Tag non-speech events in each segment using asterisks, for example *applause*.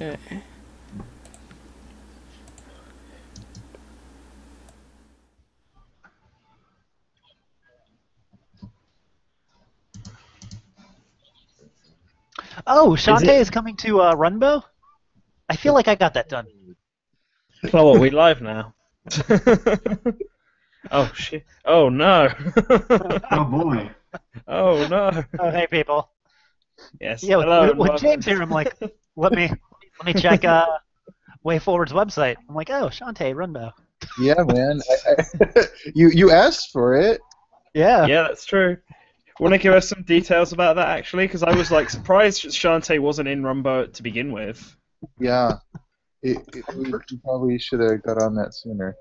Okay. Oh, Is Shantae it- is, coming to uh, Runbow. I feel like I got that done. Oh, what, we live now? *laughs* oh shit! Oh no! *laughs* Oh boy. oh no! Oh, hey people. Yes. Yeah, with, hello with, with. James here, I'm like, let me *laughs* let me check uh, WayForward's website. I'm like, oh, Shantae Runbow. Yeah, man. I, I, *laughs* you you asked for it. Yeah. Yeah, that's true. Want to give us some details about that actually? Because I was like surprised Shantae wasn't in Runbow to begin with. Yeah. It, it, we, we probably should have got on that sooner.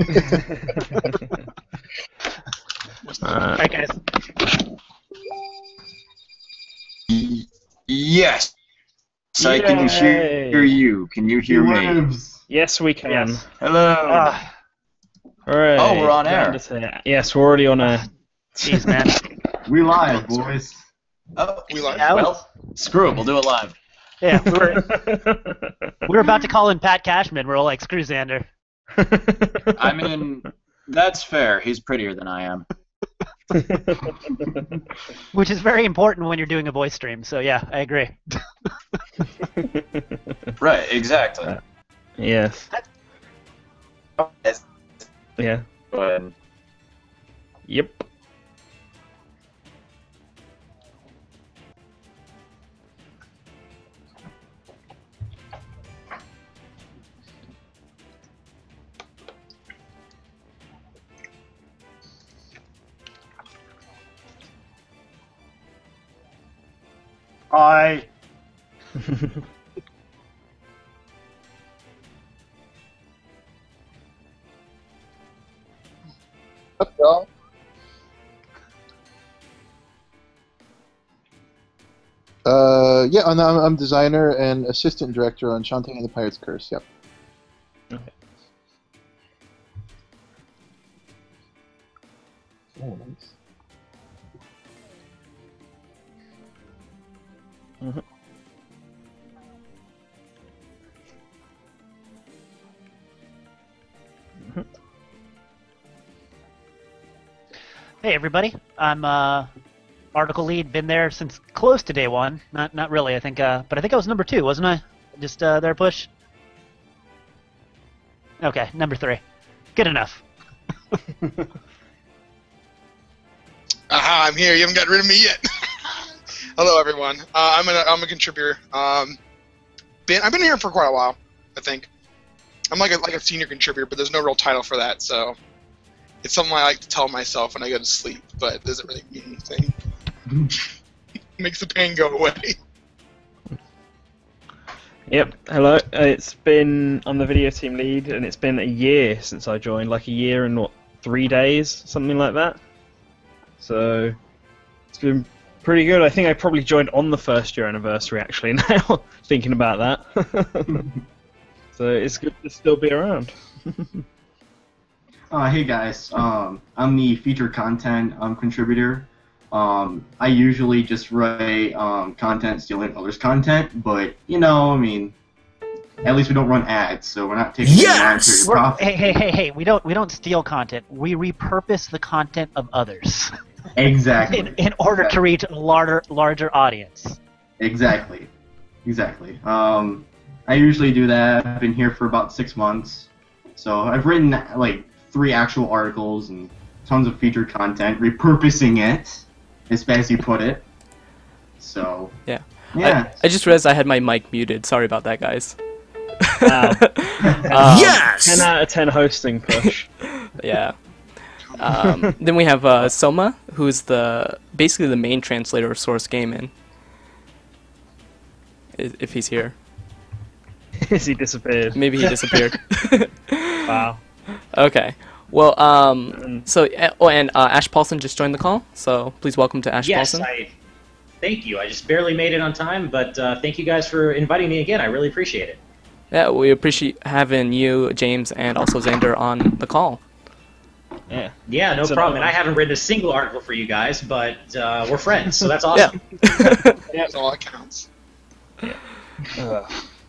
*laughs* All Uh, right, guys. Y- Yes. I can Yay. hear you. Can you He hear me? lives. yes, we can. Yes. Hello. Ah, Hooray. Oh, we're on air. Yes, we're already on air. jeez, man. *laughs* We live, boys. oh, We live. Yeah, well, screw it. We'll do it live. Yeah, we *laughs* were we were about to call in Pat Cashman. We're all like, screw Xander. I mean, that's fair. He's prettier than I am. *laughs* *laughs* Which is very important when you're doing a voice stream. So yeah, I agree. *laughs* Right. Exactly. Uh, yes. Yes. Yeah. Go ahead. Yep. I Up, y'all. Uh, yeah, I'm, I'm I'm designer and assistant director on Shantae and the Pirate's Curse. Yep. Okay. Oh, nice. Hey everybody, I'm uh, article lead. Been there since close to day one. Not not really. I think, uh, but I think I was number two, wasn't I? Just uh, there push. Okay, number three. Good enough. *laughs* Aha, I'm here. You haven't got rid of me yet. *laughs* Hello, everyone. Uh, I'm a I'm a contributor. Um, been I've been here for quite a while. I think I'm like a like a senior contributor, but there's no real title for that. So it's something I like to tell myself when I go to sleep, but it doesn't really mean anything. *laughs* Makes the pain go away. Yep. Hello. Uh, It's been I'm the video team lead, and it's been a year since I joined. Like a year and what three days, something like that. So it's been pretty good. I think I probably joined on the first year anniversary. Actually, *laughs* now thinking about that. *laughs* so it's good to still be around. *laughs* Uh, hey guys, um, I'm the feature content um, contributor. Um, I usually just write um, content stealing others' content, but you know, I mean, at least we don't run ads, so we're not taking Yes! yes! We're- profit. hey, hey, hey, hey! We don't we don't steal content. We repurpose the content of others Exactly. in, in order to reach a larger larger audience. Exactly. Exactly. Um, I usually do that. I've been here for about six months, so I've written like three actual articles and tons of featured content, repurposing it, as as you put it. So. Yeah. Yeah. I, I just realized I had my mic muted. Sorry about that, guys. Wow. *laughs* Um, yes! ten out of ten hosting push. *laughs* Yeah. Um, *laughs* then we have uh, Soma, who's the basically the main translator of Source Gaming. i- If he's here, *laughs* Has he disappeared? maybe he disappeared. *laughs* Wow. okay. Well, um, Mm. so uh, oh, and uh, Ash Paulsen just joined the call, so please welcome to Ash Yes, Paulsen. I. Thank you. I just barely made it on time, but uh, thank you guys for inviting me again. I really appreciate it. Yeah, we appreciate having you, James, and also Xander on the call. Yeah. Yeah, no It's problem. And. I haven't written a single article for you guys, but uh, we're friends, so that's awesome. yeah. *laughs* That's all that counts. Uh,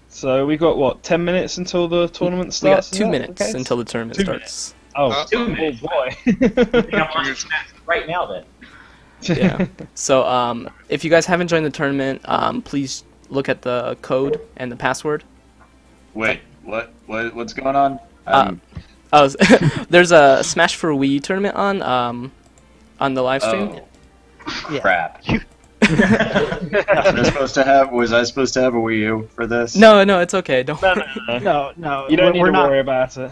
so we got what? Ten minutes until the tournament We got starts. two that minutes the case? until the tournament Two starts. Oh, Uh, Two oh minutes. boy. I'm watching Smash right now then. Yeah. *laughs* So um, if you guys haven't joined the tournament, um, please look at the code and the password. Wait, what? What? What's going on? Uh, Um, Oh, *laughs* there's a Smash for Wii tournament on um, on the live stream. oh, Yeah. crap. *laughs* was I supposed to have? Was I supposed to have a Wii U for this? No, no, it's okay. Don't. no, no, *laughs* no. No, no. You don't we're, need we're to not, worry about it.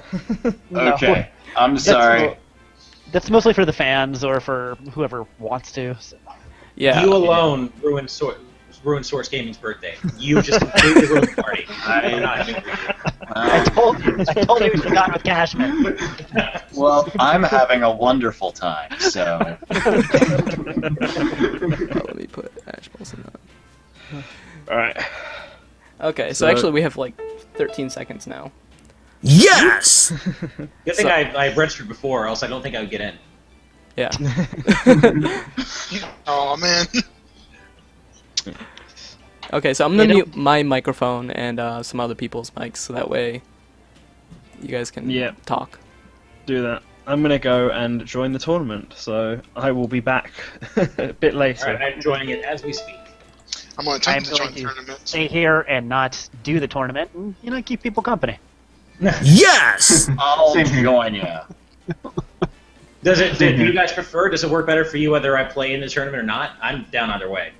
no, Okay. I'm That's sorry. mo- That's mostly for the fans or for whoever wants to. So. Yeah. You alone ruined Source, ruined Source Gaming's birthday. You just completely ruined the party. I'm not having a Wii U. I told you. I told you we should have with Cashman. well, I'm having a wonderful time. So Oh, *laughs* let me put Ash Balls in that. All right. Okay, so, So- actually we have like 13 seconds now. Yes! *laughs* Good thing So- I, I registered before, else I don't think I would get in. Yeah. *laughs* Oh man. *laughs* Okay, so I'm gonna mute my microphone and uh, some other people's mics, so that way you guys can Yeah. talk. Do that. I'm gonna go and join the tournament, so I will be back *laughs* a bit later. Alright, I'm joining it as we speak. I'm gonna I'm to going join the to tournament. stay here and not do the tournament, and you know, keep people company. *laughs* Yes! I'll Same here. join you. Does it? Do, do you guys prefer? Does it work better for you whether I play in the tournament or not? I'm down either way.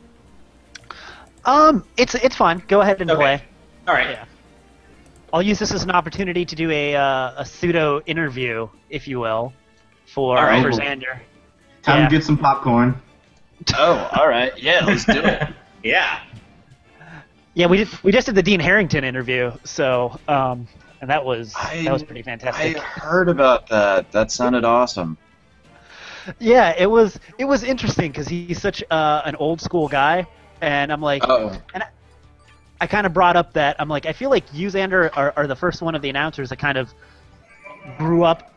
Um, it's it's fine. Go ahead and Okay. play. All right. Yeah. I'll use this as an opportunity to do a uh, a pseudo interview, if you will, for All right. for Xander. Time Yeah. to get some popcorn. *laughs* Oh, all right. Yeah, let's do it. *laughs* Yeah. Yeah, we did. We just did the Dean Harrington interview, so um, and that was I- that was pretty fantastic. I heard about that. That sounded awesome. Yeah, it was it was interesting because he's such uh, an old school guy, and I'm like, Oh, I kind of brought up that I'm like, I feel like you, Xander, are, are the first one of the announcers that kind of grew up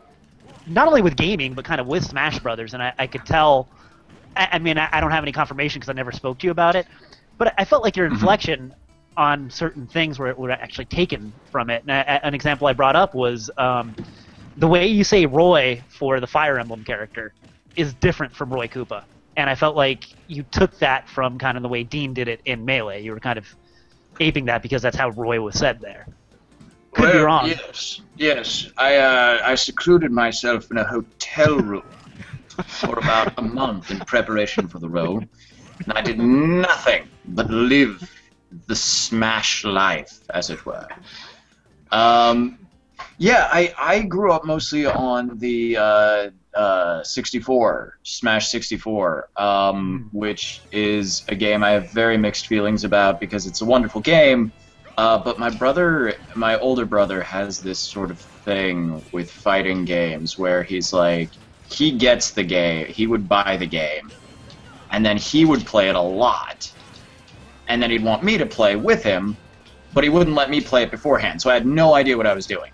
not only with gaming but kind of with Smash Brothers, and I, I could tell. I, I mean, I, I don't have any confirmation because I never spoke to you about it, but I felt like your inflection on certain things were, were actually taken from it. And I, an example I brought up was um, the way you say Roy for the Fire Emblem character is different from Roy Koopa. And I felt like you took that from kind of the way Dean did it in Melee. You were kind of aping that because that's how Roy was said there. Could be wrong. Yes, yes. I uh, I secluded myself in a hotel room for about a month in preparation for the role, and I did nothing but live the Smash life, as it were. Um, yeah, I I grew up mostly on the uh, uh, 64, Smash 64, um, which is a game I have very mixed feelings about because it's a wonderful game. Uh, but my brother, my older brother, has this sort of thing with fighting games where he's like, he gets the game, he would buy the game, and then he would play it a lot, and then he'd want me to play with him, but he wouldn't let me play it beforehand, so I had no idea what I was doing.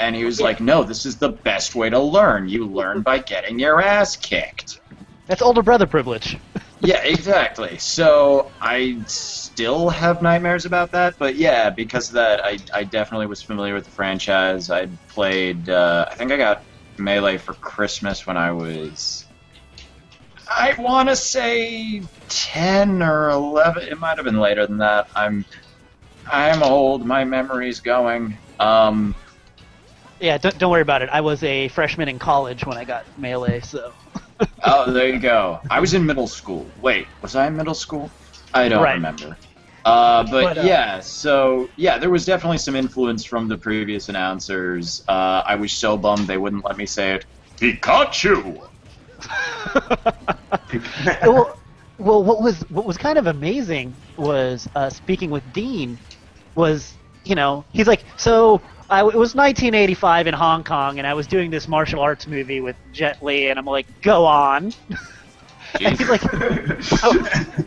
And he was like, no, this is the best way to learn. You learn by getting your ass kicked. That's older brother privilege. *laughs* Yeah, exactly. So I still have nightmares about that, but yeah, because of that, I, I definitely was familiar with the franchise. I played, uh, I think I got Melee for Christmas when I was, I want to say 10 or 11. It might have been later than that. I'm, I'm old. My memory's going. Um, Yeah, don't, don't worry about it. I was a freshman in college when I got Melee, so. *laughs* Oh, there you go. I was in middle school. Wait, was I in middle school? I don't Right. remember. Uh, but, But, uh, yeah, so yeah, there was definitely some influence from the previous announcers. Uh, I was so bummed they wouldn't let me say it. Pikachu. *laughs* well, well, what was what was kind of amazing was uh, speaking with Dean was you know he's like so I, it was 1985 in Hong Kong and I was doing this martial arts movie with Jet Li and I'm like go on *laughs* and he's like how, oh.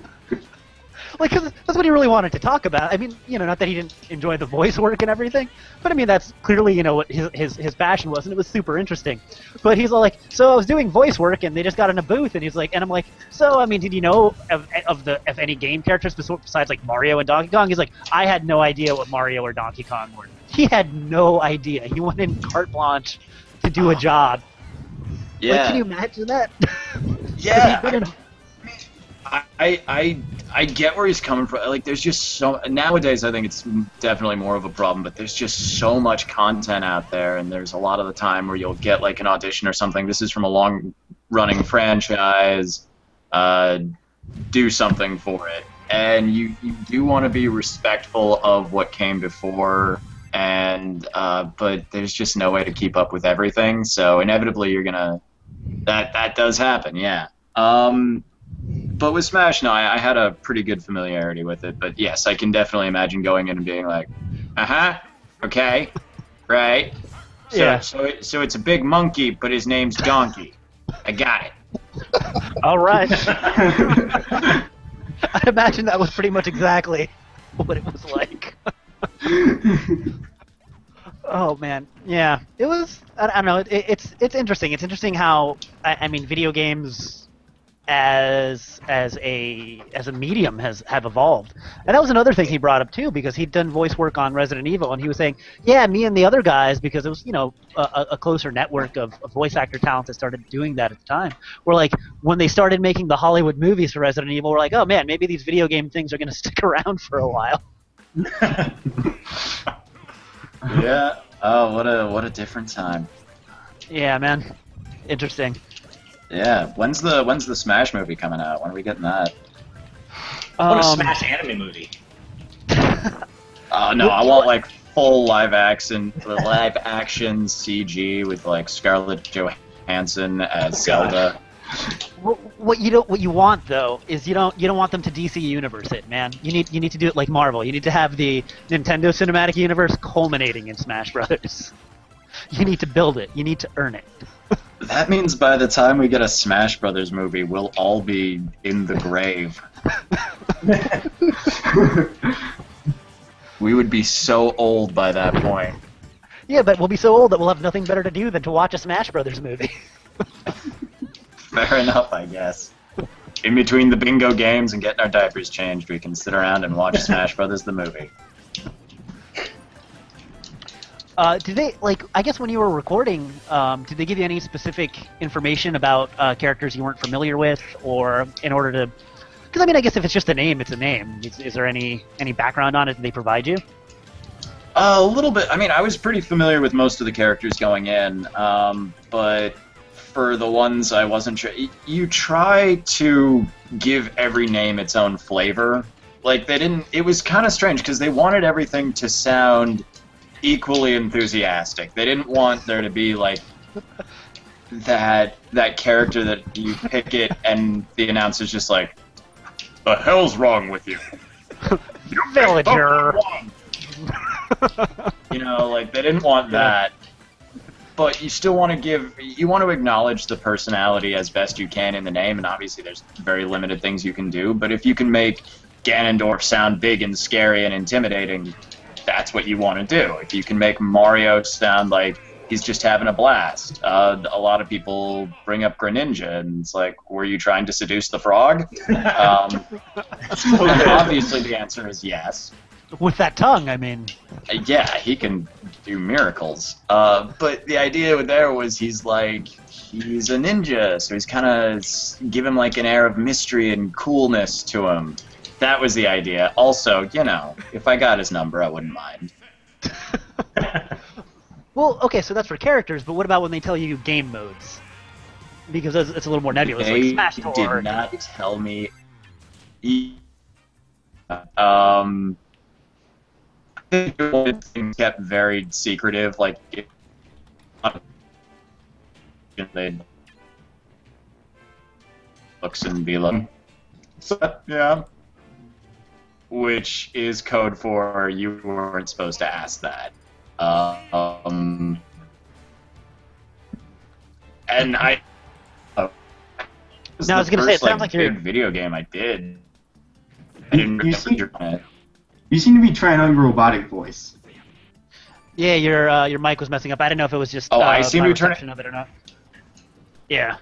like, 'cause that's what he really wanted to talk about. I mean, you know, not that he didn't enjoy the voice work and everything, but I mean, that's clearly, you know, what his his, his passion was, and it was super interesting. But he's all like, so I was doing voice work, and they just got in a booth, and he's like, and I'm like, so I mean, did you know of, of the of any game characters besides like Mario and Donkey Kong? He's like, I had no idea what Mario or Donkey Kong were. He had no idea. He went in carte blanche to do a job. Like, can you imagine that? *laughs* Yeah. He'd been in- I, I I I get where he's coming from. Like, there's just so nowadays. I think it's definitely more of a problem, but there's just so much content out there, and there's a lot of the time where you'll get like an audition or something. This is from a long-running franchise. Uh, do something for it, and you you do want to be respectful of what came before. And uh, but there's just no way to keep up with everything, so inevitably you're gonna that that does happen, yeah. Um, but with Smash, no, I, I had a pretty good familiarity with it. But yes, I can definitely imagine going in and being like, uh huh, okay, right. So, Yeah. So it, so it's a big monkey, but his name's Donkey. I got it. All right. *laughs* *laughs* I imagine that was pretty much exactly what it was like. *laughs* *laughs* oh man, yeah, it was. I, I don't know. It, it's it's interesting. It's interesting how I, I mean, video games as as a as a medium has have evolved, and that was another thing he brought up too because he'd done voice work on Resident Evil, and he was saying, yeah, me and the other guys because it was you know a, a- closer network of, of voice actor talent that started doing that at the time. Were like when they started making the Hollywood movies for Resident Evil, we're like, oh man, maybe these video game things are going *laughs* to stick around for a while. Yeah. Oh, what a what a different time. Yeah, man, interesting. Yeah. When's the when's the Smash movie coming out? When are we getting that? What a Um, Smash anime movie. Oh no, I want like full live action, live action CG with like Scarlett Johansson as Zelda. What, what you don't, what you want though, is you don't, you don't want them to DC Universe it, man. You need, you need to do it like Marvel. You need to have the Nintendo Cinematic Universe culminating in Smash Brothers. *laughs* You need to build it. You need to earn it. *laughs* That means by the time we get a Smash Brothers movie, we'll all be in the grave. *laughs* we would be so old by that point. Yeah, but we'll be so old that we'll have nothing better to do than to watch a Smash Brothers movie. Fair enough, I guess. In between the bingo games and getting our diapers changed, we can sit around and watch Smash *laughs* Brothers the movie. Uh, did they like? I guess when you were recording, um, did they give you any specific information about uh, characters you weren't familiar with, or in order to? Because I mean, I guess if it's just a name, it's a name. Is, is there any any background on it that they provide you? a little bit. I mean, I was pretty familiar with most of the characters going in, um, but for the ones I wasn't sure, you try to give every name its own flavor. Like they didn't. It was kind of strange because they wanted everything to sound equally enthusiastic. They didn't want there to be like that that character that you pick it and the announcer's just like, "The hell's wrong with you?" You *laughs* Villager. you know, like they didn't want that. But you still want to give, you want to acknowledge the personality as best you can in the name, and obviously there's very limited things you can do. But if you can make Ganondorf sound big and scary and intimidating, that's what you want to do. If you can make Mario sound like he's just having a blast, uh, a lot of people bring up Greninja, and it's like, were you trying to seduce the frog? *laughs* Um, *laughs* and obviously the answer is yes. With that tongue, I mean. Uh, yeah, he can do miracles. Uh, but the idea there was he's like he's a ninja, so he's kind of give him like an air of mystery and coolness to him. That was the idea. Also, you know, if I got his number, I wouldn't mind. *laughs* Well, okay, so that's for characters, but what about when they tell you game modes? Because it's it's a little more nebulous, like They Smash did not tell me. e- Um, I think things kept very secretive. Like, it, they looks and be like, so, yeah, which is code for you weren't supposed to ask that. Um, and I. Uh, No, I was gonna say, it sounds first, like you're- video game I did. I didn't You remember see- your plan. You seem to be trying on your robotic voice. Yeah, your uh, your mic was messing up. I didn't know if it was just. Oh, uh, I seem my to turn it- of it or not. Yeah.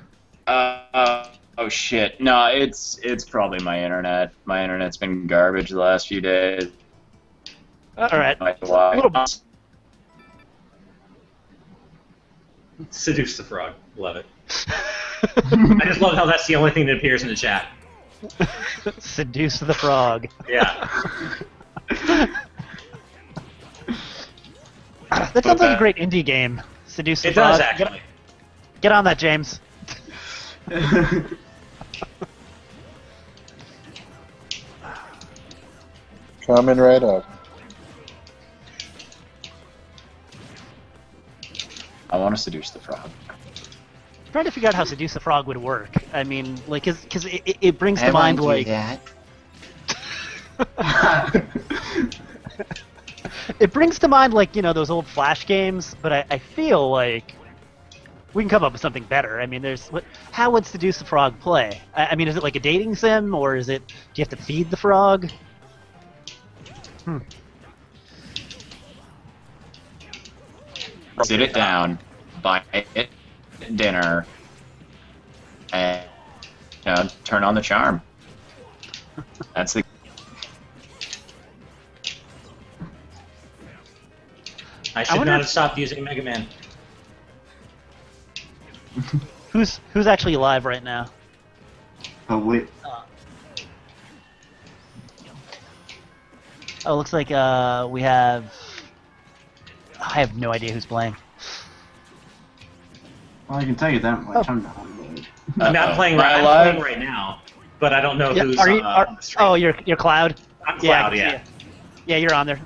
Uh, oh shit. No, it's it's probably my internet. My internet's been garbage the last few days. All right. My Wi- little- Seduce the frog. Love it. *laughs* I just love how that's the only thing that appears in the chat. Seduce the frog. Yeah. *laughs* That sounds like a great indie game. Seduce the It frog. does Get- actually. Get, on that, James. *laughs* Coming right up. I want to seduce the frog. I'm trying to figure out how Seduce the Frog would work. I mean, like, because it, it, it brings to mind, like. It brings to mind, like, you know, those old Flash games, but I, I feel like we can come up with something better. I mean, there's. What, how would Seduce the Frog play? I, I mean, is it like a dating sim, or is it. Do you have to feed the frog? Hmm. Sit it down, buy it dinner, and you know, turn on the charm. *laughs* That's the. I should wonder not if- have stopped using Mega Man. *laughs* Who's who's actually live right now? oh wait, Oh, looks like uh, we have. I have no idea who's playing. well I can tell you that much. I'm not. I mean, I'm Uh-oh. playing Am I right, I'm playing right now, but I don't know Yeah, who's are you, uh, are- on the stream. oh, you're you're Cloud. I'm Cloud, can see yeah. Yeah, you're on there.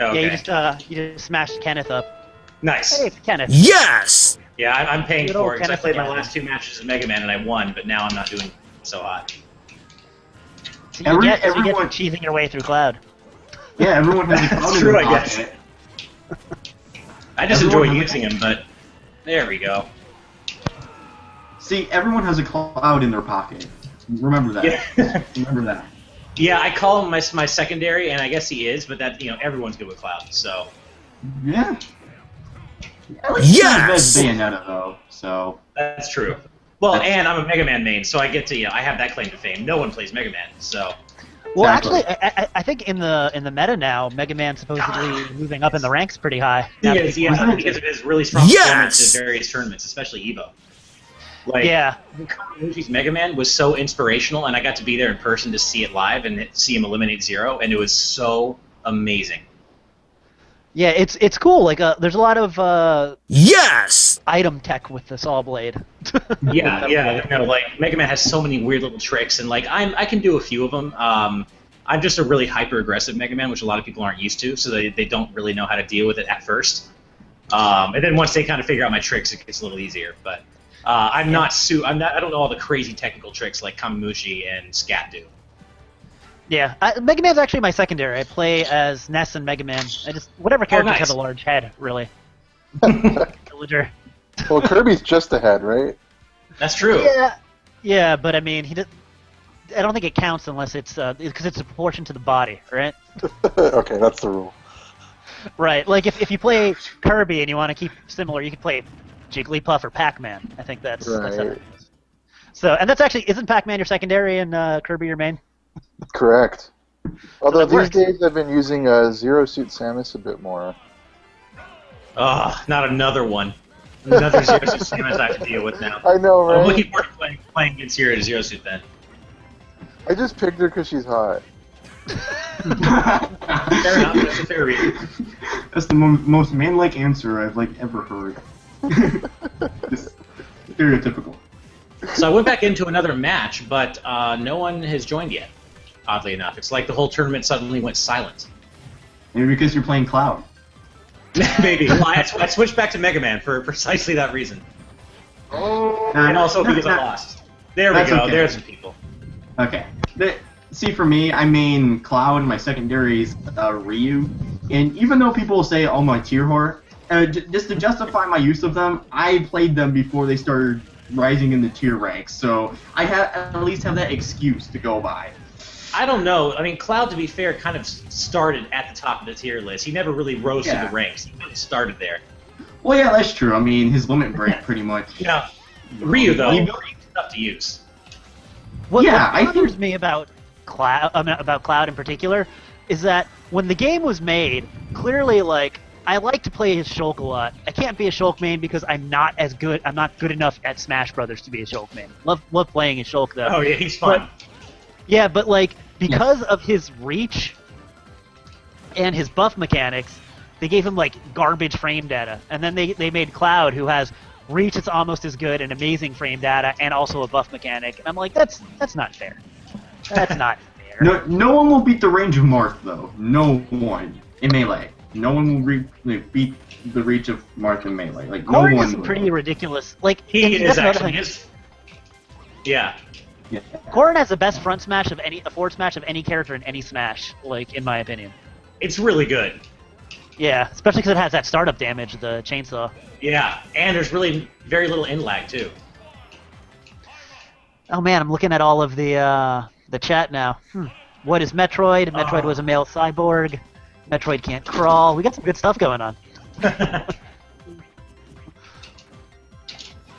Okay. Yeah, you just uh, you just smashed Kenneth up. nice. Hey, it's Kenneth. Yes! Yeah, I, I'm paying Good for it it 'cause I played my last two matches of Mega Man and I won, but now I'm not doing so hot. So you Every- get, so you get everyone- from cheesing your way through Cloud. Yeah, everyone has a *laughs* That's true, I guess. pocket. *laughs* I just Everyone enjoy has- using him, but there we go. See, everyone has a cloud in their pocket. Remember that. Yeah. Remember that. Yeah, I call him my, my secondary, and I guess he is, but that you know everyone's good with Cloud, so Yeah. Yes! That's Bayonetta though, so that's true. Well, That's- and I'm a Mega Man main, so I get to you know I have that claim to fame. No one plays Mega Man, so Well, Exactly. actually, I, I, I think in the in the meta now, Mega Man supposedly moving up in the ranks pretty high. he Now that is, people- yeah, because of his really strong Yes! performance at various tournaments, especially Evo. Like, yeah. Kawaguchi's Mega Man was so inspirational, and I got to be there in person to see it live and see him eliminate Zero, and it was so amazing. Yeah, it's it's cool. Like, uh, there's a lot of uh, Yes! item tech with the Saw Blade. *laughs* Yeah, yeah, no, like Mega Man has so many weird little tricks, and like I'm, I can do a few of them. Um, I'm just a really hyper aggressive Mega Man, which a lot of people aren't used to, so they, they don't really know how to deal with it at first. Um, and then once they kind of figure out my tricks, it gets a little easier. But uh, I'm not su- I'm not I don't know all the crazy technical tricks like Kamamushi and Scat do. Yeah, I, Mega Man's actually my secondary. I play as Ness and Mega Man. I just whatever characters nice. have a large head, really. *laughs* Villager. Well, Kirby's just ahead, right? That's true. Yeah, yeah, but I mean, he. Did, I don't think it counts unless it's because it's a proportion to the body, right? *laughs* okay, that's the rule. Right. Like if, if you play Kirby and you want to keep similar, you can play Jigglypuff or Pac-Man. I think that's, that's how Right. it is. So, and that's actually isn't Pac-Man your secondary and uh, Kirby your main? Correct. Although that these works. days I've been using uh, Zero Suit Samus a bit more. Ugh, not another one. Another Zero Suit Samus I have to deal with now. *laughs* I know, I'm right? looking forward to playing, playing against Zero Suit then. I just picked her because she's hot. *laughs* Fair enough. That's a fair reason. That's the mo- most man-like answer I've like ever heard. *laughs* Just stereotypical. So I went back into another match, but uh, no one has joined yet. Oddly enough, it's like the whole tournament suddenly went silent. Maybe because you're playing Cloud. *laughs* Maybe Well, I, I switched back to Mega Man for precisely that reason, Oh. and also because I lost. There we go. okay. There's some people. Okay. The, see, for me, I main Cloud. My secondary is uh, Ryu. And even though people say, "Oh, my tier whore," uh, j- just to justify my use of them, I played them before they started rising in the tier ranks. So I ha- at least have that excuse to go by. I don't know. I mean, Cloud, to be fair, kind of started at the top of the tier list. He never really rose Yeah. through the ranks. He kind of started there. Well, yeah, that's true. I mean, his limit break pretty much. *laughs* Yeah. Ryu, though, He- Ryu's tough to use. What, Yeah, what I think- bothers me about Cloud, um, about Cloud in particular, is that when the game was made, clearly, like, I like to play as Shulk a lot. I can't be a Shulk main because I'm not as good. I'm not good enough at Smash Brothers to be a Shulk main. Love love playing as Shulk though. Oh, yeah, he's fun. Yeah, but like because of his reach and his buff mechanics, they gave him like garbage frame data, and then they they made Cloud, who has reach that's almost as good and amazing frame data, and also a buff mechanic. And I'm like, that's that's not fair. That's *laughs* not fair. No, no one will beat the range of Marth though. No one in melee. No one will re- like, beat the reach of Marth in melee. Like no Corrin one. is will. pretty ridiculous. Like He is actually. thing. His, yeah. Yeah. Corrin has the best front smash of any, a forward smash of any character in any smash. Like in my opinion. It's really good. Yeah, especially because it has that startup damage, the chainsaw. Yeah, and there's really very little in lag too. Oh man, I'm looking at all of the uh, the chat now. Hmm. What is Metroid? Metroid Oh. was a male cyborg. Metroid can't crawl. We got some good stuff going on. *laughs*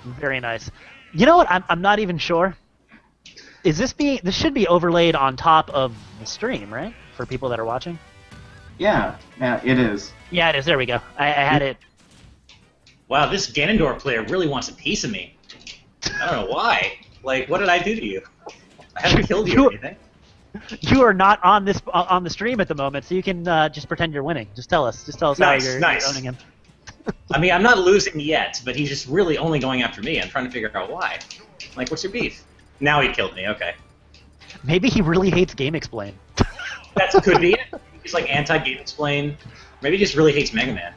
Very nice. You know what? I'm, I'm not even sure. Is this being this should be overlaid on top of the stream, right? For people that are watching. Yeah, yeah, it is. Yeah, it is. There we go. I, I had it. wow, this Ganondorf player really wants a piece of me. I don't know why. Like, what did I do to you? I haven't killed you You- or anything. You are not on this on the stream at the moment, so you can uh, just pretend you're winning. Just tell us. Just tell us Nice, how you're, nice. you're owning him. *laughs* I mean, I'm not losing yet, but he's just really only going after me. I'm trying to figure out why. Like, what's your beef? Now he killed me. Okay, Maybe he really hates Game Explain. *laughs* that could be it. He's like anti-GameXplain. Maybe he just really hates Mega Man.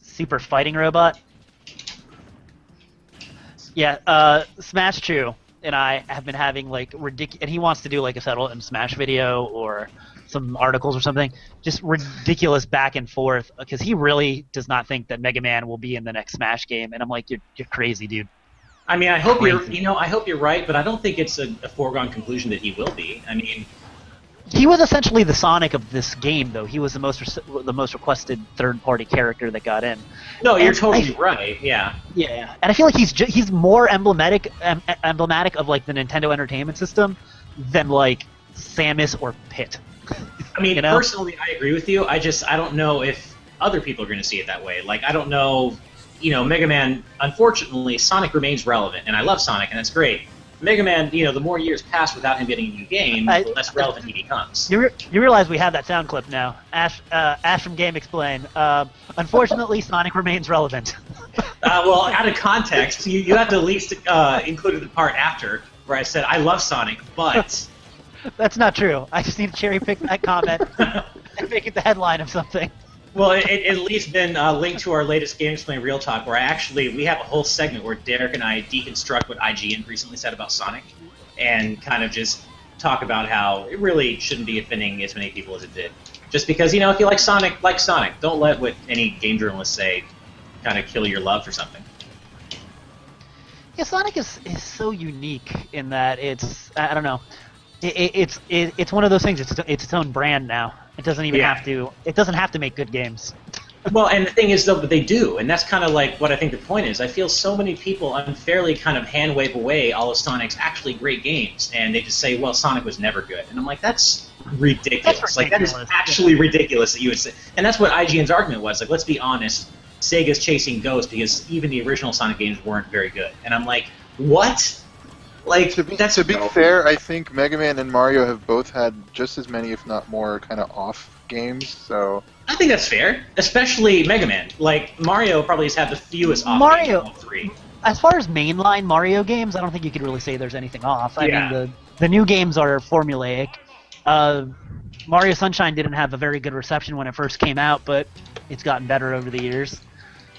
Super fighting robot. Yeah, uh, Smash Chew and I have been having like ridiculous, and he wants to do like a settle and Smash video or some articles or something. Just ridiculous back and forth because he really does not think that Mega Man will be in the next Smash game, and I'm like, you're you're crazy, dude. I mean, I hope you're, you know, I hope you're right, but I don't think it's a, a foregone conclusion that he will be. I mean, He was essentially the Sonic of this game, though. He was the most re- the most requested third-party character that got in. no, you're totally I- right. Yeah, Yeah, and I feel like he's ju- he's more emblematic em- emblematic of like the Nintendo Entertainment System than like Samus or Pit. I mean, *laughs* You know? personally, I agree with you. I just I don't know if other people are going to see it that way. Like, I don't know. You know, Mega Man. Unfortunately, Sonic remains relevant, and I love Sonic, and that's great. Mega Man, you know, the more years pass without him getting a new game, I- the less relevant he becomes. You, re- you realize we have that sound clip now. Ash uh, Ash from GameXplain. Uh, unfortunately, Sonic remains relevant. *laughs* Uh, well, out of context, you, you have to at least uh, include the part after where I said I love Sonic, but *laughs* That's not true. I just need to cherry pick that comment *laughs* and make it the headline of something. Well, it, it at least been uh, linked to our latest GameXplain Real Talk, where I actually we have a whole segment where Derek and I deconstruct what IGN recently said about Sonic, and kind of just talk about how it really shouldn't be offending as many people as it did. Just because you know, if you like Sonic, like Sonic. Don't let what any game journalist say kind of kill your love for something. Yeah, Sonic is, is so unique in that it's I I don't know, it, it, it's it, it's one of those things. It's it's its own brand now. It doesn't even Yeah. have to. It doesn't have to make good games. *laughs* Well, and the thing is, though, that they do, and that's kind of like what I think the point is. I feel so many people unfairly kind of hand wave away all of Sonic's actually great games, and they just say, "Well, Sonic was never good," and I'm like, "That's ridiculous! That's Like that is ridiculous. actually ridiculous that you would say." And that's what IGN's argument was. Like, let's be honest, Sega's chasing ghosts because even the original Sonic games weren't very good, and I'm like, "What?" Like To be, that's to be fair, I think Mega Man and Mario have both had just as many, if not more, kind of off games. So I think that's fair, especially Mega Man. Like Mario probably has had the fewest off Mario- games of all three. As far as mainline Mario games, I don't think you could really say there's anything off. I Yeah. mean, the the new games are formulaic. Uh, Mario Sunshine didn't have a very good reception when it first came out, but it's gotten better over the years.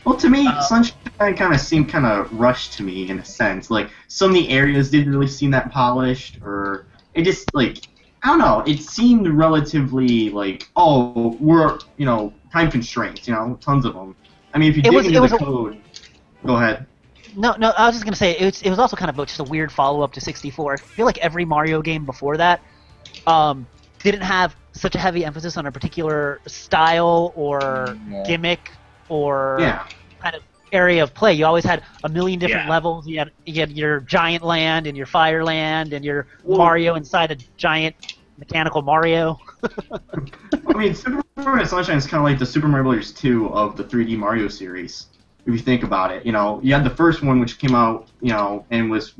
Well, to me, Uh, Sunshine kind of seemed kind of rushed to me in a sense. Like some of the areas didn't really seem that polished, or it just like I don't know. It seemed relatively like oh we're you know time constraints. You know, tons of them. I mean, if you It dig was- into it was the a- code, go ahead. No, no, I was just gonna say it was, it was also kind of just a weird follow up to 64. I feel like every Mario game before that um, didn't have such a heavy emphasis on a particular style or Yeah. gimmick or Yeah. kind of area of play. You always had a million different Yeah. levels. You had you had your giant land and your fire land and your Mario inside a giant mechanical Mario. *laughs* I mean, Super Mario Sunshine is kind of like the Super Mario Bros. 2 of the 3D Mario series. If you think about it, you know, you had the first one which came out, you know, and was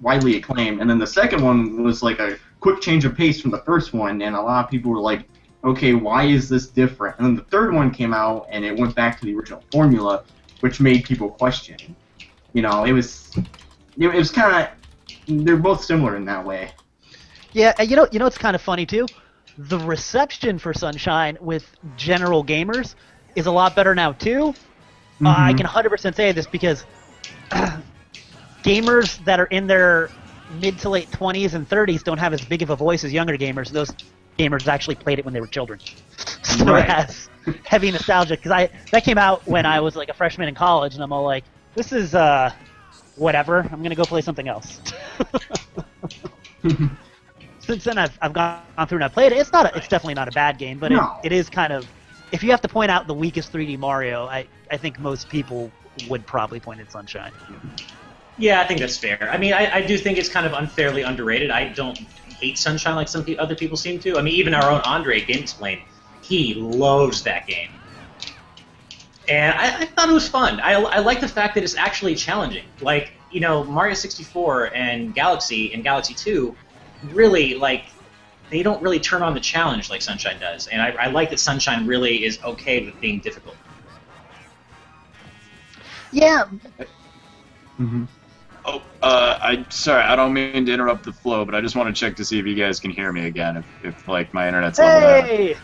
widely acclaimed, and then the second one was like a quick change of pace from the first one, and a lot of people were like, okay, why is this different? And then the third one came out, and it went back to the original formula, which made people question. You know, it was, it was kind of, they're both similar in that way. Yeah, and you know, you know, it's kind of funny too. The reception for Sunshine with general gamers is a lot better now too. Uh, I Mhm. can 100% say this because *clears throat* gamers that are in their mid to late 20s and 30s don't have as big of a voice as younger gamers. Those gamers actually played it when they were children, *laughs* so Right. it has heavy nostalgia. Because I that came out when I was like a freshman in college, and I'm all like, this is uh, whatever. I'm gonna go play something else. *laughs* *laughs* Since then, I've, I've gone through and I've played it. It's not. A, it's definitely not a bad game, but No. it, it is kind of. If you have to point out the weakest 3D Mario, I, I think most people would probably point at Sunshine. Yeah, I think that's fair. I mean, I, I do think it's kind of unfairly underrated. I don't hate Sunshine like some other people seem to. I mean, even our own Andre GameXplain, he loves that game. And I, I thought it was fun. I, I like the fact that it's actually challenging. Like, you know, Mario 64 and Galaxy and Galaxy 2 really, like, they don't really turn on the challenge like Sunshine does. And I, I like that Sunshine really is okay with being difficult. Yeah, hmm Oh, uh, I sorry, I don't mean to interrupt the flow, but I just want to check to see if you guys can hear me again. If, if like my internet's leveled out. hey,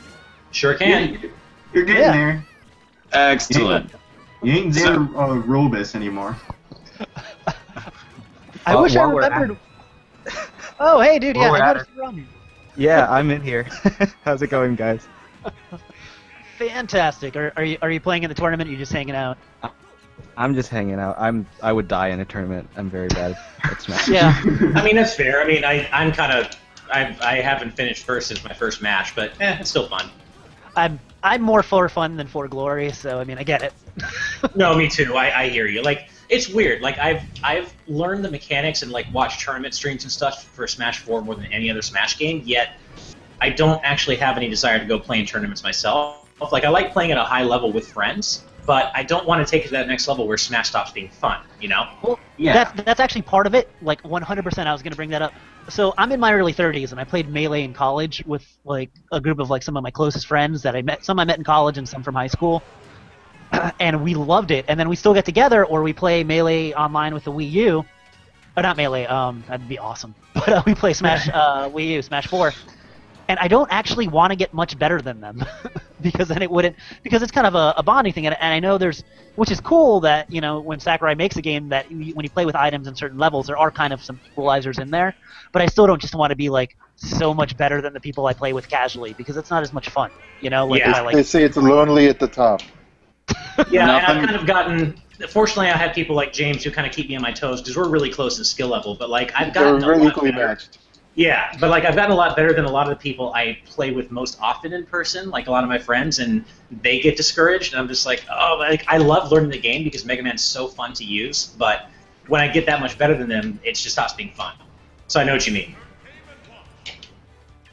Sure can. You're getting Yeah. there. Excellent. You ain't Xander uh, Robus anymore. *laughs* I Uh, wish I while at remembered. *laughs* Oh, hey, dude, While yeah, I at noticed you're on here. Yeah, I'm in here. *laughs* How's it going, guys? Fantastic. Are, are you are you playing in the tournament? Or are you just hanging out? I'm just hanging out. I'm I would die in a tournament. I'm very bad at Smash. Yeah. *laughs* I mean, that's fair. I mean, I, I'm kind of. I, I haven't finished first since my first match, but eh, it's still fun. I'm I'm more for fun than for glory, so I mean I get it. *laughs* No, me too. I, I hear you. Like, it's weird. Like, I've I've learned the mechanics and like watched tournament streams and stuff for Smash 4 more than any other Smash game. Yet, I don't actually have any desire to go play in tournaments myself. Like, I like playing at a high level with friends, but I don't want to take it to that next level where Smash stops being fun. You know? Well, Yeah. that's that's actually part of it. Like 100%, I was gonna bring that up. So I'm in my early 30s, and I played melee in college with like a group of like some of my closest friends that I met. Some I met in college, and some from high school. *clears throat* and we loved it. And then we still get together, or we play melee online with the Wii U. Or not melee. Um, that'd be awesome. *laughs* But uh, we play Smash uh, Wii U, Smash 4. And I don't actually want to get much better than them *laughs* because then it wouldn't because it's kind of a, a bonding thing and, and I know there's which is cool that you know when Sakurai makes a game that you, when you play with items in certain levels there are kind of some equalizers in there but I still don't just want to be like so much better than the people I play with casually because it's not as much fun you know like Yeah. if I, They say it's lonely at the top. *laughs* Yeah, and I've kind of gotten. Fortunately, I have people like James who kind of keep me on my toes because we're really close in skill level. But like, I've They're gotten a very lot equally better. matched. Yeah, but like I've gotten a lot better than a lot of the people I play with most often in person, like a lot of my friends, and they get discouraged, and I'm just like, oh, like I love learning the game because Mega Man's so fun to use, but when I get that much better than them, it just stops being fun. So I know what you mean.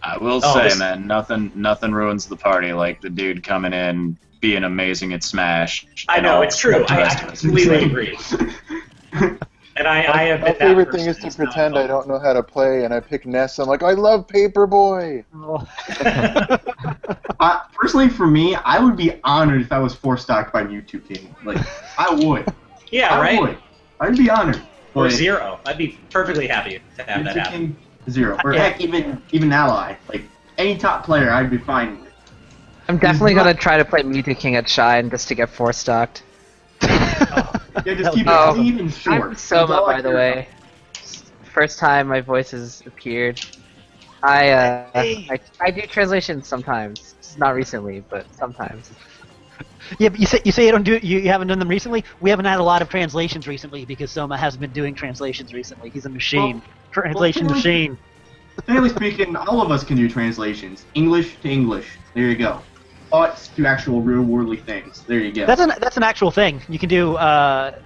I will Oh, say, this- man, nothing nothing ruins the party like the dude coming in being amazing at Smash. I know it's true. I, I rest of it. completely agree. *laughs* *laughs* And I, I have My been that favorite thing is to pretend. I don't know how to play, and I pick Ness. I'm like, I love Paperboy. *laughs* Uh, personally, for me, I would be honored if I was four stocked by Mewtwo King. Like, I would. *laughs* yeah, I right. would. I'd be honored. Or But zero. I'd be perfectly happy to have that Mewtwo happen. King, zero. Or Yeah. heck, even even ally. Like any top player, I'd be fine with. I'm definitely not- gonna try to play Mewtwo King at Shine just to get four stocked. Yeah, just *laughs* keep Oh, it clean and short. I'm Soma, That's all by the way. First time my voice has appeared. I uh, Hey. I, I do translations sometimes. Not recently, but sometimes. *laughs* Yeah, but you say you say you don't do you, you haven't done them recently. We haven't had a lot of translations recently because Soma hasn't been doing translations recently. He's a machine, translation well, machine. Fairly speaking, all of us can do translations, English to English. There you go. Thoughts to actual real worldly things. There you go. That's an that's an actual thing. You can do uh,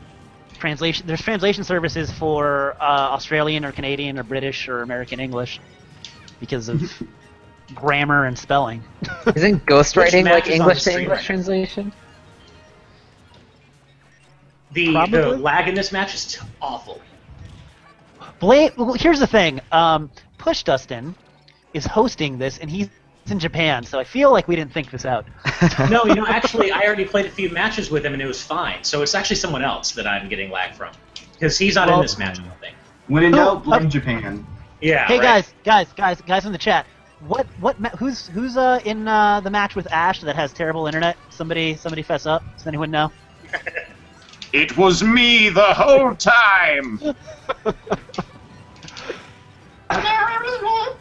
translation. There's translation services for uh, Australian or Canadian or British or American English because of *laughs* grammar and spelling. *laughs* Isn't ghostwriting like match is on English to English right translation? The, the lag in this match is awful. Blame. Well, here's the thing. Um, Push Dustin is hosting this, and he's in Japan, so I feel like we didn't think this out. *laughs* No, you know, actually, I already played a few matches with him and it was fine. So it's actually someone else that I'm getting lag from. Because he's not Well- in this match, I don't think. when in Oh, doubt, blame uh, Japan. Yeah. hey right. guys, guys, guys, guys in the chat. What what who's who's uh in uh, the match with Ash that has terrible internet? Somebody somebody fess up. Does anyone know? *laughs* It was me the whole time. *laughs*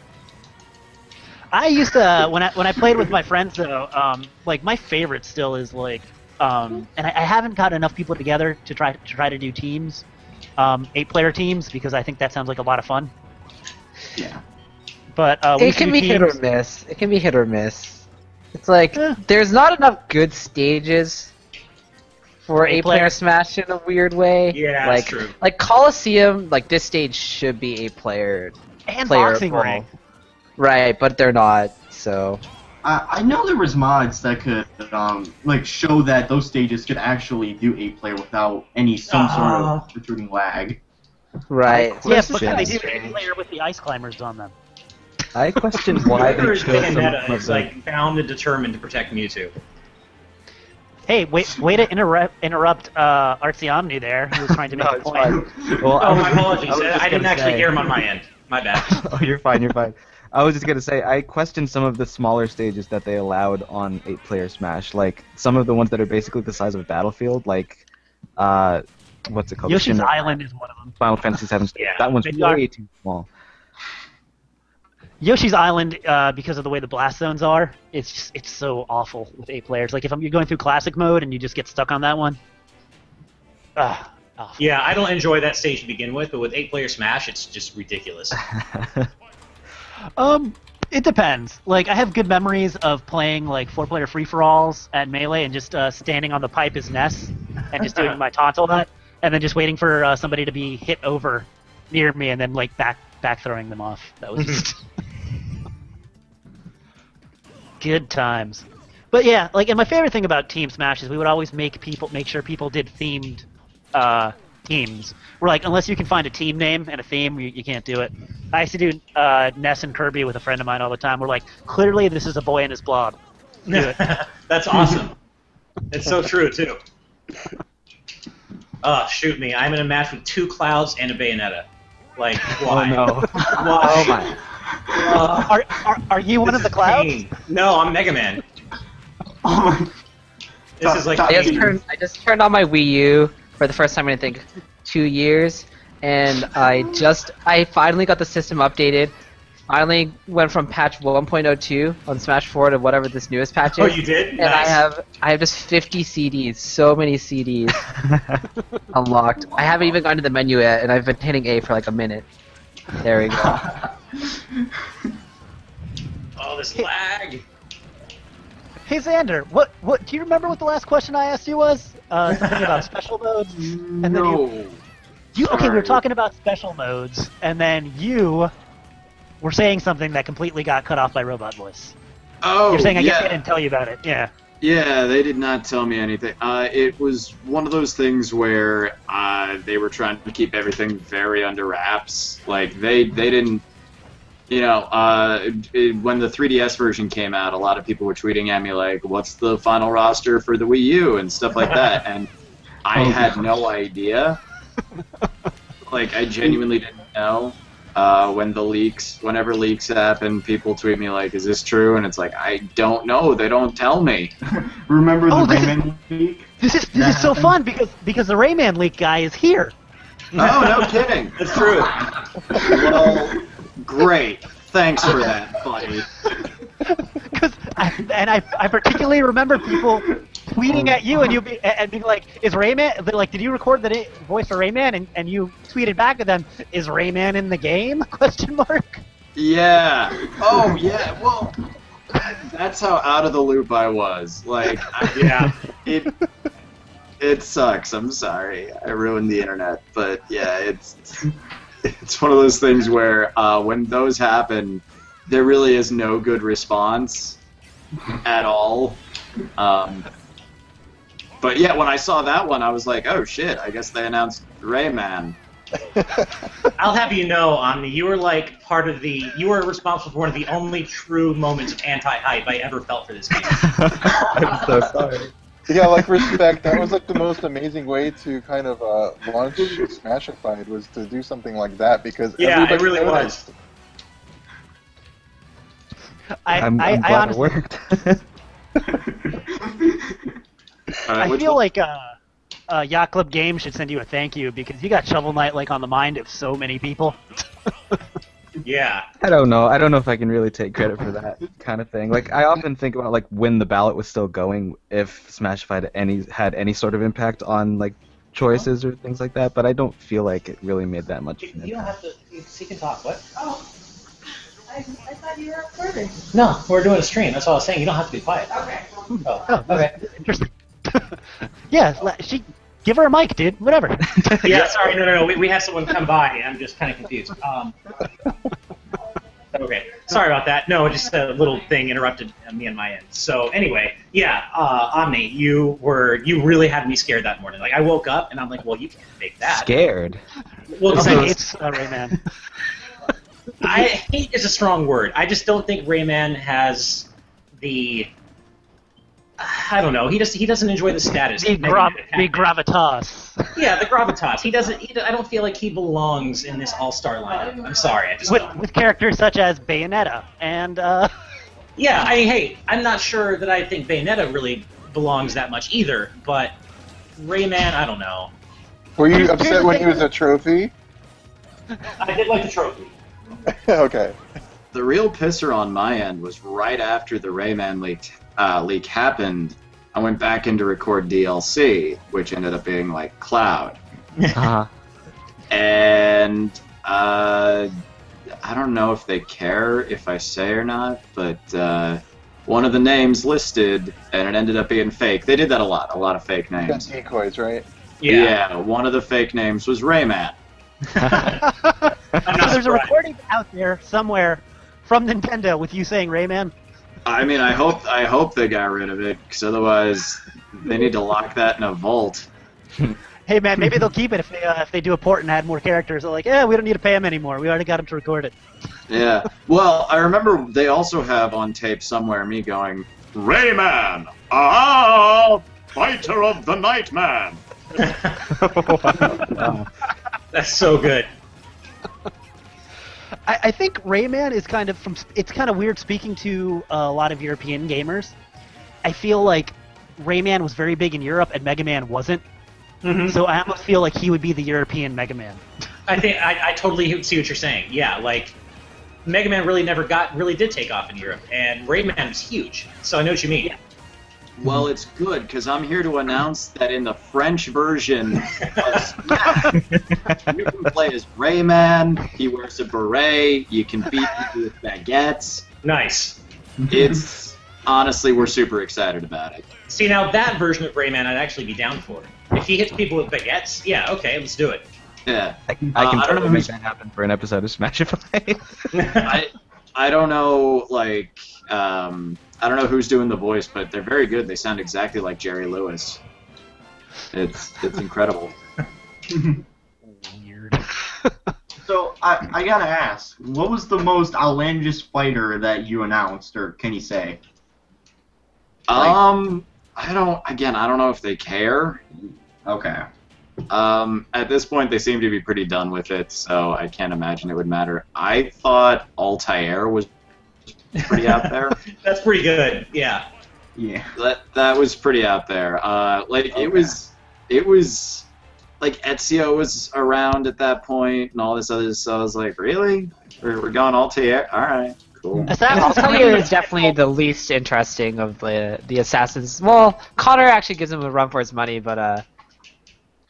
I used to when I when I played with my friends though, um, like my favorite still is like, um, and I, I haven't got enough people together to try to try to do teams, um, eight player teams because I think that sounds like a lot of fun. Yeah. But uh, It can do be hit or miss. It can be hit or miss. It's like Eh. there's not enough good stages for Eight eight player player. smash in a weird way. Yeah, like true. like Coliseum, like this stage should be eight player and player boxing ball. ring. Right, but they're not. So I, I know there was mods that could um, like show that those stages could actually do eight player without any some Ah. sort of protruding lag. right. Yeah, but Question. they do eight player with the ice climbers on them. I question why they Whoever chose some Bayonetta of is the. like bound and determined to protect Mewtwo. Hey, wait, way to interrupt interrupt uh, Artsy Omni there, who was trying to *laughs* make No, a it's point. fine. Well, I Oh, was my just- apologies. I was I, just didn't gonna actually say- hear him on my end. My bad. *laughs* oh, you're fine. You're fine. I was just gonna say I question some of the smaller stages that they allowed on eight-player Smash, like some of the ones that are basically the size of a battlefield, like uh, what's it called? Yoshi's Shinra- Island is one of them. Final Fantasy VII. stage. Yeah, that one's they are- way too small. Yoshi's Island, uh, because of the way the blast zones are, it's just it's so awful with eight players. Like if I'm, you're going through classic mode and you just get stuck on that one. Ugh, awful. Yeah, I don't enjoy that stage to begin with, but with eight player Smash, it's just ridiculous. *laughs* Um, it depends. Like I have good memories of playing like four player free for alls at melee and just uh, standing on the pipe as Ness and just doing *laughs* my all that, and then just waiting for uh, somebody to be hit over near me and then like back back throwing them off. That was just *laughs* good times. But yeah, like and my favorite thing about Team Smash is we would always make people make sure people did themed uh, teams. We're like, unless you can find a team name and a theme, you, you can't do it. I used to do uh, Ness and Kirby with a friend of mine all the time. We're like, clearly this is a boy and his blob. Do it. *laughs* That's awesome. it's so true too. *laughs* Oh, shoot me! I'm in a match with two clouds and a Bayonetta. Like, why? Oh no. *laughs* Why? oh my. Uh, Are, are, are you one of the clouds? pain. No, I'm Mega Man. Oh my. This is like I just turned I just turned on my Wii U for the first time in I think two years, and I just I finally got the system updated. Finally went from patch 1.02 on Smash 4 to whatever this newest patch oh, is. Oh, you did? and I have I have just 50 CDs, so many CDs *laughs* unlocked. I haven't even gone to the menu yet, and I've been hitting A for like a minute. There we go. *laughs* Oh, this lag. Hey Xander, what what do you remember what the last question I asked you was? Uh, *laughs* something about special modes. And then you, no. you okay? We were talking about special modes, and then you were saying something that completely got cut off by robot voice. Oh, You're saying I guess they didn't tell you about it. Yeah. Yeah, they did not tell me anything. Uh, it was one of those things where uh, they were trying to keep everything very under wraps. Like they they didn't, you know, uh, it, when the 3DS version came out, a lot of people were tweeting at me like, "What's the final roster for the Wii U?" and stuff like that, *laughs* and I Oh, had gosh. no idea. like I genuinely didn't know. Uh, when the leaks, whenever leaks happen, people tweet me like, "Is this true?" And it's like, I don't know. They don't tell me. *laughs* Remember the Oh, this is- Rayman leak? This is this That is so fun because because the Rayman leak guy is here. Oh, no kidding. That's true. *laughs* Well, great. Thanks for that, buddy. *laughs* Cause I, and I, I particularly remember people tweeting at you and you be and being like, "Is Rayman?" Like, did you record the voice for Rayman? And, and you tweeted back at them, "Is Rayman in the game?" *laughs* Question mark. Yeah. Oh, yeah. Well, that's how out of the loop I was. Like, I, *laughs* Yeah. it it sucks. I'm sorry. I ruined the internet, but yeah, it's it's one of those things where uh, when those happen, there really is no good response at all. Um, but yeah, when I saw that one, I was like, oh shit! I guess they announced Rayman. *laughs* I'll have you know, Omni, you were like part of the. You were responsible for one of the only true moments of anti-hype I ever felt for this game. *laughs* I'm so sorry. Yeah, like respect. That was like the most amazing way to kind of uh, launch Smashified was to do something like that because Yeah, it everybody really noticed. was. I I'm, I, I'm I glad honestly it worked. *laughs* I feel one- like uh, uh, Yacht Club Games should send you a thank you because you got Shovel Knight like on the mind of so many people. *laughs* Yeah. I don't know. I don't know if I can really take credit for that kind of thing. Like I often think about like when the ballot was still going, if Smashify had any had any sort of impact on like choices or things like that, but I don't feel like it really made that much. of an You don't have to. You can talk. What? Oh. I, I thought you were recording. No, we're doing a stream. That's all I was saying. You don't have to be quiet. Okay. Oh, Oh, okay. Interesting. *laughs* yeah, la- she give her a mic, dude. Whatever. *laughs* Yeah, sorry, no, no, no. We, we had someone come by. I'm just kind of confused. Um, okay, sorry about that. No, just a little thing interrupted me on my end. So anyway, yeah, uh, Omni, you were you really had me scared that morning. Like I woke up and I'm like, well, you can't fake that. Scared. Well, Okay, so- it's uh, Rayman. *laughs* I hate is a strong word. I just don't think Rayman has the. I don't know. He just he doesn't enjoy the status. The, gra- the gravitas. Yeah, the gravitas. He doesn't. He, I don't feel like he belongs in this all-star lineup. I'm sorry. I just With, don't. with characters such as Bayonetta and uh, *laughs* Yeah, I mean, hey, I'm not sure that I think Bayonetta really belongs that much either, but Rayman, I don't know. Were you Here's- here's upset when he was a trophy? I did like the trophy. *laughs* okay. the real pisser on my end was right after the Rayman leak uh, leak happened. I went back in to record DLC, which ended up being like Cloud, Uh, and uh, I don't know if they care if I say or not, but uh, one of the names listed, and it ended up being fake. They did that a lot, a lot of fake Got names. decoys, right? Yeah. one of the fake names was Rayman. *laughs* *laughs* So there's a recording out there somewhere from Nintendo with you saying Rayman. I mean, I hope I hope they got rid of it, because otherwise they need to lock that in a vault. Hey man, maybe they'll keep it if they uh, if they do a port and add more characters. They're like, yeah, we don't need to pay them anymore. We already got them to record it. Yeah. Well, I remember they also have on tape somewhere me going, Rayman! Ah! Fighter of the Nightman! wow. *laughs* That's so good. I, I think Rayman is kind of from. It's kind of weird speaking to a lot of European gamers. I feel like Rayman was very big in Europe and Mega Man wasn't. Mhm. So I almost feel like he would be the European Mega Man. I think I, I totally see what you're saying. Yeah, like Mega Man really never got really did take off in Europe, and Rayman was huge. So I know what you mean. Well, it's good, because I'm here to announce that in the French version of Smash, you can play as Rayman, he wears a beret, you can beat people with baguettes. Nice. It's. Honestly, we're super excited about it. See now that version of Rayman, I'd actually be down for. If he hits people with baguettes, yeah, okay, let's do it. Yeah. I can, I Uh, can I don't totally know make that happen for an episode of Smashify. *laughs* I I don't know like um I don't know who's doing the voice, but they're very good. They sound exactly like Jerry Lewis. It's it's incredible. *laughs* Weird. So I, I gotta ask, what was the most outlandish fighter that you announced, or can you say? Like- Um I don't again, I don't know if they care. Okay. Um at this point they seem to be pretty done with it, so I can't imagine it would matter. I thought Altair was pretty out there. *laughs* That's pretty good. Yeah. Yeah. that that was pretty out there. Uh, like Okay. it was, it was like Ezio was around at that point and all this other. So I was like, really? We're, we're going Altair? All right, Cool. I'll tell you, is definitely the least interesting of the the assassins. Well, Connor actually gives him a run for his money, but uh,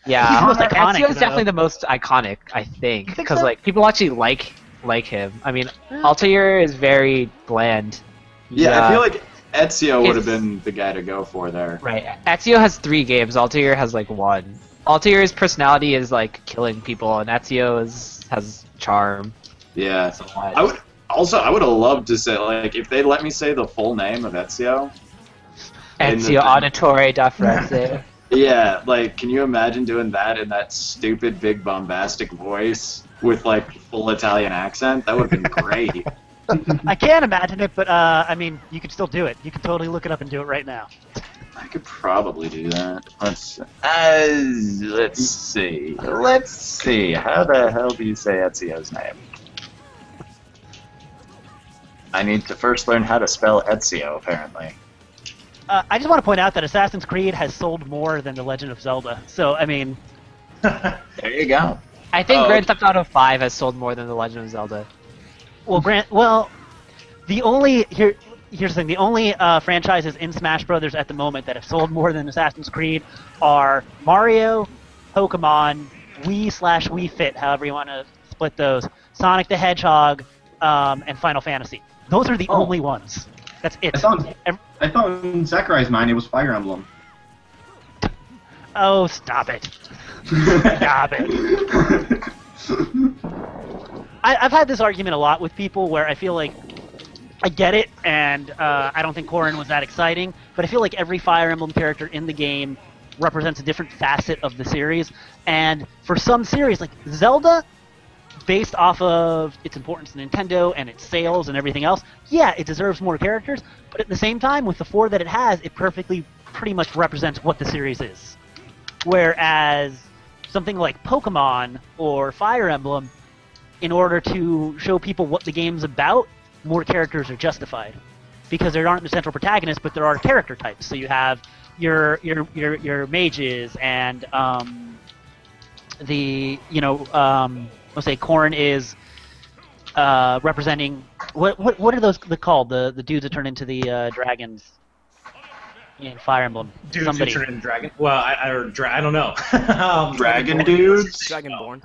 yeah, He's the most iconic, Ezio is though. definitely the most iconic, I think, think because so? like people actually like like him. I mean, Altair is very bland. Yeah, I feel like Ezio would have been the guy to go for there. Right. Ezio has three games. Altair has like one. Altair's personality is like killing people, and Ezio is has charm. Yeah. somewhat. I would also I would have loved to say like if they let me say the full name of Ezio. in the- Ezio Auditore da Firenze. *laughs* Yeah, like can you imagine doing that in that stupid big bombastic voice with like full Italian accent? That would have been *laughs* great. I can't imagine it, but uh, I mean, you could still do it. You could totally look it up and do it right now. I could probably do that. Let's uh, let's see. Let's see. How the hell do you say Ezio's name? I need to first learn how to spell Ezio, apparently. Uh, I just want to point out that Assassin's Creed has sold more than The Legend of Zelda. So I mean, *laughs* There you go. I think Oh, Grand Theft Auto 5 has sold more than The Legend of Zelda. well, Grant, well, the only here. Here's the thing: the only uh, franchises in Smash Brothers at the moment that have sold more than Assassin's Creed are Mario, Pokemon, Wii slash Wii Fit, however you want to split those, Sonic the Hedgehog, um, and Final Fantasy. Those are the Oh. only ones. That's it. I thought Ev- I thought in Sakurai's mind it was Fire Emblem. Oh, stop it! Stop it! *laughs* I, I've had this argument a lot with people where I feel like I get it, and uh, I don't think Corrin was that exciting, but I feel like every Fire Emblem character in the game represents a different facet of the series. And for some series, like Zelda, based off of its importance to Nintendo and its sales and everything else, yeah, it deserves more characters, but at the same time, with the four that it has, it perfectly pretty much represents what the series is. Whereas something like Pokemon or Fire Emblem, in order to show people what the game's about, more characters are justified. Because there aren't the central protagonists, but there are character types. So you have your your your, your mages and um, the you know um, let's say Corrin is uh, representing what what what are those called the the dudes that turn into the uh, dragons in Fire Emblem? Dude, Somebody. who turn into dragon. Well, I, I, or dra- I don't know. *laughs* um, Dragon dudes? Dragonborn.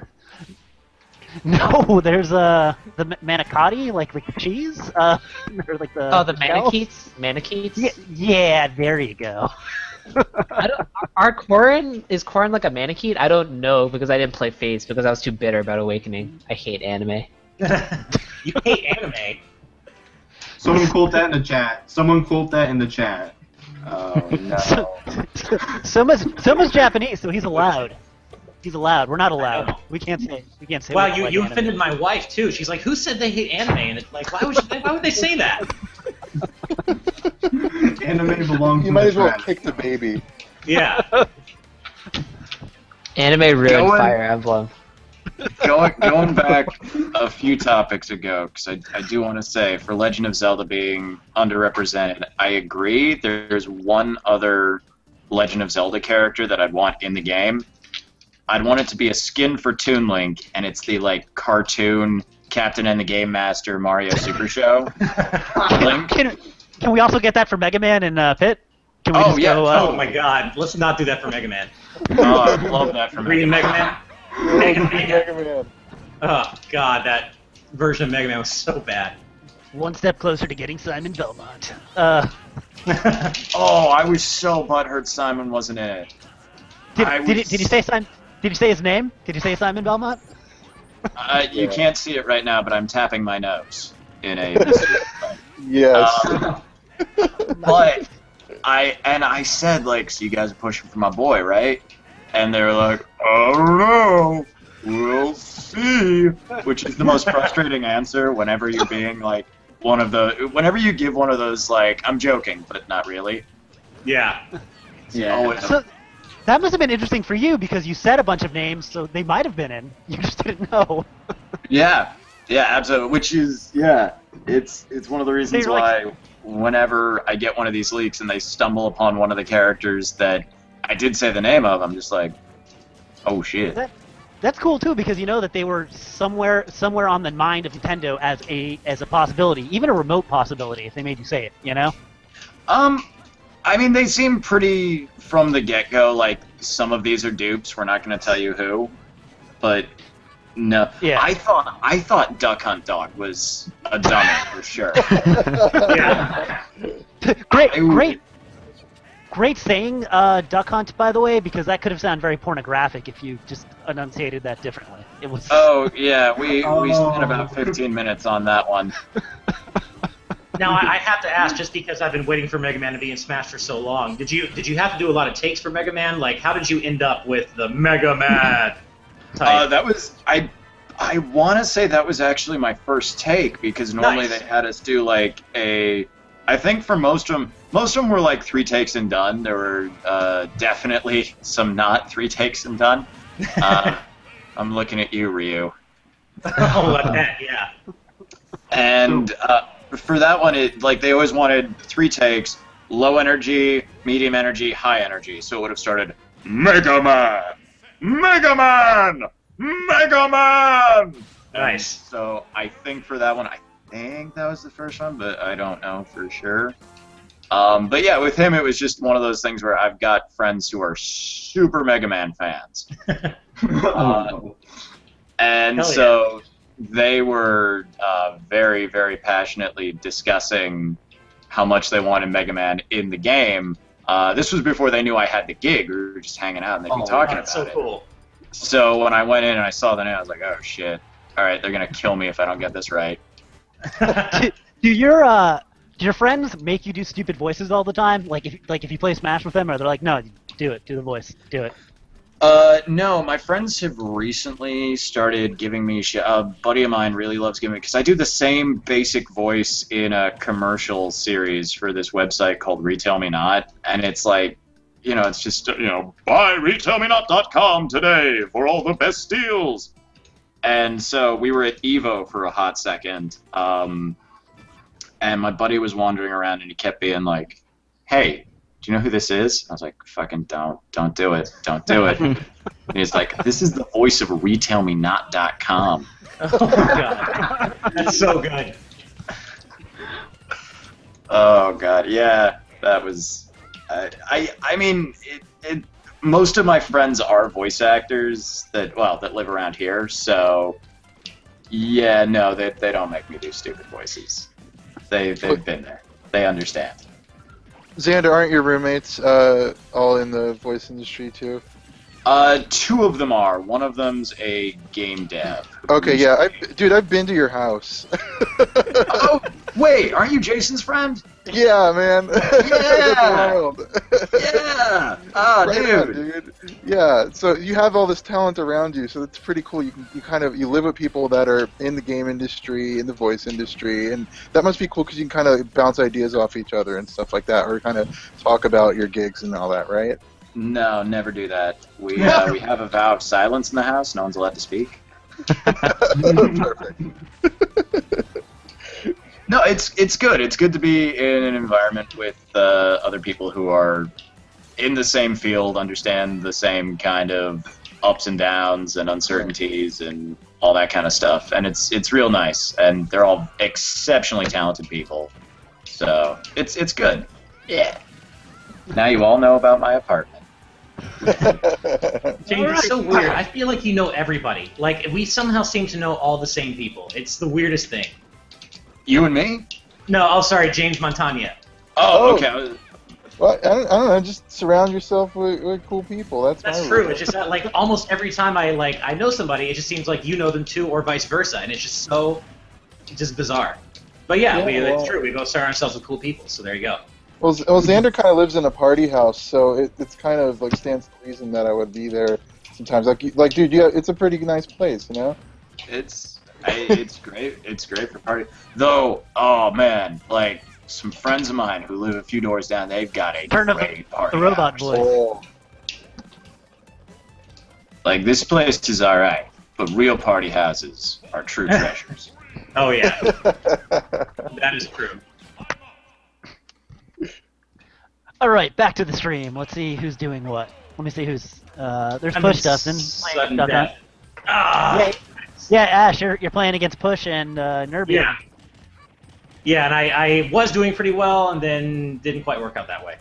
No, *laughs* there's uh the ma- manicotti, like like the cheese, uh, *laughs* or like the oh, the shell. Manaketes? Manaketes? Yeah, yeah, there you go. I don't, are Corrin, is Corrin like a Manakete? I don't know because I didn't play Fates because I was too bitter about Awakening. I hate anime. you hate anime. Someone quote that in the chat. Someone quote that in the chat. Oh *laughs* no. *laughs* Soma's Soma's Japanese, so he's allowed. He's allowed. We're not allowed. Oh. We can't say. We can't say. we Wow, don't you, like you anime. offended my wife too. She's like, "Who said they hate anime?" And it's like, why would you, why would they say that? *laughs* Anime belongs You in might as well kick the baby. Yeah. Anime ruined Going- Fire Emblem. Going going back a few topics ago, because I, I do want to say for Legend of Zelda being underrepresented, I agree. There's one other Legend of Zelda character that I'd want in the game. I'd want it to be a skin for Toon Link, and it's the like cartoon Captain N the Game Master Mario Super Show. *laughs* Link. Can, can we also get that for Mega Man and uh, Pit? Can we Oh, just yeah, go, uh, Oh my God! Let's not do that for Mega Man. Oh, I love that from Green Mega Man. Mega Man. Mega Man. Oh God, that version of Mega Man was so bad. one step closer to getting Simon Belmont. Uh, *laughs* Oh, I was so butthurt Simon wasn't in it. did, I did, he, was- did he say Simon? Did you say his name? Did you say Simon Belmont? Uh, you Yeah. can't see it right now, but I'm tapping my nose in a. *laughs* Yes. Um, but I and I said like, so you guys are pushing for my boy, right? And they were like, oh, I don't know, we'll see. Which is the most *laughs* frustrating answer whenever you're being like one of the whenever you give one of those like I'm joking, but not really. Yeah. Yeah. So that must have been interesting for you because you said a bunch of names, so they might have been in. *laughs* You just didn't know. Yeah, yeah, absolutely. Which is yeah, it's it's one of the reasons you're like- why whenever I get one of these leaks and they stumble upon one of the characters that I did say the name of, I'm just like, oh shit. That- that's cool too because you know that they were somewhere somewhere on the mind of Nintendo as a as a possibility, even a remote possibility if they made you say it. You know. Um, I mean, they seem pretty from the get go like some of these are dupes. We're not going to tell you who, but no. Yeah. I thought I thought Duck Hunt Dog was a dummy for sure. *laughs* Yeah. *laughs* great, I great, great saying, uh, Duck Hunt. By the way, because that could have sounded very pornographic if you just enunciated that differently. It was. Oh yeah, we we Oh. *laughs* spent about 15 minutes on that one. *laughs* Now I, I have to ask, just because I've been waiting for Mega Man to be in Smash for so long, did you did you have to do a lot of takes for Mega Man? Like, how did you end up with the Mega Man type? *laughs* Uh, that was I. I want to say that was actually my first take because normally Nice. they had us do like a. I think for most of them, most of them were like three takes and done. There were uh, definitely some not three takes and done. Uh, *laughs* I'm looking at you, Ryu. oh, like that, yeah. And uh, for that one, it like they always wanted three takes: low energy, medium energy, high energy. So it would have started Mega Man, Mega Man, Mega Man. Nice. So I think for that one, I think that was the first one, but I don't know for sure. Um, but yeah, with him, it was just one of those things where I've got friends who are super Mega Man fans. *laughs* Uh, and yeah. so they were uh, very, very passionately discussing how much they wanted Mega Man in the game. Uh, this was before they knew I had the gig. We were just hanging out and they'd be Oh, talking about so it. cool. So when I went in and I saw the name, I was like, oh shit. All right, they're gonna kill me if I don't get this right. *laughs* do, do your uh, do your friends make you do stupid voices all the time? Like if like if you play Smash with them, or they're like, no, do it, do the voice, do it. Uh, no, my friends have recently started giving me shit. A buddy of mine really loves giving me because I do the same basic voice in a commercial series for this website called Retail Me Not, and it's like, you know, it's just you know, buy retailmenot.com today for all the best deals. And so we were at Evo for a hot second, um, and my buddy was wandering around and he kept being like, "Hey, do you know who this is? I was like, fucking don't, don't do it, don't do it. *laughs* and he's like, this is the voice of retailmenot.com. Oh god, that's so good. Oh god, yeah, that was. I, I, I mean, it, it. Most of my friends are voice actors that, well, that live around here. So, yeah, no, they, they don't make me do stupid voices. They, they've been there. They understand. Xander, aren't your roommates uh, all in the voice industry too? Uh, two of them are. One of them's a game dev. Okay, yeah, I, dude, I've been to your house. *laughs* oh, wait, aren't you Jason's friend? Yeah, man. *laughs* Yeah. Yeah. Oh, Right on, dude. dude. Yeah, so you have all this talent around you, so it's pretty cool. You can, you kind of you live with people that are in the game industry, in the voice industry, and that must be cool because you can kind of bounce ideas off each other and stuff like that, or kind of talk about your gigs and all that, right? No, never do that. We *laughs* uh, we have a vow of silence in the house. No one's allowed to speak. *laughs* Perfect. No, it's it's good. It's good to be in an environment with uh, other people who are in the same field, understand the same kind of ups and downs and uncertainties and all that kind of stuff. And it's it's real nice. And they're all exceptionally talented people. So it's it's good. Yeah. Now you all know about my apartment. James, it's so weird. I feel like you know everybody. Like we somehow seem to know all the same people. It's the weirdest thing. You and me? No, oh sorry, James Montagna. Oh, Oh. okay. Well, I don't, I don't know. Just surround yourself with, with cool people. That's That's true. rule. It's just that like almost every time I like I know somebody, it just seems like you know them too, or vice versa, and it's just so just bizarre. But yeah, Yeah, we, well- it's true. We both surround ourselves with cool people, so there you go. Well, Z- well Xander kind of lives in a party house, so it, it's kind of like stands to reason that I would be there sometimes. Like, like, dude, yeah, it's a pretty nice place, you know. It's I, it's great. It's great for party. Though, oh man, like some friends of mine who live a few doors down, they've got a Turn of great party. the robot house. boy. Oh, Like this place is all right, but real party houses are true *laughs* treasures. Oh yeah, *laughs* that is true. All right, back to the stream. Let's see who's doing what. Let me see who's. Uh, there's I'm Push Dustin. Sudden death. Ah, yeah, yeah, Ash, you're, you're playing against Push and uh, Nerby. yeah. Yeah, and I, I was doing pretty well, and then didn't quite work out that way.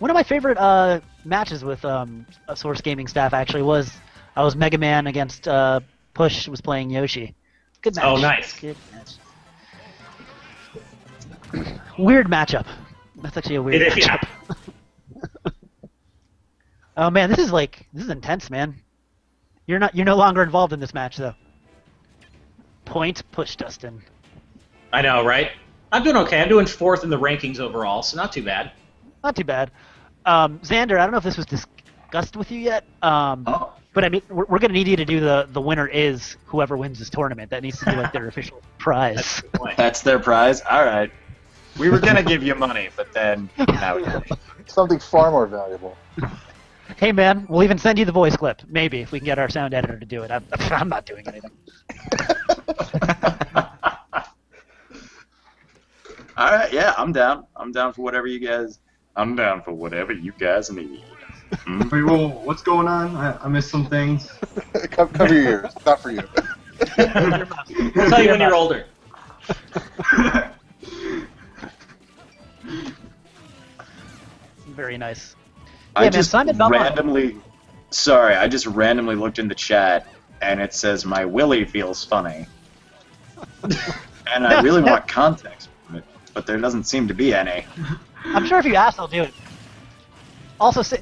One of my favorite uh, matches with um, Source Gaming staff actually was I was Mega Man against uh, Push was playing Yoshi. Good match. Oh, nice. Good match. weird matchup. That's actually a weird It matchup. *laughs* oh man, this is like this is intense, man. You're not you're no longer involved in this match though. Point push Dustin. I know, right? I'm doing okay. I'm doing fourth in the rankings overall, so not too bad. Not too bad. Um, Xander, I don't know if this was discussed with you yet. Um, Oh. But I mean, we're, we're going to need you to do the the winner is whoever wins this tournament. That needs to be like their *laughs* official prize. That's their prize. All right. We were gonna give you money, but then *laughs* now we don't. Something far more valuable. *laughs* Hey man, we'll even send you the voice clip. Maybe if we can get our sound editor to do it. I'm, *laughs* I'm not doing anything. *laughs* All right, yeah, I'm down. I'm down for whatever you guys. I'm down for whatever you guys need. Hmm? Wait, whoa, what's going on? I, I missed some things. *laughs* Co- Cover your ears. Not for you. I'll tell you when you're older. Very nice. I Yeah, just Simon Belmont- randomly. Sorry, I just randomly looked in the chat, and it says my willy feels funny, *laughs* and I really want context from it, but there doesn't seem to be any. I'm sure if you ask, I'll do it. Also, say,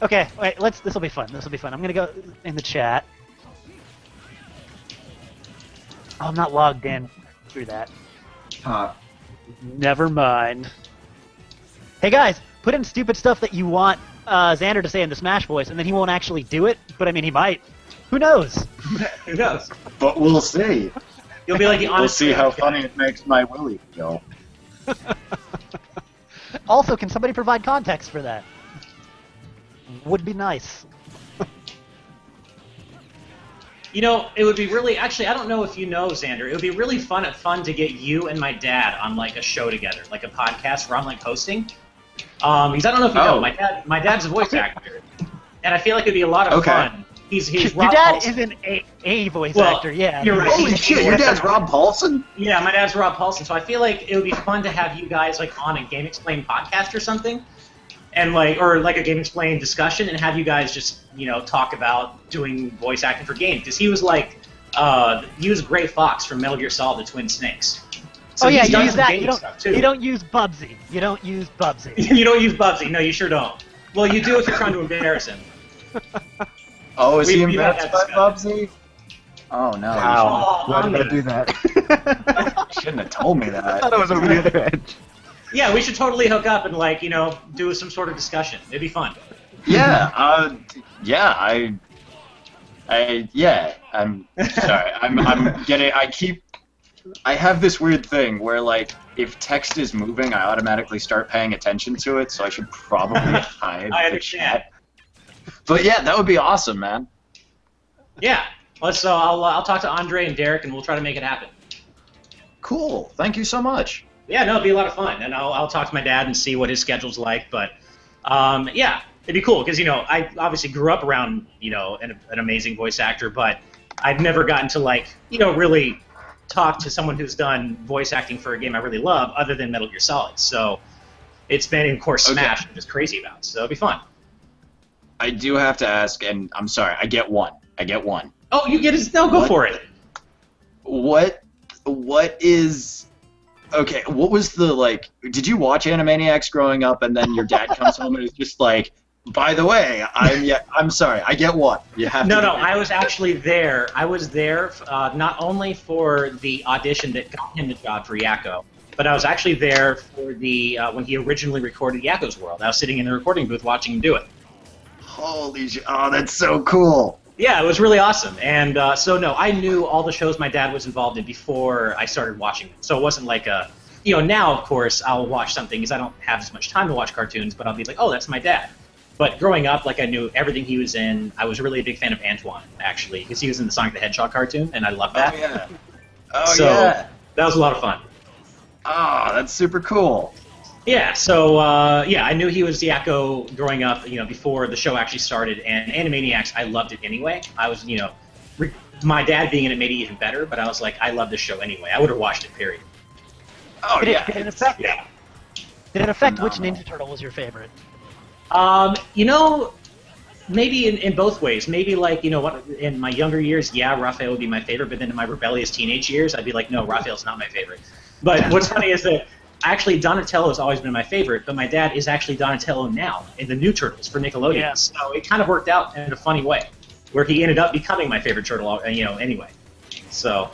okay, wait. Let's. This will be fun. This will be fun. I'm gonna go in the chat. Oh, I'm not logged in through that. Uh, Never mind. Hey guys, put in stupid stuff that you want uh, Xander to say in the Smash voice, and then he won't actually do it. But I mean, he might. Who knows? *laughs* Who knows? But we'll see. You'll be like the We'll see how guy. funny it makes my willy feel. *laughs* Also, can somebody provide context for that? Would be nice. *laughs* You know, it would be really actually. I don't know if you know Xander. It would be really fun fun to get you and my dad on like a show together, like a podcast where I'm like hosting. Um, because I don't know if you know, Oh. my dad my dad's a voice actor, and I feel like it'd be a lot of Okay. fun. He's he's Your Rob dad Paulsen. isn't a, a voice Well, actor, yeah. you're right. Holy shit, your dad's Rob Paulsen? Yeah, my dad's Rob Paulsen, so I feel like it would be fun to have you guys like on a GameXplain podcast or something, and like or like a GameXplain discussion, and have you guys just you know talk about doing voice acting for games because he was like uh, he was Gray Fox from Metal Gear Solid: The Twin Snakes. So oh yeah, you use that. You don't. stuff. You don't use Bubsy. You don't use Bubsy. *laughs* you don't use Bubsy. No, you sure don't. Well, you do if you're trying to embarrass him. *laughs* Oh, is We- he we've embarrassed that by Bubsy? Oh no! Wow. Why did I Andre. do that? *laughs* You shouldn't have told me that. I thought it was over the other edge. Yeah, we should totally hook up and like you know do some sort of discussion. It'd be fun. Yeah, uh, yeah, I, I, yeah, I'm sorry. I'm, I'm getting. I keep. I have this weird thing where like if text is moving, I automatically start paying attention to it. So I should probably *laughs* hide I the understand. chat. But yeah, that would be awesome, man. Yeah. Let's. So I'll uh, I'll talk to Andre and Derek and we'll try to make it happen. Cool. Thank you so much. Yeah, no, it'd be a lot of fun, and I'll, I'll talk to my dad and see what his schedule's like. But um, yeah, it'd be cool because you know I obviously grew up around you know an, an amazing voice actor, but I've never gotten to like you know really talk to someone who's done voice acting for a game I really love, other than Metal Gear Solid. So it's been, of course, Okay. Smash. I'm just crazy about. So it'd be fun. I do have to ask, and I'm sorry. I get one. I get one. Oh, you get it? No, go What? for it. What? What is? Okay, what was the like? Did you watch Animaniacs growing up, and then your dad comes home and is just like, "By the way, I'm yeah, *laughs* I'm sorry, I get one. You have No, to no, me I was actually there. I was there uh, not only for the audition that got him the job for Yakko, but I was actually there for the uh, when he originally recorded Yakko's World. I was sitting in the recording booth watching him do it. Holy shit! Oh, that's so cool. Yeah, it was really awesome. And uh, so no, I knew all the shows my dad was involved in before I started watching them. So it wasn't like a, you know, now of course I'll watch something because I don't have as much time to watch cartoons, but I'll be like, oh, that's my dad. But growing up, like I knew everything he was in. I was really a big fan of Antoine actually because he was in the Sonic the Hedgehog cartoon, and I loved that. Oh yeah. *laughs* Oh so yeah. that was a lot of fun. Oh, that's super cool. Yeah, so uh, yeah, I knew he was Yakko growing up, you know, before the show actually started, and Animaniacs, I loved it anyway. I was, you know, re- my dad being in it made it even better, but I was like, I love this show anyway. I would have watched it, period. Oh did yeah. It, did it affect? Yeah. Did it affect which Ninja Turtle was your favorite? Um, you know, maybe in, in both ways. Maybe like you know what, in my younger years, yeah, Raphael would be my favorite, but then in my rebellious teenage years, I'd be like, no, Raphael's not my favorite. But *laughs* what's funny is that actually Donatello has always been my favorite, but my dad is actually Donatello now in the new Turtles for Nickelodeon. Yeah. So it kind of worked out in a funny way, where he ended up becoming my favorite turtle, uh, you know, anyway. So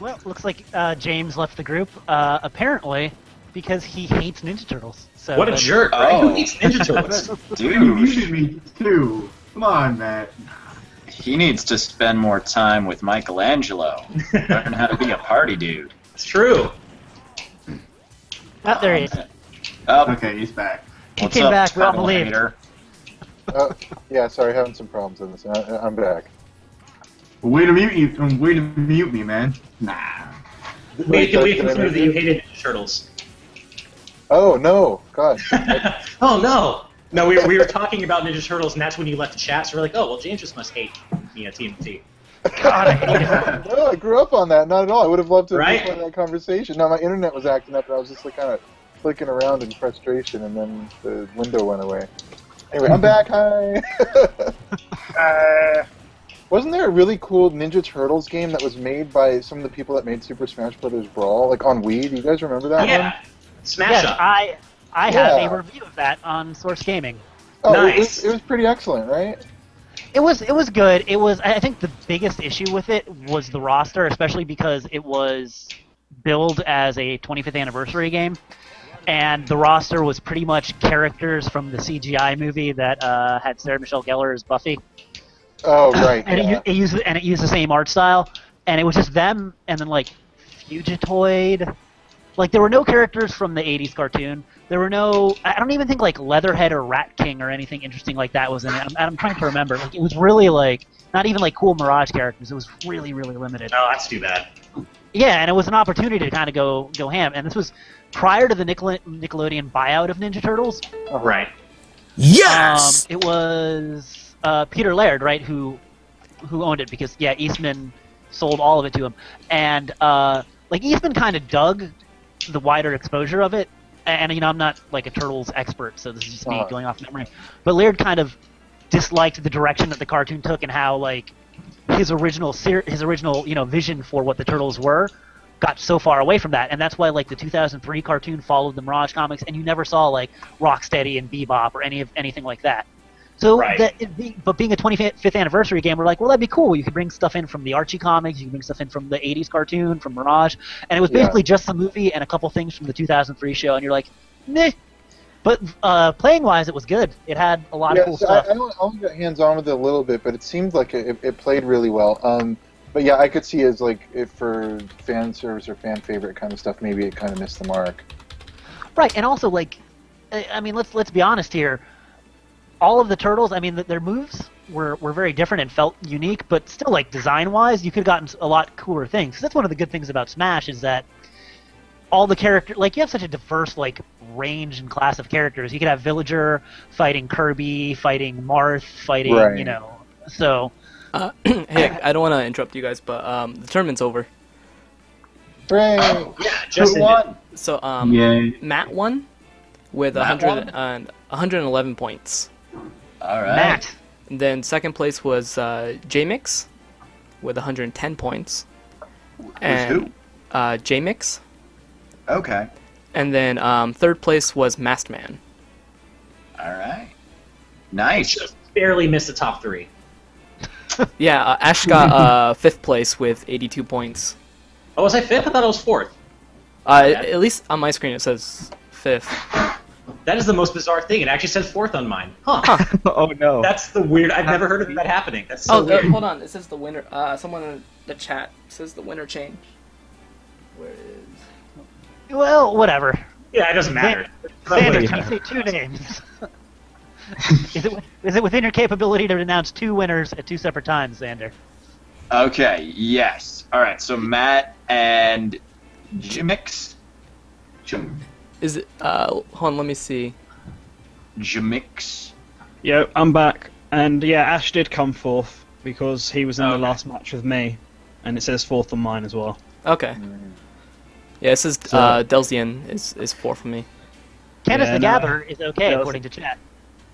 Well, looks like uh, James left the group. Uh, apparently, because he hates Ninja Turtles. So what a that's- jerk, right? Who Oh. hates Ninja *laughs* Turtles? You Dude, muted me too. Come on, Matt. he needs to spend more time with Michelangelo. Learn how to be a party dude. it's true. Oh, there he is. Oh, Okay, he's back. what's came up, back, we all turtle believed. Uh, yeah, sorry, having some problems in this. I, I'm back. Way to mute you. um, Way to mute me, man. Nah. We, Did I- we did I that you hated Turtles. Oh no, God! *laughs* oh no! No, we were, we were talking about Ninja Turtles, and that's when you left the chat. So we're like, oh well, James just must hate, you know, TMT. God, I hate it. *laughs* no, I grew up on that. Not at all. I would have loved to have Right? right? that conversation. Now my internet was acting up, and I was just like kind of clicking around in frustration, and then the window went away. Anyway, I'm back. Hi. *laughs* uh, wasn't there a really cool Ninja Turtles game that was made by some of the people that made Super Smash Bros. Brawl, like on Wii? Do you guys remember that one? Yeah, Smash Yes, Up. I I have Yeah. a review of that on Source Gaming. Oh, it, Nice. was, it was pretty excellent, right? It was it was good. It was I I think the biggest issue with it was the roster, especially because it was billed as a 25th anniversary game, and the roster was pretty much characters from the CGI movie that uh, had Sarah Michelle Gellar as Buffy, Oh, right. and yeah. it, it used and it used the same art style, and it was just them, and then like Fugitoid. Like there were no characters from the '80s cartoon. There were no. I I don't even think like Leatherhead or Rat King or anything interesting like that was in it. I'm, I'm trying to remember. Like it was really like not even like cool Mirage characters. It was really really limited. Oh, that's too bad. Yeah, and it was an opportunity to kind of go go ham. And this was prior to the Nickel- Nickelodeon buyout of Ninja Turtles. Right. Yes! Um, it was uh, Peter Laird, right, who who owned it because yeah, Eastman sold all of it to him, and uh, like Eastman kind of dug the wider exposure of it. And you know, I'm not like a turtles expert, so this is just me Uh-huh. going off memory. But Laird kind of disliked the direction that the cartoon took and how like his original ser- his original you know vision for what the turtles were got so far away from that, and that's why like the 2003 cartoon followed the Mirage comics, and you never saw like Rocksteady and Bebop or any of anything like that. So, Right. that, be, but being a 25th anniversary game, we're like, well, that'd be cool. You could bring stuff in from the Archie comics, you could bring stuff in from the 80s cartoon, from Mirage, and it was Yeah. basically just the movie and a couple things from the 2003 show, and you're like, meh. But uh, playing wise, it was good. It had a lot yeah, of cool so stuff. I, I only- only got hands on with it a little bit, but it seemed like it, it played really well. Um, but yeah, I could see as like if for fan service or fan favorite kind of stuff, maybe it kind of missed the mark. Right, and also like, I I mean, let's let's be honest here. All of the turtles, I mean, their moves were, were very different and felt unique, but still, like design wise, you could have gotten a lot cooler things. that's one of the good things about Smash is that all the character, like you have such a diverse like range and class of characters. You could have Villager fighting Kirby, fighting Marth, fighting Right. you know. So Uh, *clears throat* hey, I don't want to interrupt you guys, but um, the tournament's over. Hooray! Yeah, just won? So um, Yay. Matt won with Matt 100 won? and 111 points. All right. Matt, And then second place was uh, J-Mix with 110 points. And, who? Uh, J-Mix. Okay. And then um, third place was Mastman. All right. Nice. Just barely missed the top three. *laughs* Yeah, uh, Ash got uh, *laughs* fifth place with 82 points. Oh, was I fifth? I thought I was fourth. Uh, at least on my screen it says fifth. *laughs* That is the most bizarre thing. It actually says fourth on mine. Huh. *laughs* oh no. That's the weird. I've never heard of that happening. That's so oh, weird. hold on. It says the winner. Uh, someone in the chat says the winner change. Where is? well, whatever. Yeah, it doesn't matter. Xander, can you say two *laughs* names? *laughs* is it is it within your capability to announce two winners at two separate times, Xander? Okay. Yes. All right. So Matt and Jimix. Jim. Is it? Uh, hold on. Let me see. Jamix. Yo, I'm back, and yeah, Ash did come fourth because he was in the last match with me, and it says fourth on mine as well. Okay. Yeah, it says So- uh, Delzian is is four for me. Kenneth Yeah, the no. Gatherer is okay Yes. according to chat.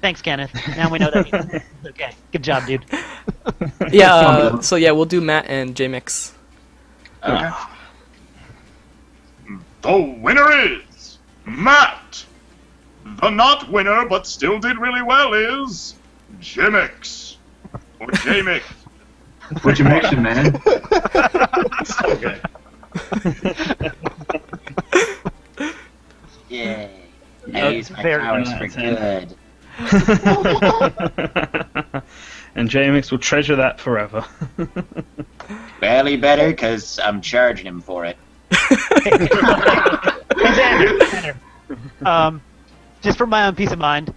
Thanks, Kenneth. Now we know that means it's *laughs* okay. Good job, dude. *laughs* Yeah. Uh, so yeah, we'll do Matt and J Mix. The winner is Matt. The not winner, but still did really well, is Jimix. Or *laughs* Jamix. What you mention, man? So good. Yay. I use my Very powers *laughs* for good. and Jamix will treasure that forever. *laughs* Barely better, because I'm charging him for it. Hey, Xander, Xander. Um, just for my own peace of mind,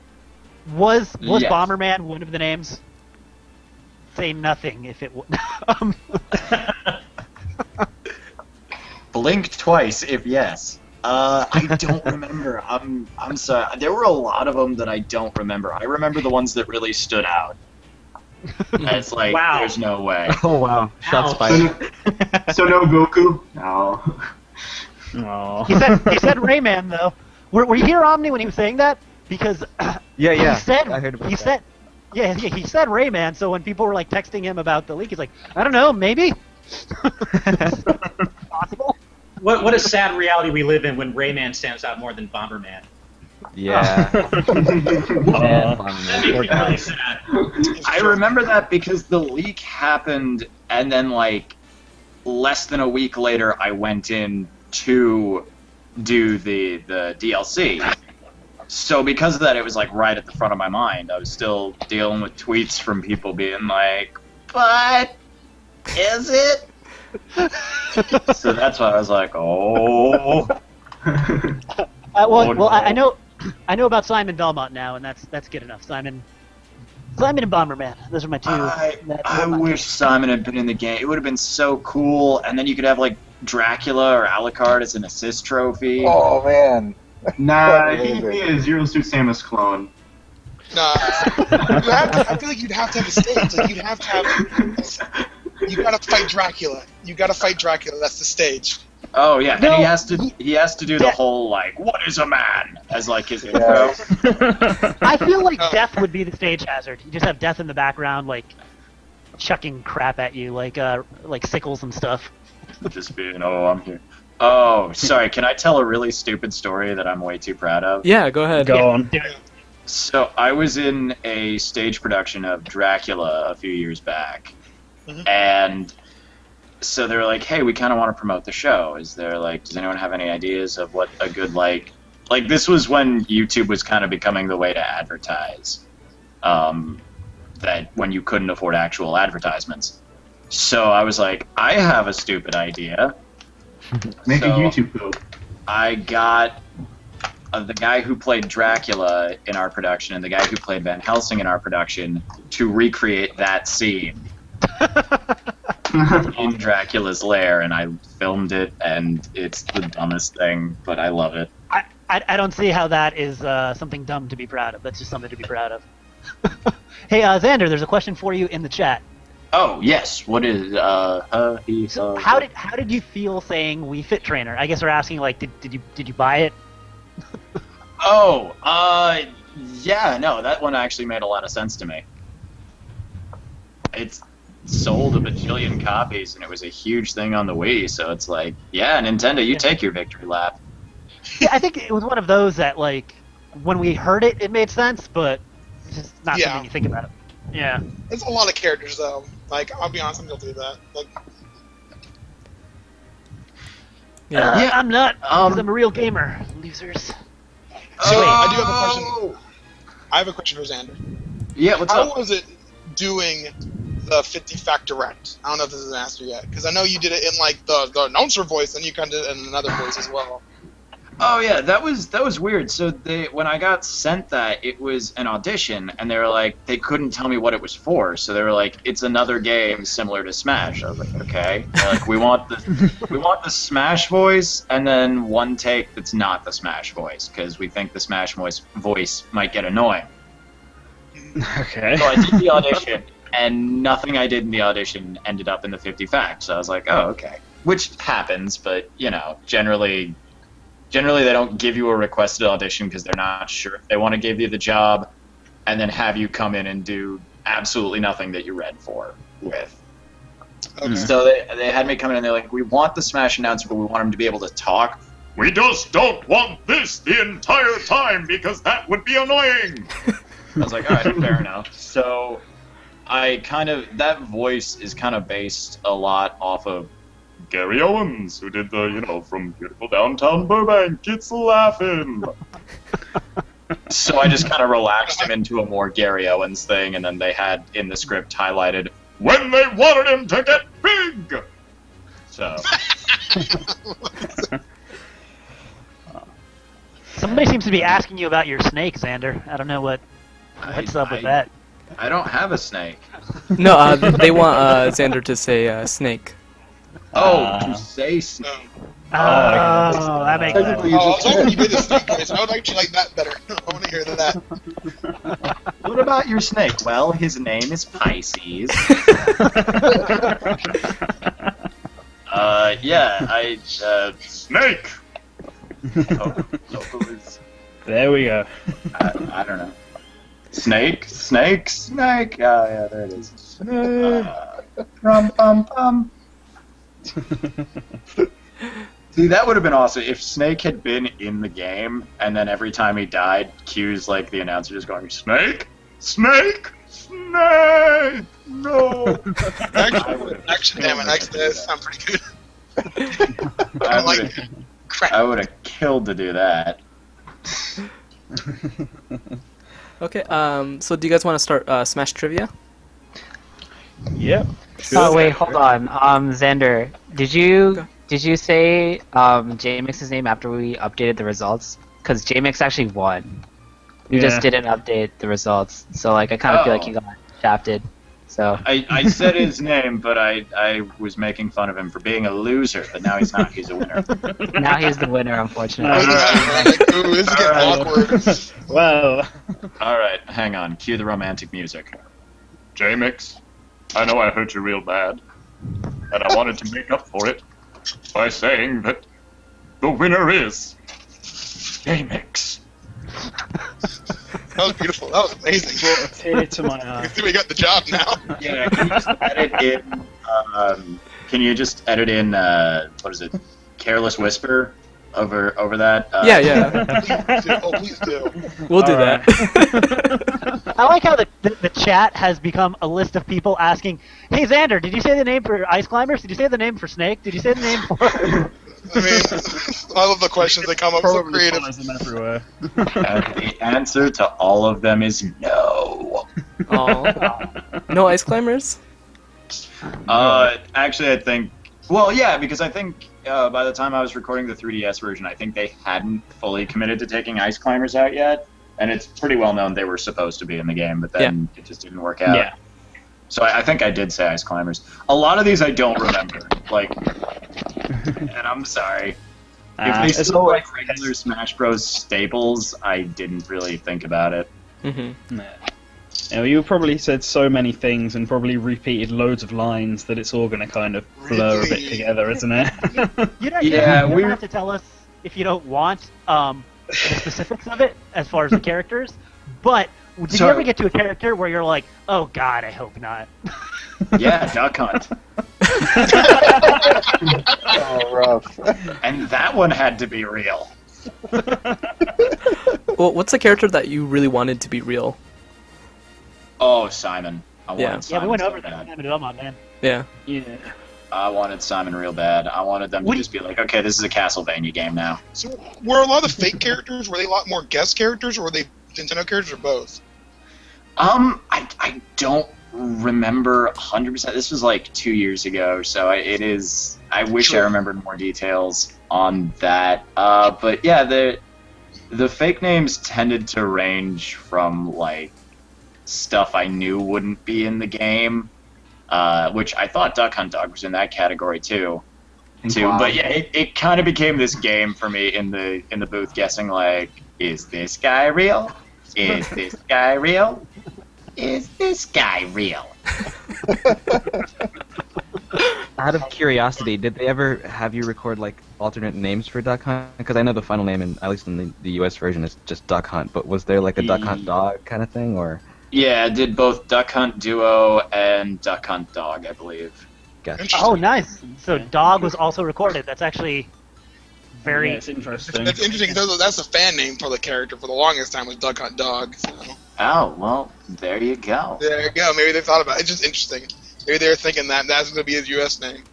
was was Yes. Bomberman one of the names? Say nothing if it. W- *laughs* um, Blink twice if yes. Uh, I don't remember. I'm I'm sorry. There were a lot of them that I don't remember. I remember the ones that really stood out. *laughs* It's like Wow. there's no way. *laughs* Oh wow, shots Ow. fired. So no Goku? No. Aw. *laughs* he said he said Rayman though. Were, were you here, Omni, when he was saying that? Because Yeah, *clears throat* yeah. he said I heard about he that. said yeah, yeah he said Rayman. So when people were like texting him about the leak, he's like, I don't know, maybe. Possible. What what a sad reality we live in when Rayman stands out more than Bomberman. Yeah. Man, Aw. That makes me really sad. *laughs* I remember that because the leak happened, and then like less than a week later, I went in to do the the DLC. So because of that, it was like right at the front of my mind. I was still dealing with tweets from people being like, "But is it?" *laughs* so that's why I was like, "Oh." *laughs* Uh, well, Oh, well, I, I know, I know about Simon Belmont now, and that's that's good enough. Simon, Simon and Bomberman. Those are my two. I, that's I my- wish Simon had been in the game. It would have been so cool. And then you could have like Dracula or Alucard as an assist trophy. Oh man. Nah, *laughs* Yeah, he'd be a Zero Suit Samus clone. Nah, *laughs* you have to, I feel like you'd have to have a stage. Like you'd have to have. You gotta fight Dracula. You gotta fight Dracula. That's the stage. Oh yeah, No, and he has to he has to do the Yeah. whole like what is a man as like his intro. Yeah. *laughs* I feel like Oh. death would be the stage hazard. You just have death in the background, like chucking crap at you, like uh, like sickles and stuff. Just being oh I'm here. Oh sorry, can I tell a really stupid story that I'm way too proud of? Yeah, go ahead. Go on. So I was in a stage production of Dracula a few years back, Mhm. and so they're like, "Hey, we kind of want to promote the show. Is there like, does anyone have any ideas of what a good like, like this was when YouTube was kind of becoming the way to advertise, um, that when you couldn't afford actual advertisements. So I was like, I have a stupid idea. *laughs* Make So- a YouTube poop. I got uh, the guy who played Dracula in our production and the guy who played Van Helsing in our production to recreate that scene *laughs* *laughs* in Dracula's lair, and I filmed it, and it's the dumbest thing, but I love it. I, I, I don't see how that is uh, something dumb to be proud of. That's just something to be proud of. *laughs* hey, uh, Xander, there's a question for you in the chat. Oh yes, what is uh, uh he, So uh, how did how did you feel saying Wii Fit Trainer? I guess we're asking like, did, did you did you buy it? *laughs* Oh, uh, yeah, no, that one actually made a lot of sense to me. It's sold a bajillion copies, and it was a huge thing on the Wii. So it's like, yeah, Nintendo, you take your victory lap. Yeah, I think it was one of those that like when we heard it, it made sense, but it's just not Yeah. something you think about it. Yeah. There's a lot of characters though. Like I'll be honest, I'm guilty of that. Like Yeah. Uh, Yeah, I'm not. um, I'm a real gamer. Losers. So wait, I do have a Oh! question. I have a question for Xander. Yeah, what's How up? was it doing the 50 fact direct? I don't know if this is an answer yet, because I know you did it in like the, the announcer voice, and you kind of did it in another voice as well. Oh yeah, that was that was weird. So they when I got sent that, it was an audition, and they were like they couldn't tell me what it was for. So they were like, it's another game similar to Smash. I was like, okay. They're like we want the *laughs* we want the Smash voice, and then one take that's not the Smash voice because we think the Smash voice voice might get annoying. *laughs* Okay. So I did the audition, and nothing I did in the audition ended up in the 50 facts. So I was like, oh, okay. Which happens, but, you know, generally, generally they don't give you a requested audition because they're not sure if they want to give you the job and then have you come in and do absolutely nothing that you read for with. Okay. So they, they had me come in and they're like, we want the Smash announcer, but we want him to be able to talk. We just don't want this the entire time because that would be annoying. *laughs* I was like, all right, fair enough. So I kind of that voice is kind of based a lot off of Gary Owens, who did the, you know, from beautiful downtown Burbank, it's Laugh-In. *laughs* so I just kind of relaxed him into a more Gary Owens thing, and then they had in the script highlighted when they wanted him to get big. So Somebody seems to be asking you about your snake, Xander. I don't know what what's up with I- that. I don't have a snake. No, uh, they want uh, Xander to say uh, snake. Oh, to say snake. Oh, that makes sense. Oh, I was hoping you did a snake voice. I would actually like that better. *laughs* I want to hear that. *laughs* What about your snake? Well, his name is Pisces. *laughs* uh, yeah, I uh, snake. Oh, it was- There we go. I, I don't know. Snake, snake, snake. Oh yeah, there it is. Snake. Uh, rum pum pum. *laughs* See, that would have been awesome if Snake had been in the game, and then every time he died, Q's like the announcer just going Snake, Snake, snake. No. *laughs* Actually, actually damn it, actually, that sounds pretty good. *laughs* I would have, I would have killed to do that. Okay, um, so do you guys want to start uh, Smash trivia? Yep. Oh wait, hold on. Um, Xander, did you did you say um JMix's name after we updated the results? Because JMix actually won. You Yeah. just didn't update the results, so like I kind of feel like Oh. you got shafted. So I, I said his *laughs* name, but I, I was making fun of him for being a loser, but now he's not. He's a winner. *laughs* now he's the winner, unfortunately. Ooh, this is getting awkward. *laughs* Well. All right, hang on. Cue the romantic music. J-Mix, I know I hurt you real bad, and I wanted to make up for it by saying that the winner is J-Mix. That was beautiful. That was amazing. Brought a tear to my *laughs* eye. we got the job now. Yeah, can you just edit in? Um, can you just edit in? Uh, what is it? Careless whisper over over that. Uh, Yeah, yeah. *laughs* oh, please do. We'll do All right. that. *laughs* I like how the, the the chat has become a list of people asking, "Hey Xander, did you say the name for ice climbers? Did you say the name for snake? Did you say the name for?" I mean, I love the questions that come up so Probably creative. them everywhere. And the answer to all of them is no. Aw. no ice climbers. Uh, actually, I think. Well, yeah, because I think uh, by the time I was recording the 3DS version, I think they hadn't fully committed to taking Ice Climbers out yet, and it's pretty well known they were supposed to be in the game, but then it just didn't work out. Yeah. So I, I think I did say Ice Climbers. A lot of these I don't remember, like, and I'm sorry. Ah, if they it's still always like regular Smash Bros. staples, I didn't really think about it. Mm-hmm. Yeah. You, know, you probably said so many things and probably repeated loads of lines that it's all going to kind of blur a bit together, isn't it? *laughs* You don't, Yeah, you don't we're- have to tell us if you don't want um, the specifics of it as far as the *laughs* characters. But did So- you ever get to a character where you're like, "Oh God, I hope not." *laughs* Yeah, Duck Hunt. *laughs* Oh, rough. And that one had to be real. *laughs* Well, what's the character that you really wanted to be real? Oh, Simon. I Yeah. wanted yeah, we went so over that bad. time in Belmont, man. Yeah. yeah. I wanted Simon real bad. I wanted them to just be like, okay, this is a Castlevania game now. So, were a lot of the fake characters? Were they a lot more guest characters, or were they Nintendo characters, or both? Um, I, I don't remember 100%. This was like two years ago, so I, it is. I wish I remembered more details on that. Uh, but yeah, the the fake names tended to range from like stuff I knew wouldn't be in the game, uh, which I thought Duck Hunt Dog was in that category too. Too, Wow. but yeah, it, it kind of became this game for me in the in the booth, guessing like, is this guy real? Is this guy real? Is this guy real? Out of curiosity, did they ever have you record like alternate names for Duck Hunt? Because I know the final name, in, at least in the, the U.S. version, is just Duck Hunt. But was there like a Duck Hunt Dog kind of thing, or? Yeah, I did both Duck Hunt Duo and Duck Hunt Dog, I believe. Gotcha. Oh, nice. So dog was also recorded. That's actually very. Yeah, it's interesting. That's interesting. That's, that's a fan name for the character for the longest time was Duck Hunt Dog. So Oh well, there you go. there you go. Maybe they thought about it. It's just interesting. Maybe they were thinking that that's going to be his U.S. name.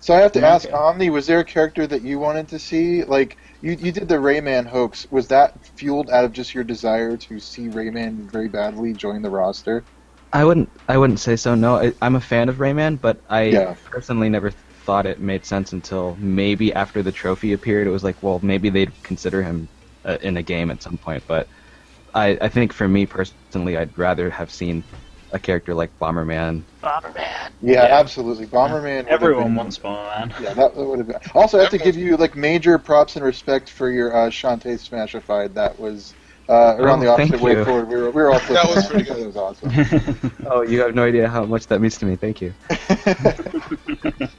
So I have to Okay. ask Omni, was there a character that you wanted to see? Like you, you did the Rayman hoax. Was that fueled out of just your desire to see Rayman very badly join the roster? I wouldn't. I wouldn't say so. No, I, I'm a fan of Rayman, but I Yeah. personally never thought it made sense until maybe after the trophy appeared. It was like, well, maybe they'd consider him uh, in a game at some point. But I, I think for me personally, I'd rather have seen a character like Bomberman. Bomberman. Yeah, Yeah. absolutely. Bomberman. would have Everyone been- wants Bomberman. Yeah, that would have been. Also, I have to give you like major props and respect for your uh, Shantae Smashified. That was uh, around Oh, the opposite way you. forward. We were, we were all That was pretty out. That was *laughs* awesome. Oh, you have no idea how much that means to me. Thank you.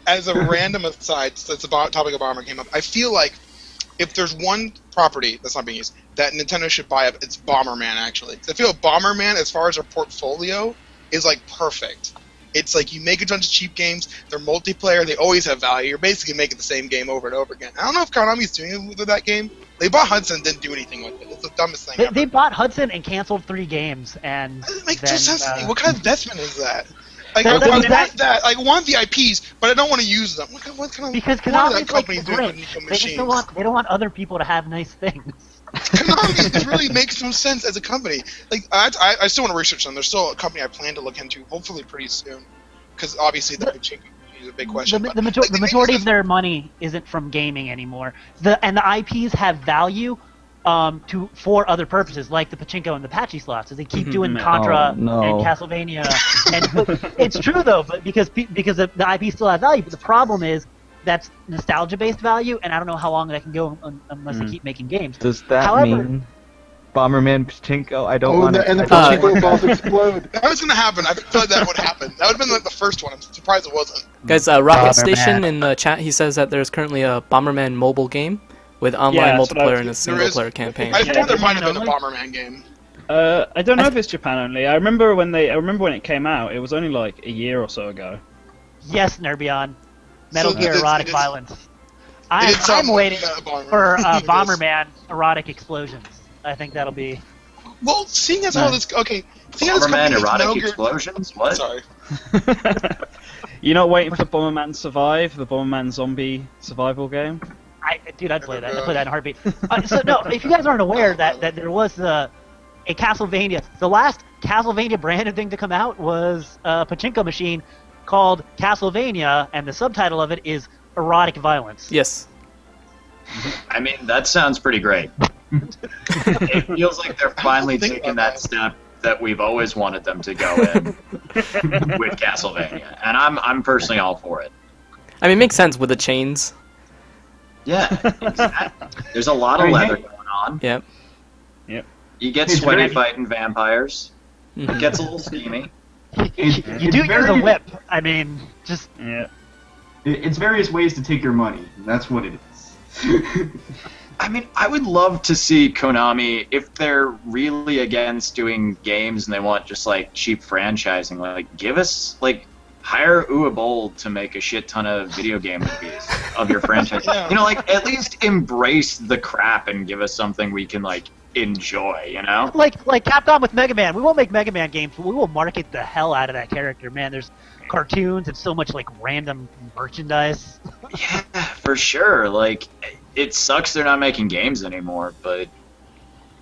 As a random aside, since the topic of Bomber came up, I feel like if there's one property that's not being used that Nintendo should buy up, it's Bomberman. Actually, I feel Bomberman, as far as their portfolio, is like perfect. It's like you make a bunch of cheap games. They're multiplayer. They always have value. You're basically making the same game over and over again. I don't know if Konami's doing it with that game. They bought Hudson, didn't do anything with it. It's the dumbest thing They, they bought Hudson and canceled three games, and That doesn't make then, sense uh, What kind of investment is that? Like, That- I, want that- that, I want the IPs, but I don't want to use them. What, what kind of because Konami's like the Grinch. They just don't want. They don't want other people to have nice things. *laughs* Konami really makes no sense as a company. Like, I, I, I still want to research them. There's still a company I plan to look into, hopefully pretty soon, because obviously the Pachinko is a big The, question. the, but, major- like, the they majority of their money isn't from gaming anymore. The and the IPs have value um, to for other purposes, like the pachinko and the pachislots. So they keep doing No, Contra no. and Castlevania. and *laughs* it's true though, but because because the, the IP still have value. But the problem is that's nostalgia based value, and I don't know how long that can go un- unless they Mm. keep making games. Does that However- mean Bomberman Pachinko? I don't Oh, want and the, and the Uh, pachinko balls *laughs* explode. That was gonna happen. I thought that would happen. That would have been like the first one. I'm surprised it wasn't. Guys, uh, Rocket Bomberman. Station in the chat, he says that there's currently a Bomberman mobile game with online Yeah, that's what I multiplayer was- and a single is- player campaign. I Yeah, thought there might have Japan been a only? Bomberman game. Uh, I don't know if it's Japan only. I remember when they. I remember when it came out. It was only like a year or so ago. Yes, Nerbion. Metal So Gear it is- erotic it is- violence. It I'm, did sound I'm like waiting for uh, *laughs* It is. Bomberman erotic explosions. I think that'll be. Well, seeing as how this okay, seeing as Bomberman erotic Metal Gear- explosions? What? Sorry. *laughs* You're not waiting for Bomberman Survive, the Bomberman zombie survival game? I, dude, I'd play that. I'd play that in a heartbeat. *laughs* Uh, so no, if you guys aren't aware that, that there was uh, a Castlevania, the last Castlevania branded thing to come out was a pachinko machine called Castlevania, and the subtitle of it is erotic violence. Yes. I mean, that sounds pretty great. It feels like they're finally taking about that step that we've always wanted them to go in with Castlevania, and I'm I'm personally all for it. I mean, it makes sense with the chains. Yeah, exactly. There's a lot of leather going on. Yep. Yep. You get It's sweaty very- fighting vampires. It Mhm. gets a little steamy. It- You it's do use a whip. I mean, just Yeah. it- It's various ways to take your money. That's what it is. *laughs* I mean, I would love to see Konami if they're really against doing games and they want just like cheap franchising. Like, give us like hire Uwe Boll to make a shit ton of video game movies of your *laughs* franchise. Yeah. You know, like at least embrace the crap and give us something we can like enjoy. You know? like like Capcom with Mega Man. We won't make Mega Man games, but we will market the hell out of that character. Man, there's cartoons and so much like random merchandise. Yeah, for sure. Like, it sucks they're not making games anymore, but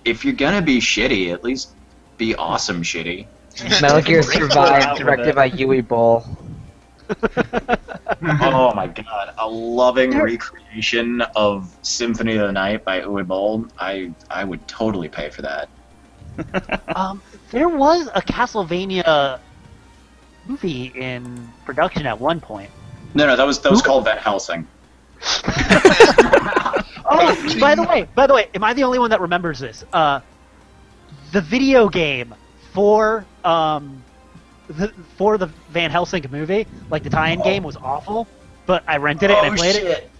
if you're gonna be shitty, at least be awesome shitty. *laughs* Metal Gear Bring it Survive, directed by Uwe Boll. *laughs* oh my god, a loving recreation of Symphony of the Night by Uwe Boll. I I would totally pay for that. *laughs* Um, there was a Castlevania movie in production at one point. No, no, that was that was called Van Helsing. *laughs* Oh, by the way, by the way, am I the only one that remembers this? Uh, the video game for um, the, for the Van Helsing movie, like the tie-in game, was awful. But I rented it and I Oh, played it. shit.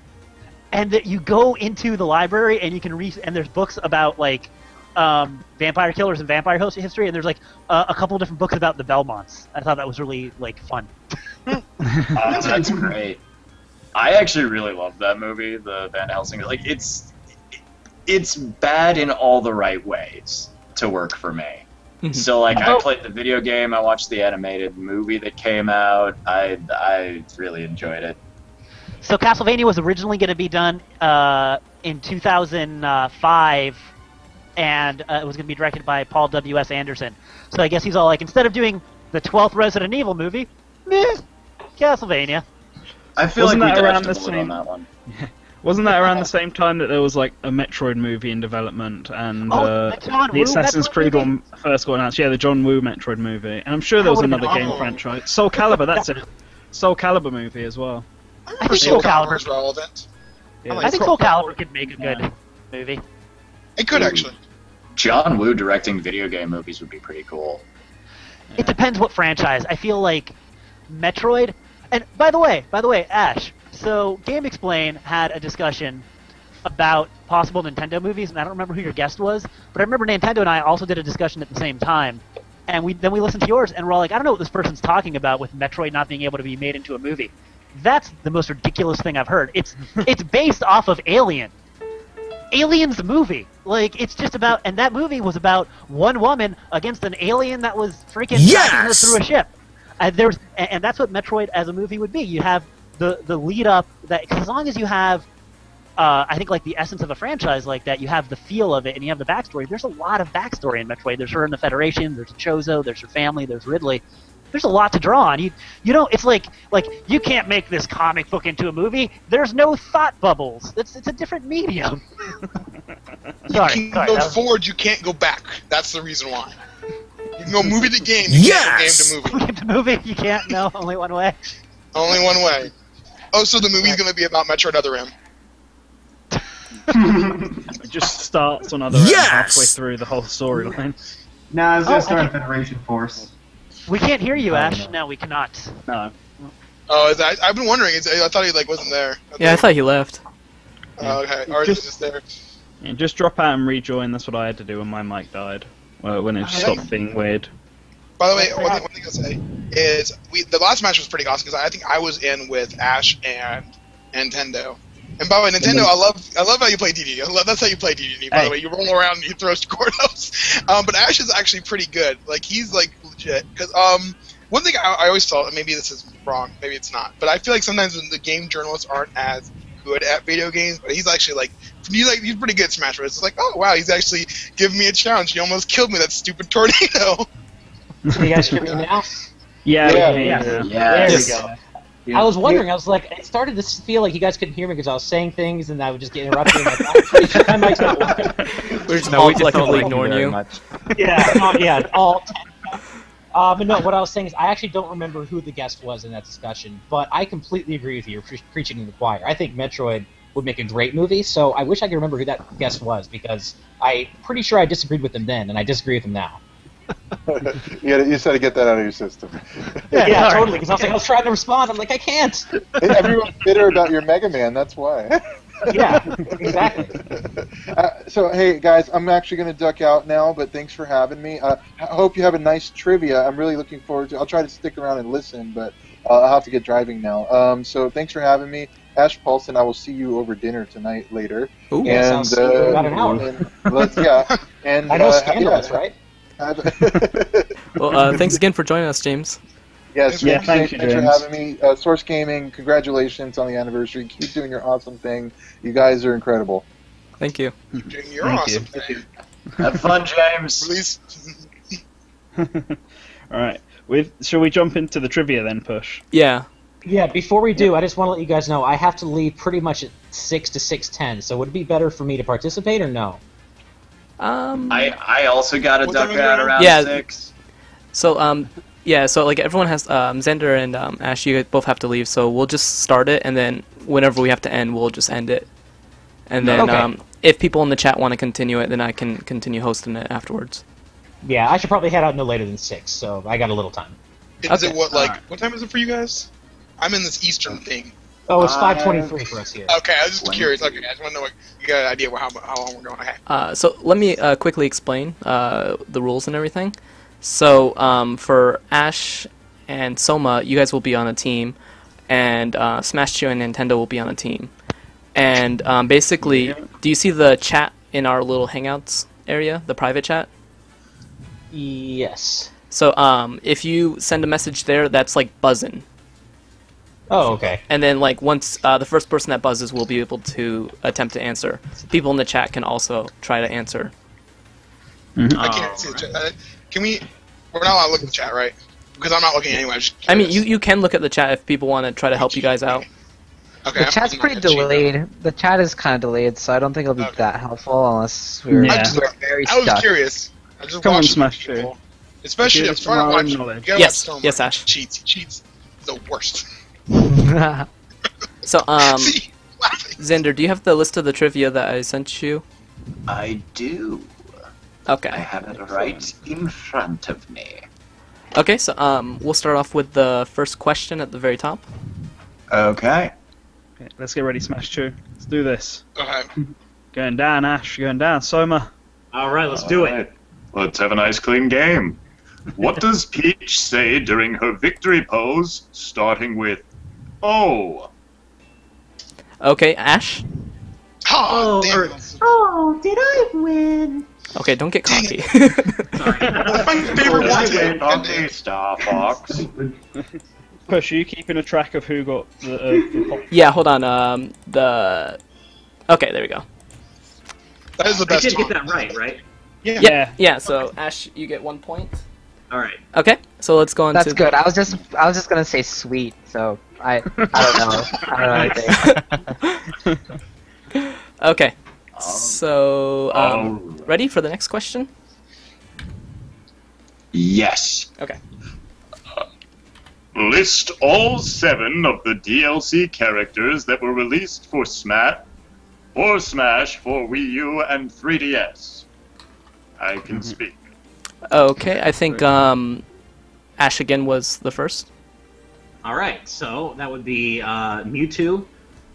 And that you go into the library and you can read, and there's books about like um, vampire killers and vampire host history, and there's like uh, a couple different books about the Belmonts. I thought that was really like fun. *laughs* Uh, that's great. I actually really love that movie, the Van Helsing. Like it's it's bad in all the right ways to work for me. So like I Oh. played the video game, I watched the animated movie that came out. I I really enjoyed it. So Castlevania was originally going to be done uh, in 2005, and uh, it was going to be directed by Paul W. S. Anderson. So I guess he's all like, instead of doing the 12th Resident Evil movie, meh, Castlevania. I feel Wasn't like we that around the bullet on same- that one. *laughs* Wasn't that around the same time that there was like a Metroid movie in development and Oh, uh, the the Woo Assassin's Metroid Creed one first got announced? Yeah, the John Woo Metroid movie, and I'm sure there was another game awesome. franchise. Soul Calibur, that's it. Soul Calibur movie as well. I For think Soul Soul Calibur Calibur. is relevant. Yeah, I think Soul Calibur could make a good movie. It could actually. John Woo directing video game movies would be pretty cool. It depends what franchise. I feel like Metroid. And by the way, by the way, Ash. So GameXplain had a discussion about possible Nintendo movies, and I don't remember who your guest was, but I remember Nintendo and I also did a discussion at the same time. And we then we listened to yours, and we're all like, I don't know what this person's talking about with Metroid not being able to be made into a movie. That's the most ridiculous thing I've heard. It's *laughs* it's based off of Alien. Aliens movie. Like it's just about, and that movie was about one woman against an alien that was freaking tracking her through a ship. And there's, and, that's what Metroid as a movie would be. You have the the lead up that, cause as long as you have, uh, I think like the essence of a franchise like that, you have the feel of it and you have the backstory. There's a lot of backstory in Metroid. There's her in the Federation. There's Chozo. There's her family. There's Ridley. There's a lot to draw on. You you know it's like like you can't make this comic book into a movie. There's no thought bubbles. It's it's a different medium. *laughs* sorry, You can sorry, go was- forward, you can't go back. That's the reason why. You can go movie to game, you Yes! can't go game to movie. the *laughs* movie you can't no only one way. Only one way. Oh, so the movie's going to be about Metroid Other M. *laughs* It just starts on other end Yes! halfway through the whole storyline. Nah, it's Oh, just I our think- Federation Force. We can't hear you, Oh, Ash. no. No, we cannot. No. Oh, is that, I've been wondering. It's, I thought he like wasn't there. Yeah, I thought he left. Oh, okay. Or Just- just, just there. Yeah, just drop out and rejoin. That's what I had to do when my mic died. Well, when it stopped being weird. By the way, one thing, one thing I'll say is we the last match was pretty awesome because I think I was in with Ash and Nintendo. And by the way, Nintendo, I love I love how you play DDD. I love that's how you play DDD. By Hey. the way, you roll around and you throw Squirtles. *laughs* Um, but Ash is actually pretty good. Like he's like legit. Because um, one thing I, I always felt, and maybe this is wrong, maybe it's not, but I feel like sometimes when the game journalists aren't as good at video games, but he's actually like he's like he's pretty good at Smash Bros. It's like, oh wow, he's actually giving me a challenge. He almost killed me that stupid tornado. Can you guys hear me now? Yeah, Yeah, yeah, yeah. There Yes. we go. I was wondering. I was like, it started to feel like you guys couldn't hear me because I was saying things and I would just get interrupted. and like, my *laughs* mic's not working. We're just No, all we just don't collectively ignoring you. much. Yeah, no, *laughs* yeah, all ten. Uh, but no, what I was saying is I actually don't remember who the guest was in that discussion, but I completely agree with you. Pre- preaching to the choir. I think Metroid would make a great movie, so I wish I could remember who that guest was because I'm pretty sure I disagreed with him then, and I disagree with him now. *laughs* you, gotta, you just had to get that out of your system. *laughs* Yeah, Yeah, totally. Because I was like, I was trying to respond. I'm like, I can't. Everyone's bitter about your Mega Man. That's why. *laughs* Yeah, exactly. Uh, so hey guys, I'm actually going to duck out now, but thanks for having me. Uh, I hope you have a nice trivia. I'm really looking forward to. I'll try to stick around and listen, but uh, I'll have to get driving now. Um, so thanks for having me, Ash Paulsen. I will see you over dinner tonight later. Ooh. Yeah, sounds good. uh, About an hour. and let's yeah. *laughs* And I know uh, scandalous, yeah. right? *laughs* Well, uh, thanks again for joining us, James. Yes, Yeah, thanks, thank you, thanks for having me. Uh, Source Gaming, congratulations on the anniversary. Keep doing your awesome thing. You guys are incredible. Thank you. Doing your Thank awesome you. thing. Have fun, James. Release. *laughs* All right. With shall we jump into the trivia then? Push. Yeah. Yeah, before we do, I just want to let you guys know I have to leave pretty much at six to six ten. So would it be better for me to participate or no? Um, I I also got to What duck time is it out around Yeah. six. So um, yeah. So like everyone has um, Xander and um, Ash. You both have to leave. So we'll just start it, and then whenever we have to end, we'll just end it. And then Okay. um, if people in the chat want to continue it, then I can continue hosting it afterwards. Yeah, I should probably head out no later than six, so I got a little time. Is it what like what time is it for you guys? I'm in this Eastern thing. Oh, it's Uh, five twenty-three for us here. Okay, I was just curious. Okay, I just want to know what you got an idea how how long we're going. Okay. Uh, so let me uh, quickly explain uh, the rules and everything. So um, for Ash and Soma, you guys will be on a team, and uh, Smash Chew and Nintendo will be on a team. And um, basically, do you see the chat in our little Hangouts area, the private chat? Yes. So um, if you send a message there, that's like buzzing. Oh, okay. And then like once uh, the first person that buzzes will be able to attempt to answer. People in the chat can also try to answer. I can't see the chat. Uh, Can we? We're not allowed to look at the chat, right? Because I'm not looking anyway. I'm just I mean, you, you can look at the chat if people want to try to help you guys out. Okay, the I'm chat's pretty at the delayed. The chat is kind of delayed, so I don't think it'll be that helpful unless we're, Yeah. I, just, we're very I was stuck. curious. I just Come on, Smash people. Especially, Give I'm us trying to watch. knowledge. You gotta Yes, watch yes, Ash. Cheats. He cheats. The worst. *laughs* So, um, *laughs* Xander, do you have the list of the trivia that I sent you? I do. Okay. I have it right in front of me. Okay, so um, we'll start off with the first question at the very top. Okay. Okay, let's get ready, Smash 2. Let's do this. Okay. *laughs* Going down, Ash. Going down, Soma. All right, let's do it. Let's have a nice clean game. What does Peach say during her victory pose, starting with "Oh"? Okay, Ash. Oh, damn. Oh, did I win? Okay, don't get cocky. *laughs* my favorite one today. Okay, Star Fox. *laughs* Push, are you keeping a track of who got the, uh, the pop? yeah, hold on. Um, the. Okay, there we go. That is the I did get that right, right? Yeah. Yeah, yeah. So Ash, you get one point. All right. Okay, so let's go on That's to. good. I was just I was just gonna say sweet, so I I don't know. I don't know anything. *laughs* Okay. So, um, Alright. ready for the next question? Yes. Okay. List all seven of the DLC characters that were released for Smash, for Smash, for Wii U, and 3DS. I can speak. Okay, I think um, Ash again was the first. All right. So that would be uh, Mewtwo,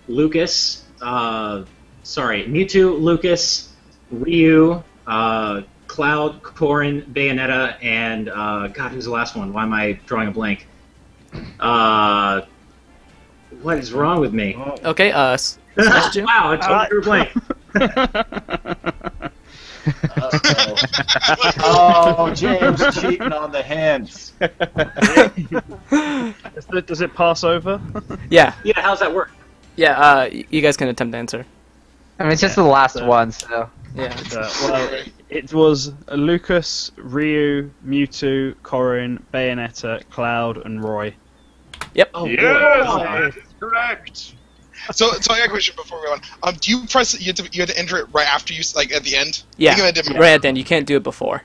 Lucas. Uh, sorry, Mewtwo, Lucas, Ryu, uh, Cloud, Corrin, Bayonetta, and uh, God, who's the last one? Why am I drawing a blank? Uh, what is wrong with me? Okay, uh, S- Smash *laughs* Jim? wow, I totally drew a blank. *laughs* *laughs* *laughs* Oh, James cheating on the hints. Does it, does it pass over? Yeah, Yeah, how's that work? yeah. Uh, you guys can attempt to answer. I mean, it's just the last one, so Yeah. Uh, well, it was Lucas, Ryu, Mewtwo, Corrin, Bayonetta, Cloud, and Roy. Yep. Oh, yes, boy. that is correct. So, so I got a question before we go on. Um, do you press? You had to, you had to enter it right after you, like at the end. I Yeah. think I did Right at the end. You can't do it before.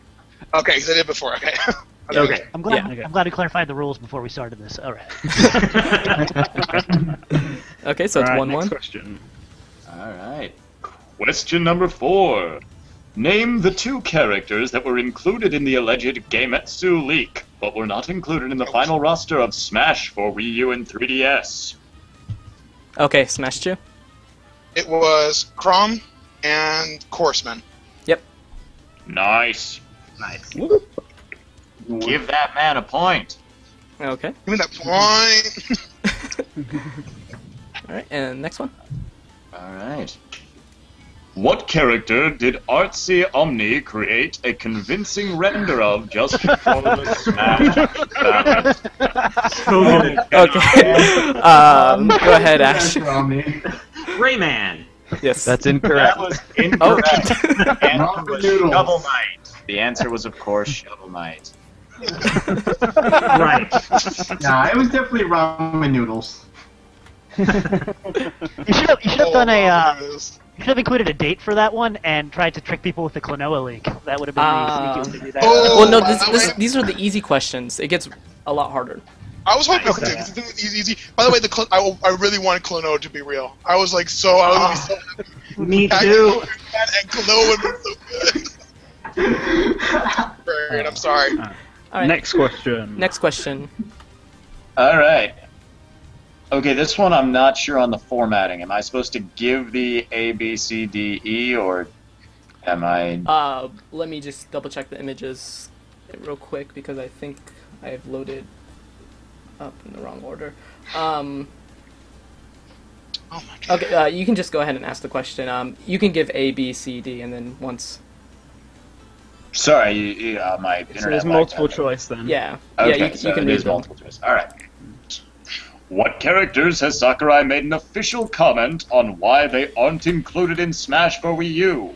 Okay, because I did before. Okay. *laughs* Okay. I'm glad. Yeah. I'm glad we clarified the rules before we started this. All right. *laughs* Okay, so it's Alright, one next one. question. All right. Question number four. Name the two characters that were included in the alleged Gematsu leak, but were not included in the final roster of Smash for Wii U and 3DS. Okay, smashed you. It was Chrom and Courseman. Yep. Nice. Nice. Give that man a point. Okay. Give me that point. *laughs* *laughs* All right, and next one. All right. What character did Artsy Omni create a convincing render of just before the Smash battle? *laughs* Okay. um, go ahead, Ash. Rayman. Yes. That's incorrect. That incorrect. was Oh. incorrect. The answer Ramen *laughs* was noodles. Shovel Knight. The answer was, of course, Shovel Knight. right. Nah, it was definitely ramen noodles. *laughs* You should have you should have done a uh, you should have included a date for that one and tried to trick people with the Klonoa leak. That would have been Uh, really sneaky to do that. well, no, this, this, these are the easy questions. It gets a lot harder. I was hoping to. It's easy, easy. By the way, the cl- I, I really wanted Klonoa to be real. I was like so. I was gonna so happy. Me Back too. And Klonoa would be so good. *laughs* Great, I'm sorry. Alright. Next question. Next question. All right. Okay, this one I'm not sure on the formatting. Am I supposed to give the A, B, C, D, E, or am I? Uh, let me just double check the images real quick because I think I have loaded up in the wrong order. Um, oh my god. Okay, uh, you can just go ahead and ask the question. Um, you can give A, B, C, D, and then once. Sorry, you, you, uh, my internet. So there's multiple choice then. Yeah. Okay, yeah, you, so you can it read multiple choice. All right. What characters has Sakurai made an official comment on why they aren't included in Smash for Wii U?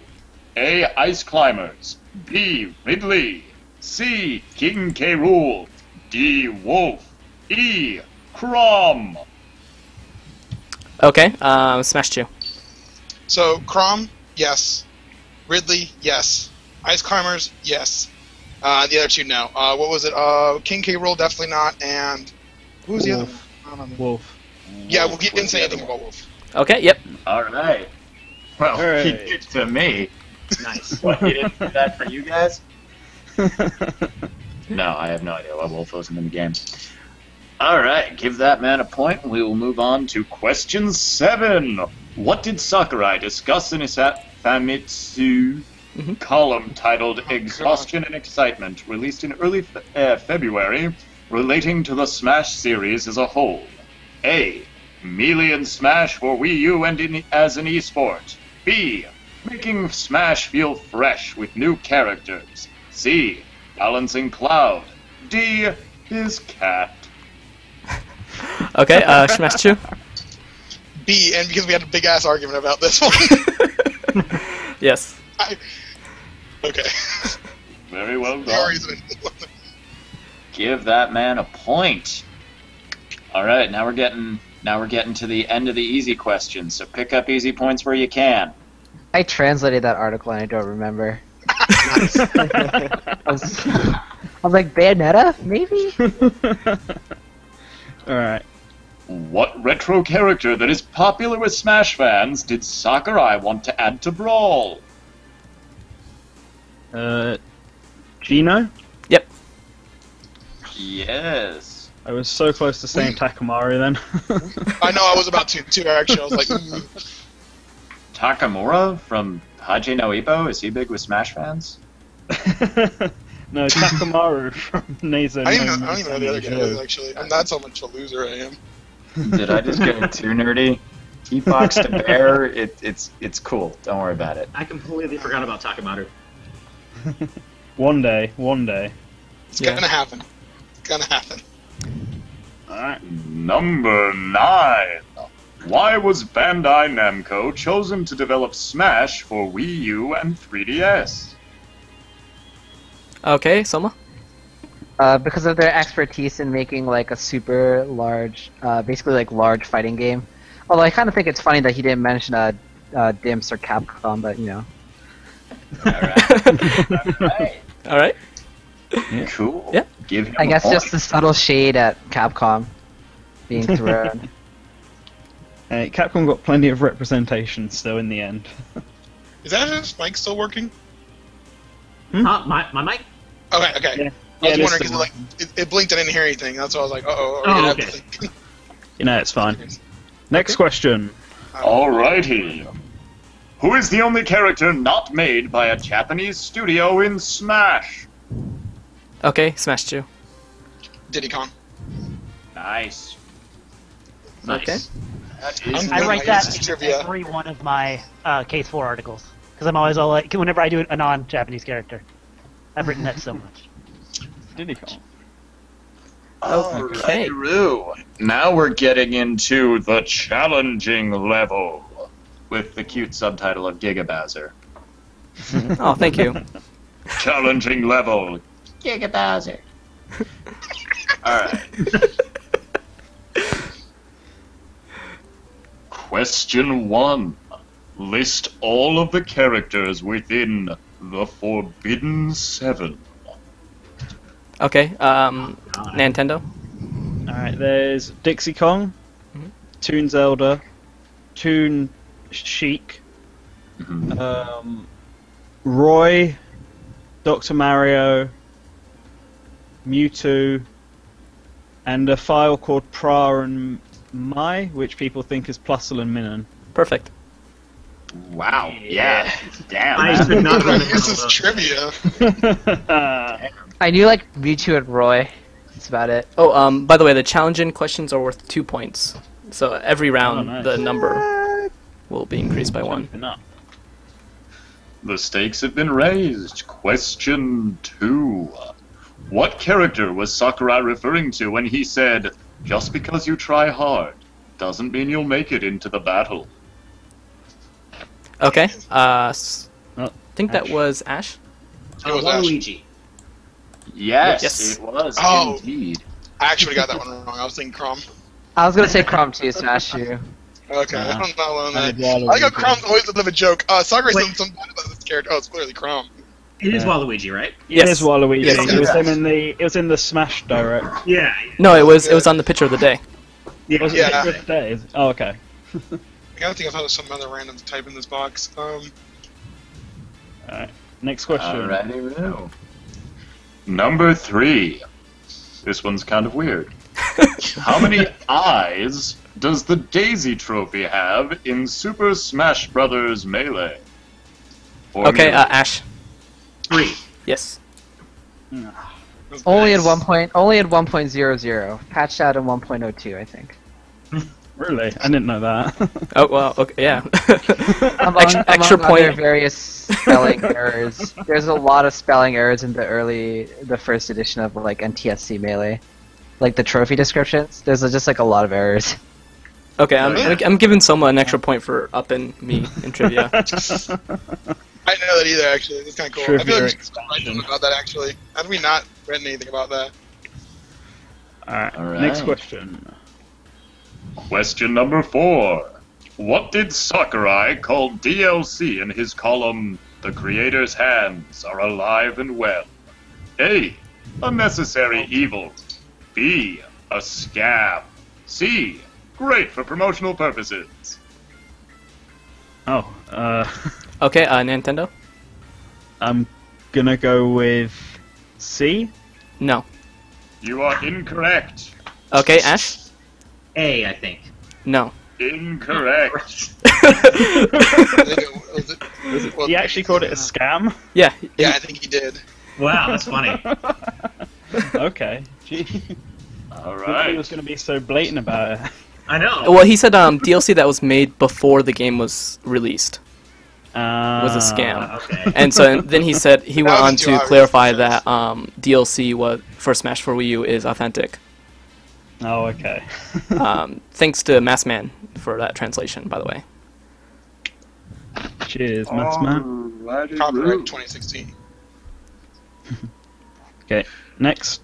A. Ice Climbers. B. Ridley. C. King K. Rool. D. Wolf. E. Chrom. Okay. Um, Smash Two. So Chrom, yes. Ridley, yes. Ice Climbers, yes. Uh, the other two, no. Uh, what was it? Uh, King K. Rool, definitely not. And who was the other one? I don't remember. Wolf. Yeah, well, he didn't say anything about Wolf. Okay. Yep. All right. Well, All right. he did to me. Nice. *laughs* What, he didn't do that for you guys? *laughs* No, I have no idea why Wolf wasn't in the game. All right, give that man a point, and we will move on to Question 7. What did Sakurai discuss in his a- Famitsu Mhm. column titled Exhaustion and Excitement, released in early fe- uh, February, relating to the Smash series as a whole? A. Melee and Smash for Wii U and in, as an esport. B. Making Smash feel fresh with new characters. C. Balancing Cloud. D. His cat. *laughs* Okay. Uh, Smash Two. B, and because we had a big ass argument about this one. *laughs* Yes. I, okay. Very well done. Reason. give that man a point. All right, now we're getting now we're getting to the end of the easy questions. So pick up easy points where you can. I translated that article and I don't remember. *laughs* I, was, I was like, Bayonetta? Maybe? *laughs* All right. What retro character that is popular with Smash fans did Sakurai want to add to Brawl? Uh, Geno. Yep. Yes. I was so close to saying Takamaru then. *laughs* I know I was about to too. Actually, I was like, mm. Takamura from Hajime no Ippo, is he big with Smash fans? *laughs* no, Takamaru from Nazo. I don't even know. I don't even know the other guy. Actually, I'm not so much a loser. I am. Did I just get too nerdy? T-Fox to Bear, it, it's it's cool. Don't worry about it. I completely forgot about Takamaru. *laughs* One day, one day. It's gonna happen. It's gonna happen. Alright. Number 9. Why was Bandai Namco chosen to develop Smash for Wii U and 3DS? Okay. Soma. Uh, because of their expertise in making like a super large, uh, basically like large fighting game. Although I kind of think it's funny that he didn't mention uh, uh, Dimps or Capcom, but you know. *laughs* All right. Cool. Yeah. Give him I a guess just the subtle shade at Capcom being *laughs* thrown. Hey, Capcom got plenty of representation still in the end. Is that his mic still working? Huh? My, my mic? Okay, okay. Yeah. I was Yeah, wondering because like it, it blinked. I didn't hear anything. That's why I was like, uh oh. Oh, okay. *laughs* You know, it's fine. Next question. Alrighty. Who is the only character not made by a Japanese studio in Smash? Okay. Smash Two. Diddy Kong. Nice. Okay. That is I write that in trivia. every one of my uh, Case 4 articles. Because I'm always all like, whenever I do a non Japanese character, I've written that so *laughs* much. Diddy Kong. Okay. Alrighty-roo. Now we're getting into the challenging level. With the cute subtitle of Giga Bowser. *laughs* Oh, thank you. *laughs* Challenging level. Giga Bowser. Alright. Question 1. List all of the characters within the Forbidden Seven. Okay. Um, Nintendo. Alright, there's Dixie Kong, Mhm. Toon Zelda, Toon Sheik, um, Roy, Dr. Mario, Mewtwo, and a file called Pra and Mai, which people think is Plusle and Minun. Perfect. Wow. Yeah. Damn. I man. not *laughs* This is trivia. *laughs* I knew like Mewtwo and Roy. That's about it. Oh, um, by the way, the challenging questions are worth two points. So every round, Oh, nice. the number will be increased by one. The stakes have been raised. Question 2. What character was Sakurai referring to when he said, just because you try hard doesn't mean you'll make it into the battle? Okay. Uh, Oh, I think that Ash. was Ash. It was Uh, Ash. Waluigi. Yes, Yes. it was Oh. indeed. I actually got that one wrong. I was thinking Chrom. I was gonna say Chrom too, Smash you. Okay, Uh-huh. I'm not alone I I like how Chrom's always a bit of a joke. Uh, Sakurai Wait. said something about this character. Oh, it's clearly Chrom. It is Yeah. Waluigi, right? Yes. It is Waluigi. Yes, it it was him in the it was in the Smash Direct. Yeah. No, it was it was on the picture of the day. Yeah. Was it Yeah. the fifth day? Oh, okay. I gotta think of how some other random type in this box. Um, Alright. Next question. Alrighty, well. Number 3. This one's kind of weird. *laughs* How many eyes does the Daisy Trophy have in Super Smash Bros. Melee? Or Okay, Melee? uh, Ash. Three. Yes. that's Only at one point. Only at 1.00. Patched out in 1.02, I think. *laughs* Really? I didn't know that. *laughs* Oh well. Okay. Yeah. *laughs* Among, extra, extra among other point. various spelling errors. There's a lot of spelling errors in the early, the first edition of like NTSC Melee, like the trophy descriptions. There's just like a lot of errors. Okay, I'm, oh, I'm, I'm giving Soma an extra point for upping me in trivia. I didn't know that either. Actually, it's kind of cool. I feel Trivia like we should write about that. Actually, had we not written anything about that? Alright. Alright. Next question. Question number 4. What did Sakurai call DLC in his column, The Creator's Hands Are Alive and Well? A. Unnecessary evil. B. A scam. C. Great for promotional purposes. Oh, uh, *laughs* Okay, uh, Nintendo. I'm gonna go with C. No. You are incorrect. Okay, Ash. A, I think. No. Incorrect. I it, was it, well, He actually called it a scam. yeah. Yeah, I think he did. Wow, that's funny. *laughs* okay. Gee. All Nobody right. was gonna be so blatant about it. I know. Well, he said um, DLC that was made before the game was released Uh, was a scam. okay. *laughs* And so then he said he *laughs* went on to obvious. clarify that um, DLC was for Smash for Wii U is authentic. Oh, okay. *laughs* Um, thanks to Massman for that translation, by the way. Cheers, Mass Man. Alrighty, Copyright 2016. Okay, next.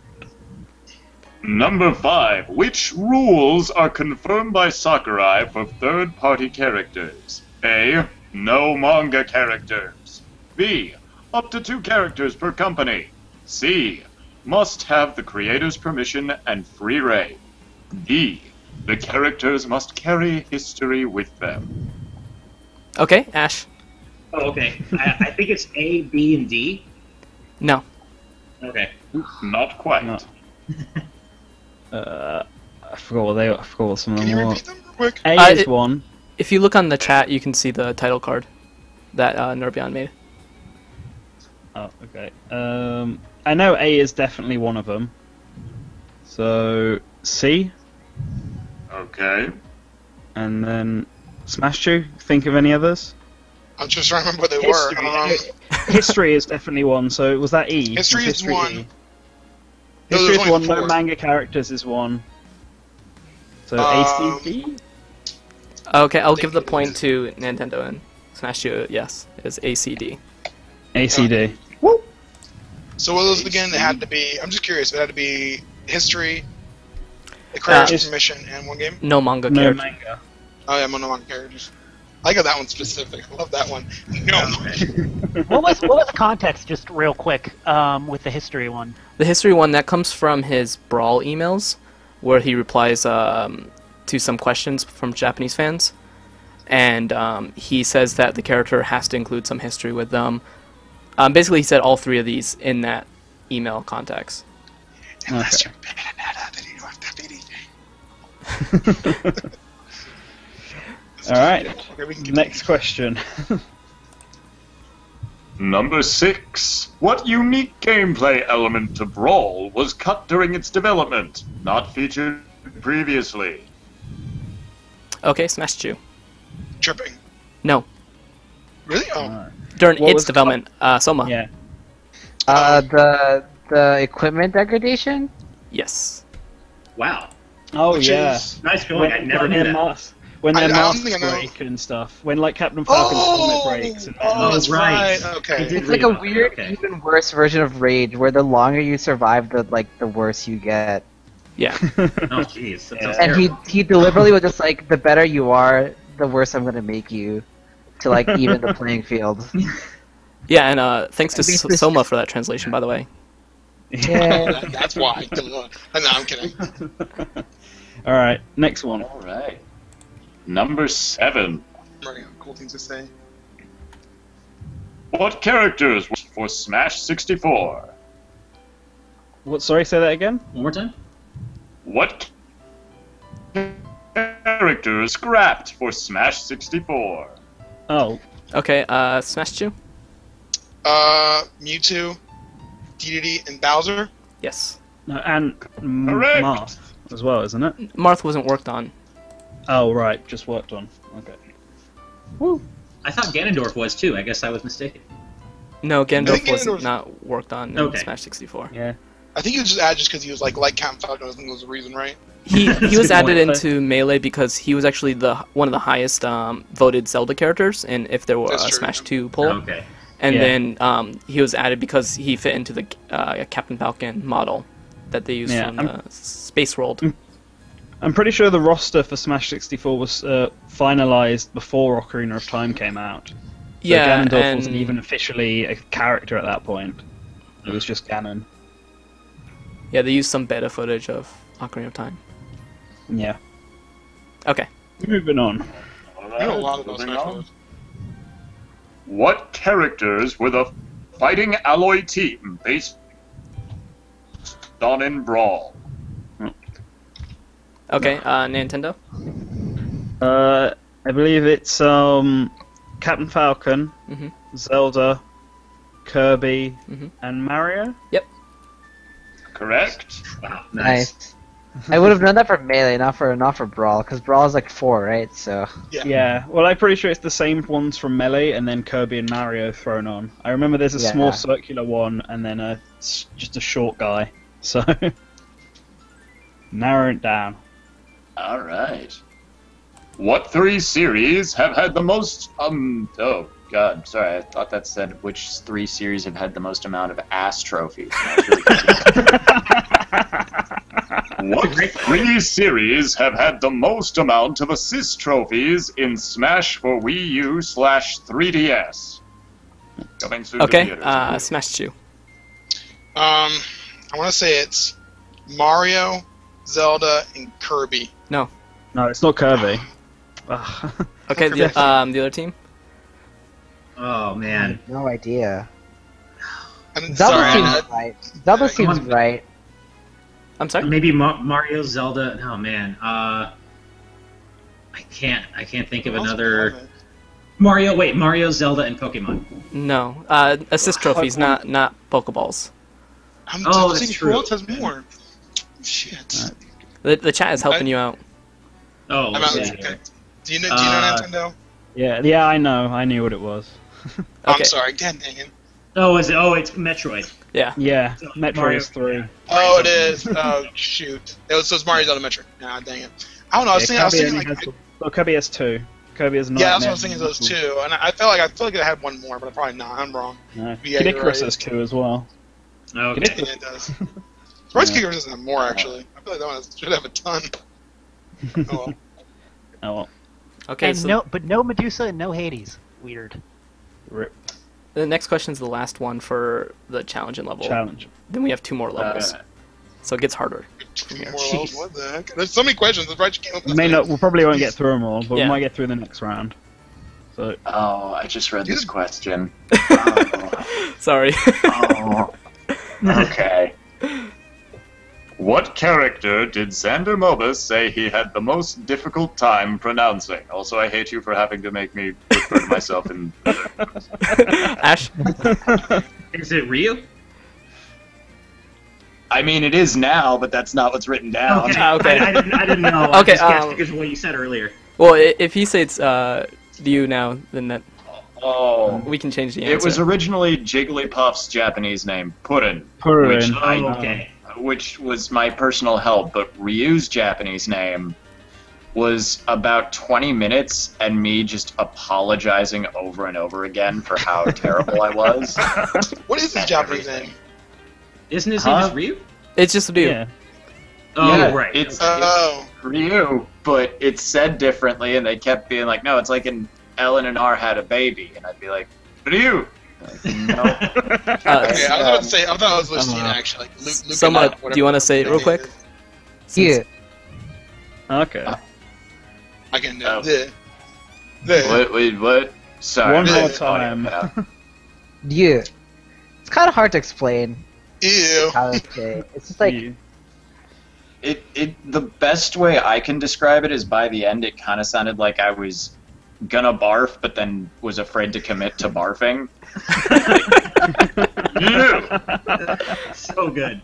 Number 5. Which rules are confirmed by Sakurai for third party characters? A. No manga characters. B. Up to two characters per company. C. Must have the creator's permission and free reign. D. The characters must carry history with them. Okay, Ash. Oh, okay. I, I think it's A, B, and D. No. Okay. Not quite. No. *laughs* Uh, I forgot what they. I forgot what some of Can you them were. repeat them? A Uh, is it- one. If you look on the chat, you can see the title card that uh, Nerbion made. Oh, okay. Um, I know A is definitely one of them. So C, Okay. and then Smash Two. Think of any others? I'm just trying to remember what they History. were. Um, History is definitely one. So was that E? History Was is one. E? History there's is only one. No manga characters is one. So Um, ACD. Okay, I'll give the point to Nintendo and Smash U. Yes, is ACD. ACD. So what was it again? It had to be. I'm just curious. It had to be history, the characters Uh, mission, and one game. No manga No character. manga. Oh yeah, mono one characters. I got that one specific. I love that one. No. *laughs* *laughs* what was what was the context, just real quick, um, with the history one? The history one that comes from his brawl emails, where he replies um, to some questions from Japanese fans, and um, he says that the character has to include some history with them. Um, basically, he said all three of these in that email context. Unless you're Bayonetta, then you don't have to have anything. *laughs* All right. Okay, we can Next question. Number six. What unique gameplay element to Brawl was cut during its development, not featured previously? Okay, Smash you. tripping. No, Really? Oh. during What its development, uh, Soma. yeah. Uh, the the equipment degradation. Yes. Wow. Oh Which yeah. is- Nice going. I never when knew their that. Masks, when I- their I don't masks I break and stuff. When like Captain Falcon's Oh, helmet breaks. And oh, that's right. right. Okay. I did It's like a weird, okay. even worse version of Rage, where the longer you survive, the like the worse you get. Yeah. *laughs* Oh jeez, that And he he deliberately was just like, the better you are, the worse I'm gonna make you, to like *laughs* even the playing field. Yeah, and uh, thanks to At S- Soma for that translation, by the way. *laughs* Yeah. That- that's why. Come on. No, I'm kidding. All right. Next one. All right. Number seven. I'm running out of cool things to say. What characters were for Smash 64? What? Sorry. Say that again. One more time. What characters scrapped for Smash 64? Oh. Okay, uh, Smash 2? Uh, Mewtwo, DDD, and Bowser. Yes. No, and M- Correct. Marth as well, isn't it? Marth wasn't worked on. Oh right, just worked on. Okay. Woo. I thought Ganondorf was too. I guess I was mistaken. No, Ganondorf think was Ganondorf's- not worked on in Okay. Smash 64. Yeah. I think he was just added just because he was like like Captain Falcon. I think was the reason, right? He *laughs* he was added point. into Melee because he was actually the one of the highest um, voted Zelda characters, and if there were a true, Smash yeah. 2 poll, Okay. and Yeah. then um, he was added because he fit into the uh, Captain Falcon model that they used Yeah, from I'm- the Space World. I'm pretty sure the roster for Smash 64 was uh, finalized before Ocarina of Time came out. So yeah, Ganondorf and wasn't even officially a character at that point. It was just Ganon. Yeah, they used some better footage of Ocarina of Time. Yeah. Okay. Moving on. All I know a right, lot of those moving on. What characters were the fighting alloy team based on in Brawl? Okay, uh, Nintendo. Uh, I believe it's um, Captain Falcon, Mhm. Zelda, Kirby, Mhm. and Mario. Correct. Wow. Nice. Nice. I would have known that for melee, not for not for brawl, because brawl is like four, right? So Yeah. Yeah, well, I'm pretty sure it's the same ones from Melee, and then Kirby and Mario thrown on. I remember there's a Yeah. small circular one, and then a s- just a short guy. *laughs* So narrow it down. All right. What three series have had the most um oh god, sorry, I thought that said which three series have had the most amount of ass trophies. Really what three series have had the most amount of assist trophies in Smash for Wii U slash 3DS? Coming soon Okay, theaters. uh, Smash 2. Um, I want to say it's Mario, Zelda, and Kirby. No. No, it's not Kirby. *sighs* Okay, *laughs* the, um, the other team. Oh man. no idea. I'm Zelda sorry. seems I- right. Zelda Come seems on. right. I'm sorry. Maybe Ma- Mario, Zelda. Oh man. Uh, I can't. I can't think of another. Mario. Wait, Mario, Zelda, and Pokemon. No, uh, assist trophies, not not Pokeballs. I'm Oh, that's true. Who else has more? Shit. The, the chat is helping you out. Oh, I'm out. see here. Do you know? Do you know Uh, Nintendo? yeah, yeah, I know. I knew what it was. *laughs* Okay. I'm sorry. God dang it. Oh, is it? Oh, it's Metroid. Yeah. Yeah, So, Metroid Mario- is three. Oh, it is. Oh, *laughs* shoot. It was, so it's Mario Zelda Metroid. Nah, dang it. I don't know. I was Yeah, thinking. I was thinking like. has- well, Kirby has two. Kirby has Yeah, that's what I was thinking. Those two, and I I felt like I feel like I had one more, but I'm probably not. I'm wrong. No. Yeah, Kid right. has two as well. Oh, okay. Yeah, it does. Rise *laughs* Kickers doesn't have more actually. I feel like that one has- should have a ton. Oh well. Oh well. Okay, and so no, but no Medusa and no Hades. Weird. Rip. the next question is the last one for the challenge and level. Challenge. Then we have two more levels, Uh, so it gets harder. Two more levels. What the heck? There's so many questions. That's right. You came up We may not. We probably won't get through them all, but Yeah. we might get through the next round. So Oh, I just read this question. *laughs* Sorry. Oh. *laughs* Okay. What character did Xander Mobus say he had the most difficult time pronouncing? Also, I hate you for having to make me refer to myself in. *laughs* Ash. *laughs* Is it real? I mean, it is now, but that's not what's written down. Okay. Ah, okay. I, I, didn't, I didn't know. I Okay, just guessed um, because of what you said earlier. Well, if he says uh, Ryu now, then that Oh. we can change the answer. It was originally Jigglypuff's Japanese name, Purin. Purin. Which, I, Oh, okay. Which was my personal help, but Ryu's Japanese name was about 20 minutes and me just apologizing over and over again for how *laughs* terrible I was. What is his Japanese name? Isn't his Huh? name just Ryu? It's just Ryu. yeah. Oh, Yeah, right. It's, Oh. it's Ryu, but it's said differently, and they kept being like, no, it's like an L and an R had a baby, and I'd be like, Ryu. Like, no. *laughs* Uh, Okay, I was about to say. I thought I was listening Uh, actually. Like Luke, Luke Soma, uh, do you want to say it real whatever quick? Yeah. Okay. I can do Oh. the. The. Wait, wait, what? Sorry. One more time. now. *laughs* Yeah. It's kind of hard to explain Ew. how. It's just like You- It, it, the best way I can describe it is by the end, it kind of sounded like I was gonna barf, but then was afraid to commit to barfing. *laughs* so good.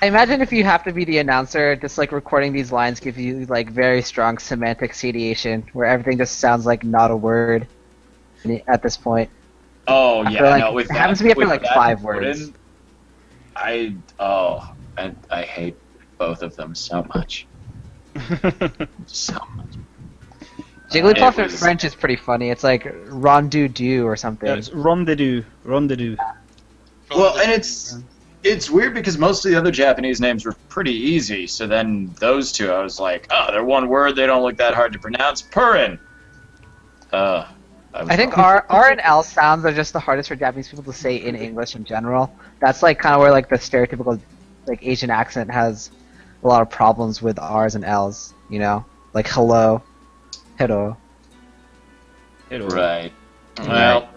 I imagine if you have to be the announcer, just like recording these lines gives you like very strong semantic satiation, where everything just sounds like not a word at this point. Oh I yeah, like no, with it that, happens to be after, like, five put words. I oh, I, I hate both of them so much, *laughs* so much. Jigglypuff it in was- French is pretty funny. It's like rondu or something. Yeah, it's rendezvous. Rendezvous. Well, and it's it's weird because most of the other Japanese names were pretty easy. So then those two, I was like, oh, they're one word. They don't look that hard to pronounce. Purin. Uh, I, I think. R R and L sounds are just the hardest for Japanese people to say in English in general. That's like kind of where like the stereotypical like Asian accent has a lot of problems with R's and L's. You know, like hello, hello. Right. Well,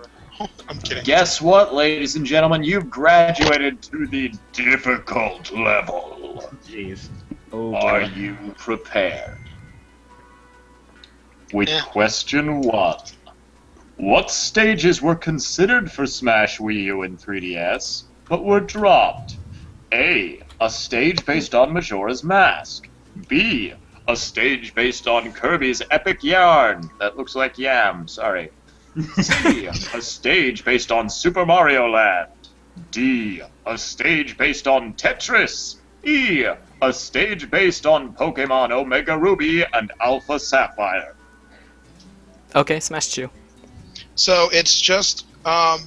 I'm kidding. guess what, ladies and gentlemen? You've graduated to the difficult level. Jeez. Oh, Are boy. you prepared? With Yeah. question one What stages were considered for Smash Wii U and 3DS, but were dropped? A. A stage based on Majora's Mask. B. A stage based on Kirby's Epic Yarn. That looks like yam, sorry. C. A stage based on Super Mario Land. D. A stage based on Tetris. E. A stage based on Pokemon Omega Ruby and Alpha Sapphire. Okay, Smash 2. So it's just um,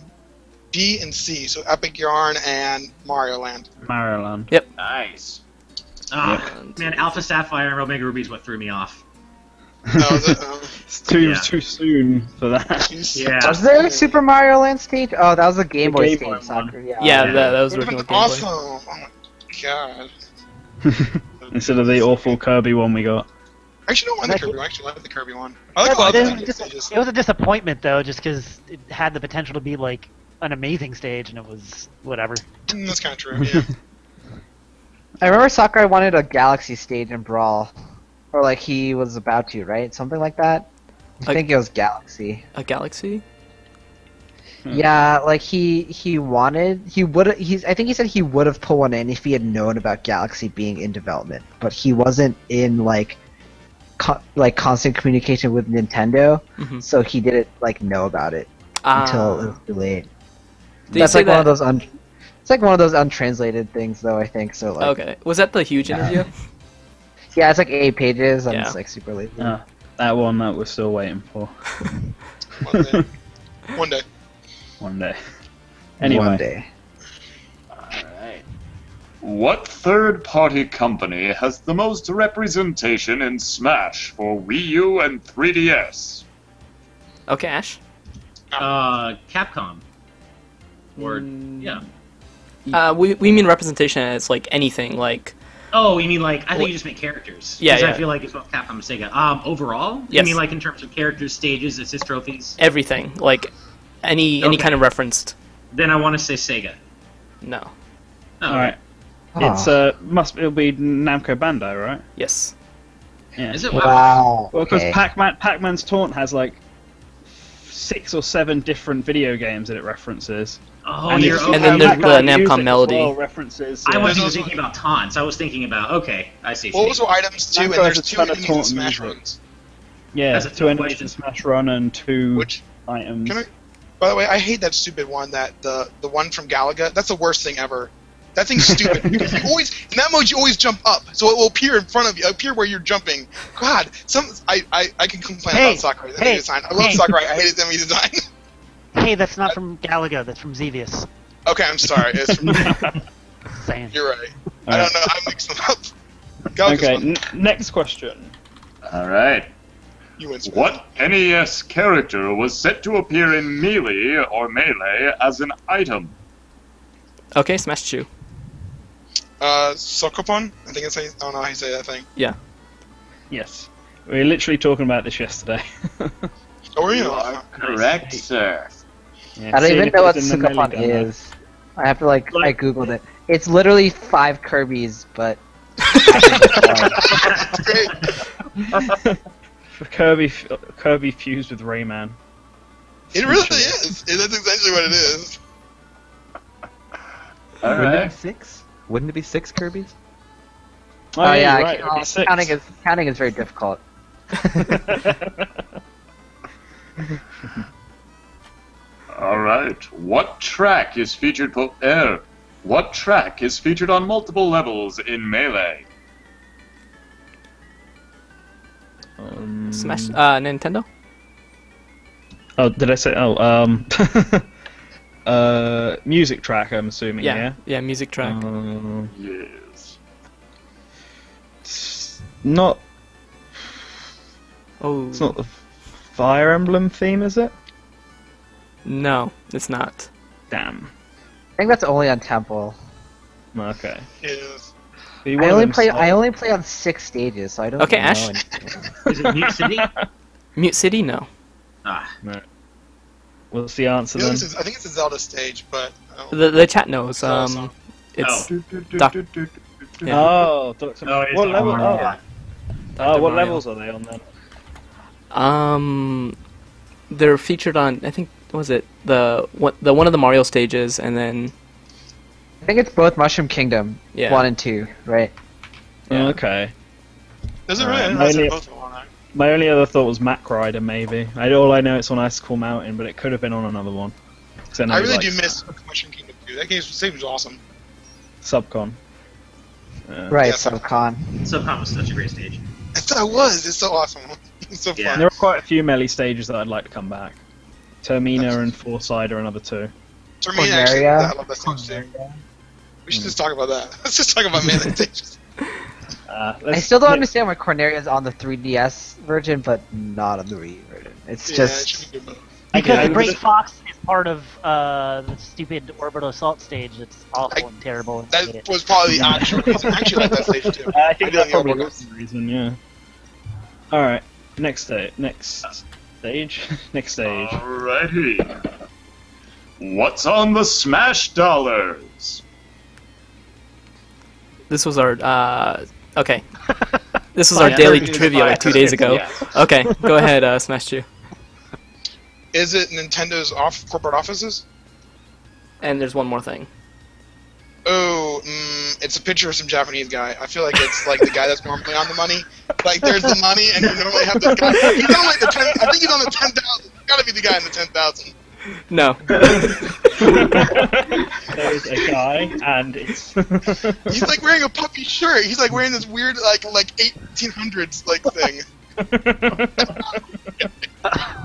B and C. So Epic Yarn and Mario Land. Mario Land. Yep. Nice. Ah, man, Alpha Sapphire and Omega Ruby is what threw me off. *laughs* No, the, um, It's *laughs* too Yeah. too soon for that. *laughs* Yeah. Was there a Super Mario Land stage? Oh, that was a Game The Boy Game stage. Boy Soccer. Yeah. Yeah, Yeah. that, that was would have original been Game Boy. awesome. Oh my god. Instead of the awful Kirby one we got. I actually don't mind the Kirby one. I actually like the Kirby one. I like Yeah, a lot but of it, the was just- stages. it was a disappointment though, just because it had the potential to be like an amazing stage, and it was whatever. Mm, That's kind of true. Yeah. I remember Sakurai wanted a Galaxy stage in Brawl, or like he was about to, right? Something like that. I think it was Galaxy. A Galaxy? Hmm. Yeah, like he he wanted he would he's I think he said he would have put one in if he had known about Galaxy being in development, but he wasn't in like co- like constant communication with Nintendo, Mhm. so he didn't like know about it until it Ah. was too late. Did That's like one of those un. It's like one of those untranslated things, though. I think so. Like, Okay. Was that the huge Yeah. interview? *laughs* yeah, it's like eight pages, and Yeah. it's like super lazy. Ah, that one that we're still waiting for. *laughs* One day. *laughs* One day. One day. Anyway. One day. Alright. What third party company has the most representation in Smash for Wii U and 3DS? Okay, Ash. Uh, Capcom. Or Mm. yeah. Uh, we we mean representation as like anything, like Oh, you mean like I think What- you just meant characters? Yeah, 'Cause I feel like it's both Capcom and Sega. Um, overall, you Yes. mean like in terms of characters, stages, assist trophies? everything, like any any kind of referenced. Then I want to say Sega. No. Oh, All right. Ah. It's uh must it'll be Namco Bandai, right? Yes. Yeah. Is it? Wow. Well, because okay. Pac-Man, Pac-Man's Taunt has like six or seven different video games that it references. Oh, and, you're okay. And then there's the music Namcom melody. well references. I wasn't There's even thinking about taunts. I was thinking about okay, I see. Well, also items too, and there's two ton enemies in Smash music. runs. Yeah, That's two enemies in Smash Run and two Which items. Can I- By the way, I hate that stupid one. That the the one from Galaga. That's the worst thing ever. That thing's stupid because *laughs* you always in that mode you always jump up, so it will appear in front of you, appear where you're jumping. God, some I I, I can complain Hey, about Sakurai hey, enemy design. I love hey. Sakurai. I hate his enemy design. *laughs* Hey, that's not from Galaga. That's from Xevious. okay, I'm sorry. It's from, *laughs* Saying. you're right. I Alright. don't know. I mixed them up. Galaga's Okay, fun. n- next question. All right. You win. What NES character was set to appear in Melee or Melee as an item? Okay, Smash Chew. Uh, Sokopon. I think it's how you, I don't know how you say that thing. Yeah. Yes, we were literally talking about this yesterday. *laughs* Oh, you? You are correct, sir. Yeah, I don't even know what it's in the Sukapon is. I have to like, I googled it. It's literally five Kirby's, but *laughs* For Kirby, Kirby fused with Rayman. It really is. It, that's exactly what it is. All Wouldn't it be six? Wouldn't it be six Kirby's? Oh, oh, yeah, yeah, you're I right, can't- it'd be six. counting is counting is very difficult. *laughs* *laughs* All right. What track is featured po- er, What track is featured on multiple levels in Melee? Um, Smash. Uh, Nintendo. Oh, did I say? Oh, um, *laughs* uh, music track. I'm assuming. Yeah. Yeah. Yeah, music track. Uh, Yes. it's not. oh. It's not the Fire Emblem theme, is it? No, it's not. Damn. I think that's only on Temple. Okay. It is. Be I only play. slow- I only play on six stages, so I don't. Okay, know Ash. anything. *laughs* Is it Mute City? *laughs* Mute City. No. ah, What's the answer I think then? it's a- I think it's a Zelda stage, but I The the chat knows. Um, song. it's Oh. Doc- yeah. Oh, Dr. Oh, what Dr. level? Oh, Dr. oh, what Mario. levels are they on then? Um, they're featured on. I think what was it the one the one of the Mario stages, and then I think it's both Mushroom Kingdom, Yeah. one and two, right? Yeah. Okay. Does it Alright, really? I didn't realize they mainly- both. My only other thought was Mach Rider, maybe. I, all I know it's on Icicle Mountain, but it could have been on another one. know I really do miss Mushroom Kingdom 2. That game seems awesome. Subcon. Uh, Right, Yes. Subcon. Subcon was such a great stage. *laughs* It's, I was. It's so awesome. It's so Yeah. fun. There are quite a few melee stages that I'd like to come back. Termina and Fourside are another two. For me, actually, I love that stage too. We should just talk about that. *laughs* Let's just talk about melee *laughs* stages. Uh, I still don't yeah, understand why Corneria is on the 3DS version, but not on the Wii version. It's Yeah, just should be good. Because Okay, the Great but- Fox is part of uh, the stupid orbital assault stage that's awful I- and terrible. And I hate That it. was probably the actual reason. I actually like that stage too. *laughs* I think I that did probably the reason, yeah. Alright, next day, next stage, *laughs* next stage. Alrighty. What's on the Smash Dollars? this was our. Uh, okay. *laughs* This was our yeah. daily Trivia. trivia like two days ago. Yeah. Okay, go ahead, uh, Smash Chew. Is it Nintendo's off corporate offices? And there's one more thing. Oh, mm, it's a picture of some Japanese guy. I feel like it's like the guy that's normally on the money. Like there's the money, and you normally have this guy. He's on like the ten. I think he's on the ten thousand. Gotta be the guy in the ten thousand. No. There's a guy, and it's. He's like wearing a puppy shirt. He's like wearing this weird like like 1800s like thing. *laughs*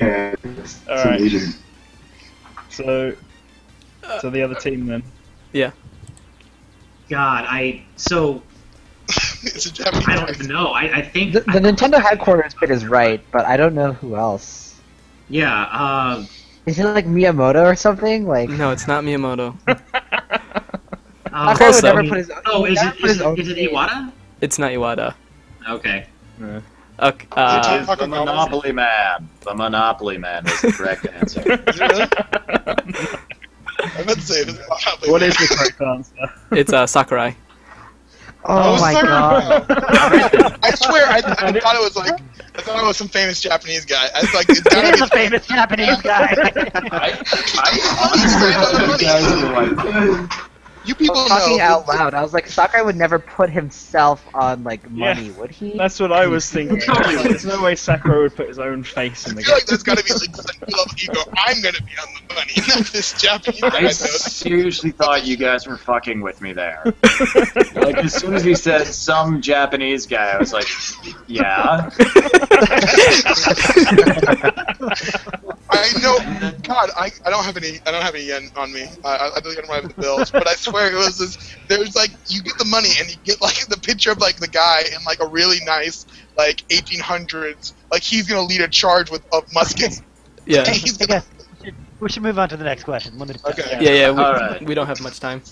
Yeah, it's, it's Alright. so, so the other team then. Yeah. God, I so *laughs* it's a Japanese. I don't even know. I, I think The, the Nintendo headquarters bit is right, but I don't know who else. yeah. Uh, Is it like Miyamoto or something? Like No, it's not Miyamoto. *laughs* uh, Sakurai would though. never put his. oh, is would it is his it, own is it name. Iwata? It's not Iwata. Okay. Okay, uh, It's the Monopoly Man. The Monopoly Man was the correct *laughs* answer. Is it really? I meant to say it was Monopoly What Man. is the correct answer? it's uh, Sakurai. Oh was my sorry. god! I swear, I, I thought it was like I thought it was some famous Japanese guy. I was like, it's It gotta is be a famous Japanese guy. I, I, You people Talking know. out loud, I was like, Sakurai would never put himself on like money, Yeah. would he? That's what I was thinking. *laughs* There's no way Sakurai would put his own face in I the feel like game. there's gotta be like some level ego. I'm gonna be on the money, *laughs* not this Japanese guy. I seriously thought you guys were fucking with me there. *laughs* like as soon as he said some Japanese guy, I was like, yeah. I know. God, I, I don't have any I don't have any yen on me. I I, I don't get my bills, but I swear it was this. There's like you get the money and you get like the picture of like the guy in like a really nice like 1800s. Like he's gonna lead a charge with of muskets. Yeah, *laughs* He's gonna, guess we should, move on to the next question. Limited time. okay. yeah, yeah. We, All right. we don't have much time.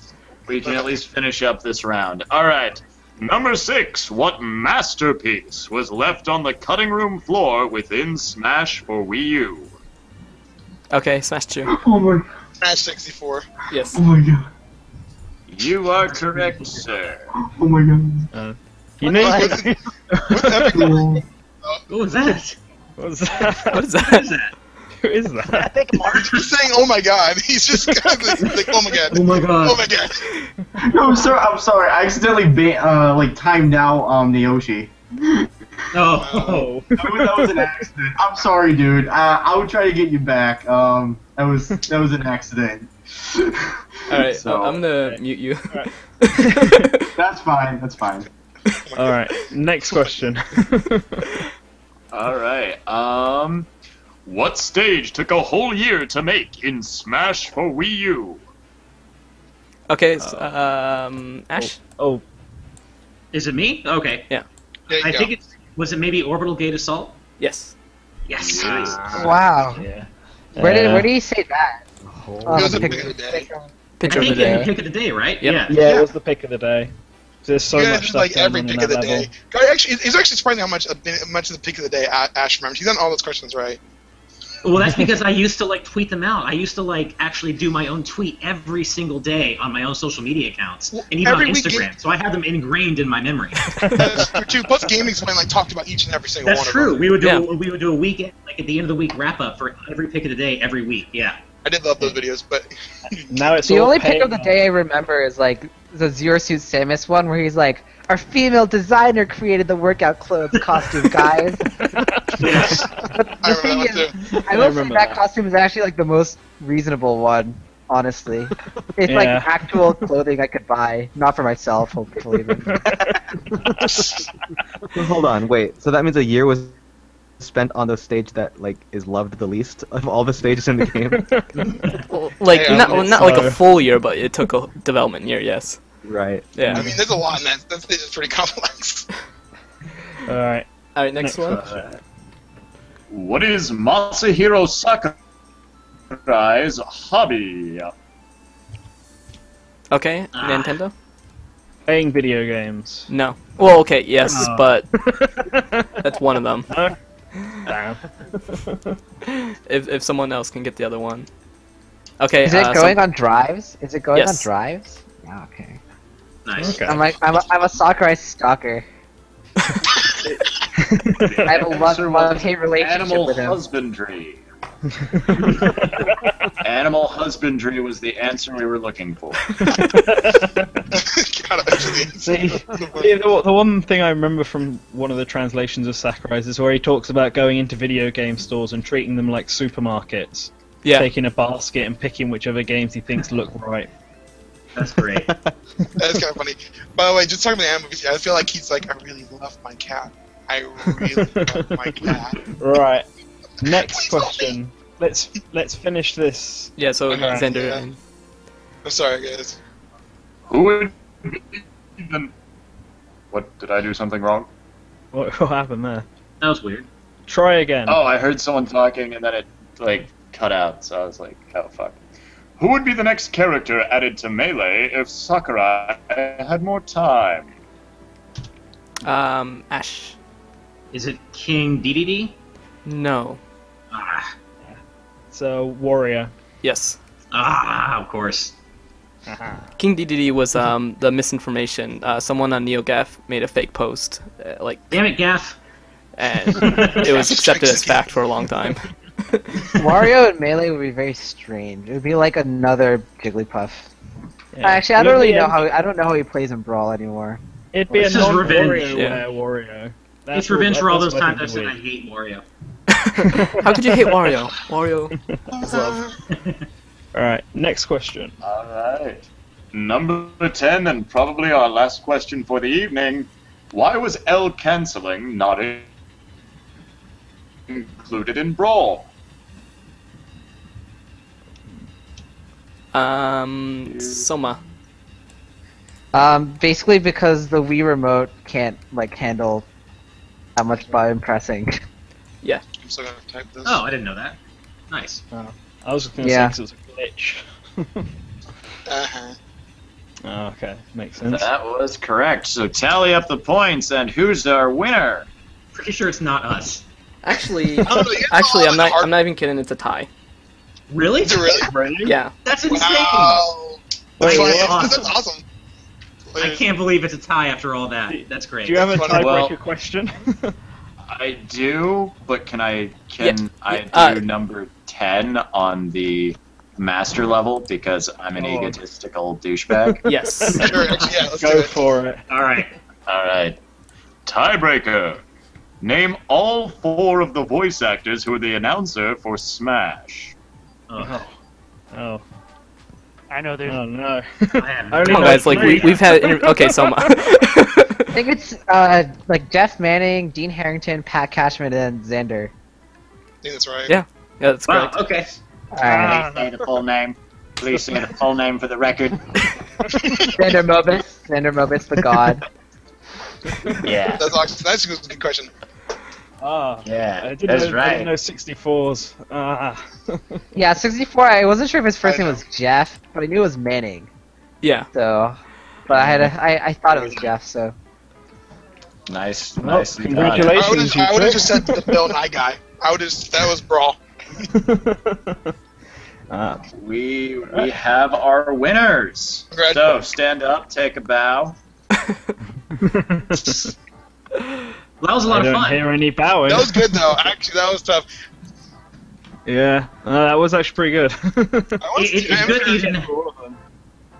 We can at least finish up this round. All right. Number six, what masterpiece was left on the cutting room floor within Smash for Wii U? Okay, Smash Two. Oh my, Smash 64. Yes. oh my god. You are correct, sir. Oh my god. You know, What's Epic Oh, What was that? what's *laughs* that? What is What that? is that? Who is that? Epic March. He's saying, "Oh my god!" *laughs* He's just *laughs* like, "Oh my god!" oh my god. Oh my god! No, I'm sorry. I'm sorry. I accidentally ba- uh like timed out um Naoshi. Oh. That was, that was an accident. I'm sorry, dude. Uh, I would try to get you back. Um, that was that was an accident. *laughs* All right, So- I'm gonna mute you. *laughs* That's fine. That's fine. All right. Next question. *laughs* All right. Um. What stage took a whole year to make in Smash for Wii U? okay, so, um, Ash. oh, Is it me? Okay. Yeah. I go. think it's was it maybe Orbital Gate Assault? Yes. Yes. Wow. yeah. Where did Uh, where did he say that? Oh, it Oh, was a pick- pick of the day. Picture I of the think yeah, day. pick of the day, right? Yep. Yeah. Yeah, Yeah. it was the pick of the day. There's so you guys much did stuff like every pick of the level. day. God, actually, it's actually surprising how much uh, much of the pick of the day A- Ash remembers. He's done all those questions right. Well, that's because *laughs* I used to like tweet them out. I used to like actually do my own tweet every single day on my own social media accounts Well, and even on Instagram. you- So I had them ingrained in my memory. *laughs* That's true too. Plus, GameXplain like talked about each and every single That's one true. of them. We would do Yeah. we would do a weekend like at the end of the week wrap up for every pick of the day every week. Yeah. I did love those videos, but *laughs* Now it's The only pick of the day I remember is like the Zero Suit Samus one, where he's like, "Our female designer created the workout clothes costume, guys." *laughs* Yes. But I the thing remember is, too. I will say remember that that. costume is actually like the most reasonable one. Honestly, it's like actual clothing I could buy, not for myself, hopefully. *laughs* hold on, wait. So that means a year was spent on the stage that like is loved the least of all the stages in the game. *laughs* Well, like Yeah, not I not like a full year, but it took a development year. Yes. right. Yeah. I mean, there's a lot in that. That's it's pretty *laughs* complex. All right. All right, next, one. question. What is Masahiro Sakurai's hobby? Okay, Ah. Nintendo. Playing video games. No. Well, okay, yes, Oh. but *laughs* that's one of them. Damn. *laughs* If if someone else can get the other one. Okay. Is it uh, going some- on drives? Is it going on drives? Yeah, okay. Nice. Okay. I'm like, I'm a, I'm a Sakurai stalker. *laughs* *laughs* I have a love, Answer love was hate relationship Animal with him. husbandry. *laughs* Animal husbandry was the answer we were looking for. *laughs* God. See, yeah, the, the one thing I remember from one of the translations of Sakurai's is where he talks about going into video game stores and treating them like supermarkets. Yeah. Taking a basket and picking whichever games he thinks look right. That's great. That's kind of funny. By the way, just talking about the animal movies, I feel like he's like, I really love my cat. I really love my cat. Right. Next question. Let's let's finish this. Yeah. So Okay, Xander. yeah. and- I'm sorry, guys. Who would Then, what did I do something wrong? What, what happened there? That was weird. Try again. Oh, I heard someone talking and then it like cut out, so I was like, oh fuck. Who would be the next character added to Melee if Sakurai had more time? Um, Ash. Is it King DDD? No. Ah, So Wario. Yes. ah, of course. *laughs* King DDD was um the misinformation. Uh, someone on NeoGaf made a fake post, uh, like, Damn it, Gaff. and *laughs* it was accepted as fact for a long time. *laughs* Wario and Melee would be very strange. It would be like another Jigglypuff. Yeah. Actually, I don't would really know a- how I don't know how he plays in Brawl anymore. It'd be This a is non-Wario revenge. Yeah. Wario. That's it's revenge what- for all those times I can said I hate Wario. *laughs* How could you hate Wario? Wario. *laughs* All right, next question. Alright. Number 10, and probably our last question for the evening. Why was L canceling not included in Brawl? Um, Soma. Um, basically because the Wii remote can't like handle that much button pressing. Yeah. I'm still gonna type this. Oh, I didn't know that. Nice. Oh, I was just gonna Yeah. say 'cause it was a glitch. *laughs* Uh-huh. oh, okay, makes sense. That was correct. So tally up the points, and who's our winner? Pretty sure it's not us. Actually, *laughs* Oh, no, you know, actually, I'm not. I'm not even kidding. It's a tie. Really? Really? Really? *laughs* Yeah. That's insane. Wow. Wait, That's, funny. what? That's awesome. I can't believe it's a tie after all that. That's great. Do you have a tiebreaker Well- question? *laughs* I do, but can I can Yeah, I do uh, number ten on the master level because I'm an Oh. egotistical douchebag? *laughs* Yes. *laughs* Sure, yeah, let's do Go it. for it. All right. All right. Tiebreaker. Name all four of the voice actors who are the announcer for Smash. Oh, Oh, I know there's. oh no. *laughs* I have Only Come on, know guys. Like we, we've had. Inter- okay, Soma. *laughs* I think it's uh like Jeff Manning, Dean Harrington, Pat Cashman, and Xander. I think that's right. Yeah. yeah, that's Wow. correct. Okay. Alright. Please say the full name. Please say the full name for the record. *laughs* Xander Mobus. Xander Mobus, the god. Yeah. That's awesome. That's a good- good question. Ah, Yeah, I didn't that's know, I right. didn't know 64s. Ah. *laughs* Yeah, 64. I wasn't sure if his first name was Jeff, but I knew it was Manning. Yeah. So, but I had a, I, I thought it was Jeff. So Nice, Well, nice. congratulations. I would have. you I would have prick. just said to the Bill Nye guy. I would have. That was brawl. ah, *laughs* We we have our winners. So stand up, take a bow. *laughs* Well, that was a lot I of don't fun. hear any bowing. That was good though. *laughs* Actually, that was tough. Yeah, uh, that was actually pretty good. *laughs* It- it- it's good that you didn't.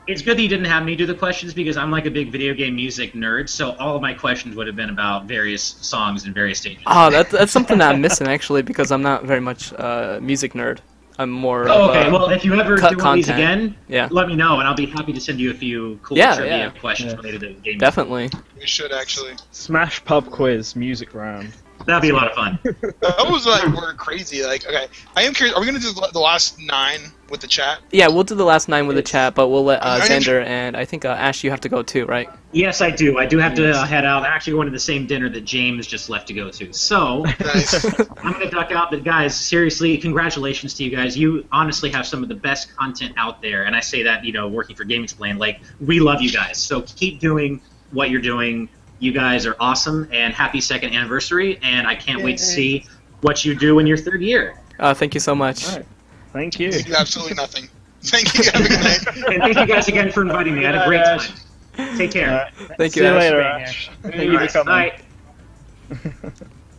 It's good that you didn't have me do the questions because I'm like a big video game music nerd. So all of my questions would have been about various songs and various stages. Oh, that's that's something that I'm missing actually because I'm not very much uh, music nerd. I'm more. Oh, of, okay. Well, if you ever cut do one of these again, Yeah. let me know, and I'll be happy to send you a few cool Yeah, trivia yeah. questions Yeah. related to the game. Definitely. We should actually. Smash pub quiz music round. That'd be a lot of fun. *laughs* That was like we're crazy. Like, okay, I am curious. Are we gonna do the last nine with the chat? Yeah, we'll do the last nine with the chat, but we'll let uh, Xander and I think uh, Ash, you have to go too, right? Yes, I do. I do have to uh, head out. I'm actually going to the same dinner that James just left to go to. So Nice. *laughs* I'm going to duck out. But guys, seriously, congratulations to you guys. You honestly have some of the best content out there, and I say that you know working for GameXplain. Like we love you guys. So keep doing what you're doing. You guys are awesome, and happy second anniversary. And I can't wait to see what you do in your third year. Uh, thank you so much. Alright. Thank you. Absolutely nothing. *laughs* Thank you. Have a good night. *laughs* And thank you guys again for inviting me. I had a great time. Take care. Alright, Thank See you, you Ash. later, Being Ash. Thank you for right, coming. bye.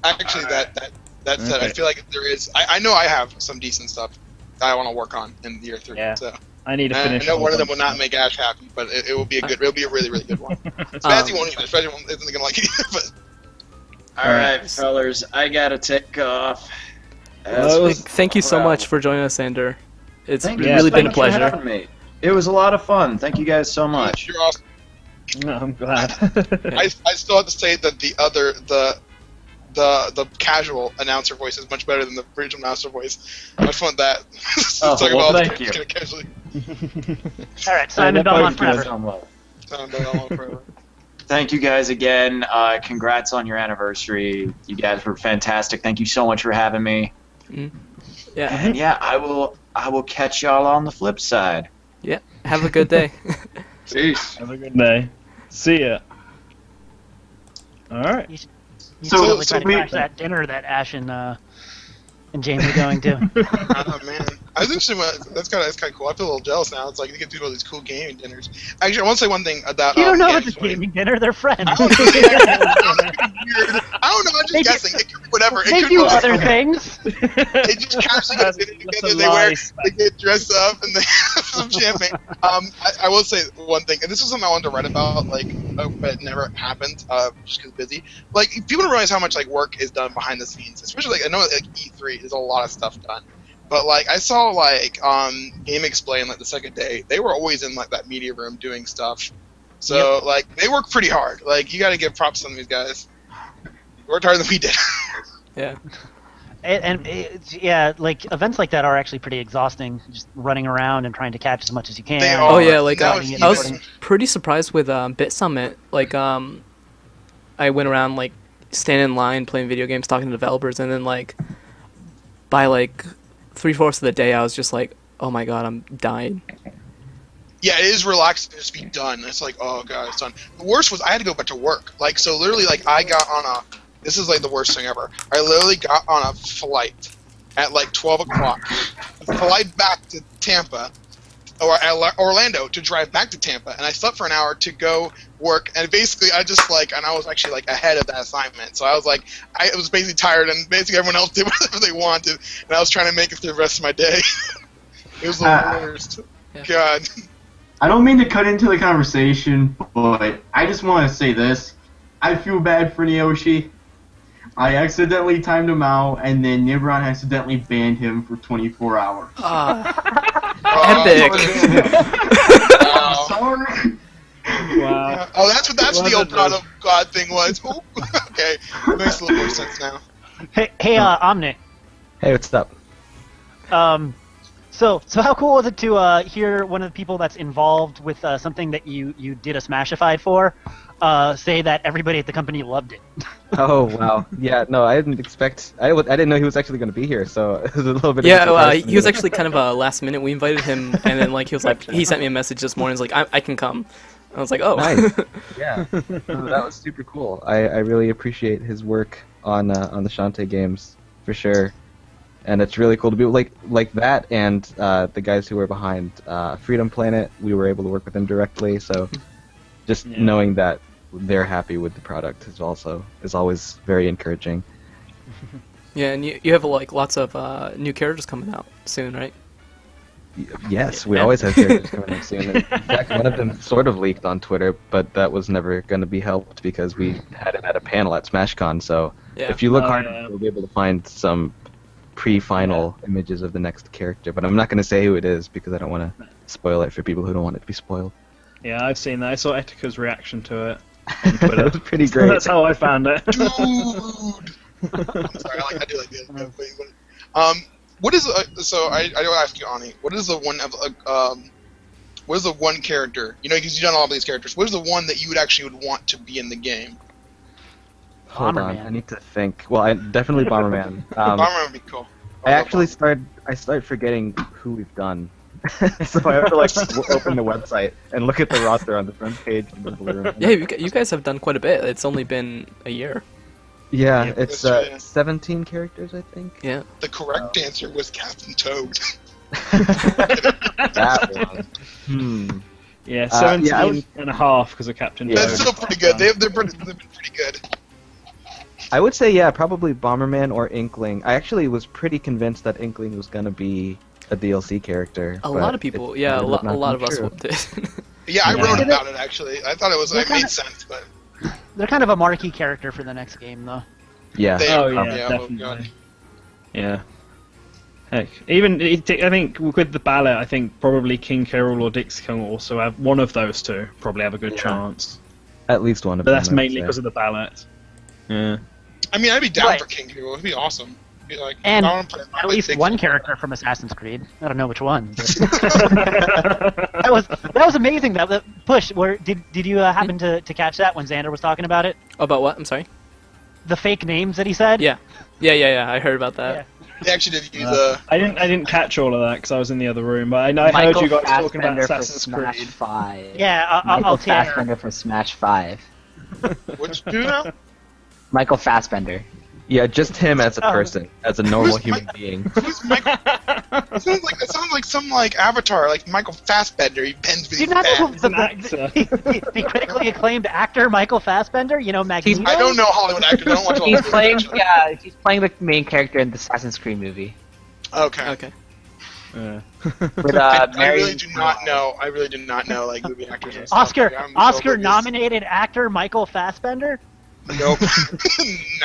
Actually, that that that said, I feel like there is. I, I know I have some decent stuff that I want to work on in year three. Yeah. So I need to and I know one of them will not make Ash happy, but it, it will be a good. It'll be a really really good one. *laughs* Spazzy Um, won't either. Spazzy won't, isn't gonna like it. *laughs* But All right, fellers, I gotta take off. Well, Thank you so Well, much for joining us, Xander. It's Thank you. really been a Thank you pleasure. me. It was a lot of fun. Thank you guys so much. you're awesome. No, *laughs* I'm glad. I, I still have to say that the other the the the casual announcer voice is much better than the original announcer voice. I found that. Oh, well, thank you. Kinda *laughs* casually. all right, Simon they're Belmont forever. Some love. Sound like all forever. Thank you guys again. Uh, congrats on your anniversary. You guys were fantastic. Thank you so much for having me. Yeah. And yeah, I will. I will catch y'all on the flip side. Yeah. Have a good day. *laughs* Peace. Have a good day. See ya. All right. You So- totally so try to we- crash that dinner that Ash and uh, and James are going to. *laughs* oh man, I was interested. When, that's kind of that's kind of cool. I feel a little jealous now. It's like you get to do all these cool gaming dinners. Actually, I want to say one thing about. you don't um, know yeah, it's a gaming dinner. They're friends. I don't know. I'm just They do- guessing. It could be whatever. It they could do be other things. They just casually get dinner together. They wear, lie, they get dressed up, and they *laughs* have some champagne. Um, I, I will say one thing, and this is something I wanted to write about, like, but it never happened, uh, just because busy. Like, people don't realize how much like work is done behind the scenes, especially like I know like E3, there's a lot of stuff done. But like I saw like um GameXplain like the second day, they were always in like that media room doing stuff. So like they work pretty hard. Like you got to give props to these guys. They worked harder than we did. *laughs* yeah. And, and it's, yeah, like events like that are actually pretty exhausting. Just running around and trying to catch as much as you can. They Oh yeah, like uh, I was pretty surprised with um, Bit Summit. Like um, I went around like standing in line playing video games, talking to developers, and then like by like three fourths of the day, I was just like, oh my god, I'm dying. yeah, it is relaxing to just be done. It's like, oh god, it's done. The worst was I had to go back to work. Like, so literally, like I got on a. This is like the worst thing ever. I literally got on a flight at like 12 o'clock, flight back to Tampa, or Orlando to drive back to Tampa, and I slept for an hour to go work. And basically, I just like, and I was actually like ahead of that assignment. So I was like, I was basically tired, and basically everyone else *laughs* did whatever they wanted, and I was trying to make it through the rest of my day. *laughs* it was the Ah. worst. God. I don't mean to cut into the conversation, but I just want to say this. I feel bad for Neoshi. I accidentally timed him out, and then Nibron accidentally banned him for 24 hours. Ah, *laughs* epic. *laughs* Sorry. Wow. Oh, that's what that's what the Well, old God of God thing was. *laughs* Okay, makes a little more sense now. Hey, hey, uh, Omni. Hey, what's up? Um, so so how cool was it to uh, hear one of the people that's involved with uh, something that you you did a Smashified for, uh, say that everybody at the company loved it. *laughs* Oh *laughs* wow, yeah. No, I didn't expect. I, w- I didn't know he was actually going to be here, so *laughs* it was a little bit. Yeah, of a uh, he was actually kind of a last minute. We invited him, and then like he was like, he sent me a message this morning. He's like, I, I can come. I was like, oh, Nice. Yeah, No, that was super cool. I, I really appreciate his work on uh, on the Shantae games for sure, and it's really cool to be like like that and uh, the guys who were behind uh, Freedom Planet. We were able to work with them directly, so just Yeah. knowing that they're happy with the product is also is always very encouraging. *laughs* yeah, and you, you have like lots of uh, new characters coming out soon, right? Yes, we Yeah. always have characters *laughs* coming out soon. In fact, one of them sort of leaked on Twitter, but that was never going to be helped because we had it at a panel at SmashCon. So Yeah. if you look Oh, hard, yeah. you'll be able to find some pre-final images of the next character. But I'm not going to say who it is because I don't want to spoil it for people who don't want it to be spoiled. Yeah, I've seen that. I saw Etika's reaction to it on Twitter. *laughs* That was pretty great. That's how I found it. Dude. I'm *laughs* sorry, I like I do like the wait, what- Um, what is uh, so I I don't ask you, Ani. What is the one of uh, um, what is the one character? You know, because you've done all of these characters. What is the one that you would actually would want to be in the game? Hold on, Bomberman. I need to think. Well, I, definitely Bomberman. *laughs* Um, Bomberman would be cool. I actually started. I started forgetting who we've done. *laughs* so I have to like *laughs* w- open the website and look at the roster on the front page of the Blue Room. Yeah, you, you guys have done quite a bit. It's only been a year. Yeah, Yep. it's uh, 17 characters, I think. Yeah. The correct answer was Captain Toad. *laughs* that one. Hmm. Yeah, Uh, 17 yeah, was- and a half because of Captain Yeah. That's Toad. still pretty good. They've they're pretty, they've been pretty good. I would say yeah, probably Bomberman or Inkling. I actually was pretty convinced that Inkling was gonna be a DLC character. A lot of people, it yeah, a, lo- a lot of being us *laughs* true. did. Yeah, I Yeah. wrote about it actually. I thought it was They're made kinda- sense, but They're kind of a marquee character for the next game, though. Yeah. they Oh, are. yeah, yeah, definitely. Yeah. Heck, even it- I think with the ballot, I think probably King K. Rool or Dix can also have one of those two. Probably have a good Yeah. chance, At least one of but them. that's mainly say. because of the ballot. Yeah. I mean, I'd be down Right. for King K. Rool. It'd be awesome. Be like, And I wanna play at least Six. one character from Assassin's Creed. I don't know which one. *laughs* that was that was amazing. That, that push. Where did did you uh, happen to, to catch that when Xander was talking about it? About what? I'm sorry. The fake names that he said. Yeah, yeah, yeah, yeah. I heard about that. They actually did use Uh, the. I didn't. I didn't catch all of that because I was in the other room. But I, know, I heard you guys talking about Fassbender for Assassin's Smash Creed. Five. Yeah, I- I'll, Michael I'll tell you. Fassbender for Smash Five. What's who now? Michael Fassbender. Yeah, just him as a Oh. person, as a normal human being. Who's Michael? it sounds like it sounds like some like Avatar, like Michael Fassbender. He bends Do really you not know fast. the, the, the, the critically acclaimed actor Michael Fassbender? You know, Magneto. I don't know Hollywood actors. I don't watch He's those playing. movies. Yeah, he's playing the main character in the Assassin's Creed movie. Okay. Okay. Yeah. *laughs* With I, *laughs* uh, I Mary. really do not know. I really do not know like movie actors. And stuff. Oscar Like, I'm so Oscar nominated actor Michael Fassbender. Nope. *laughs* *laughs* not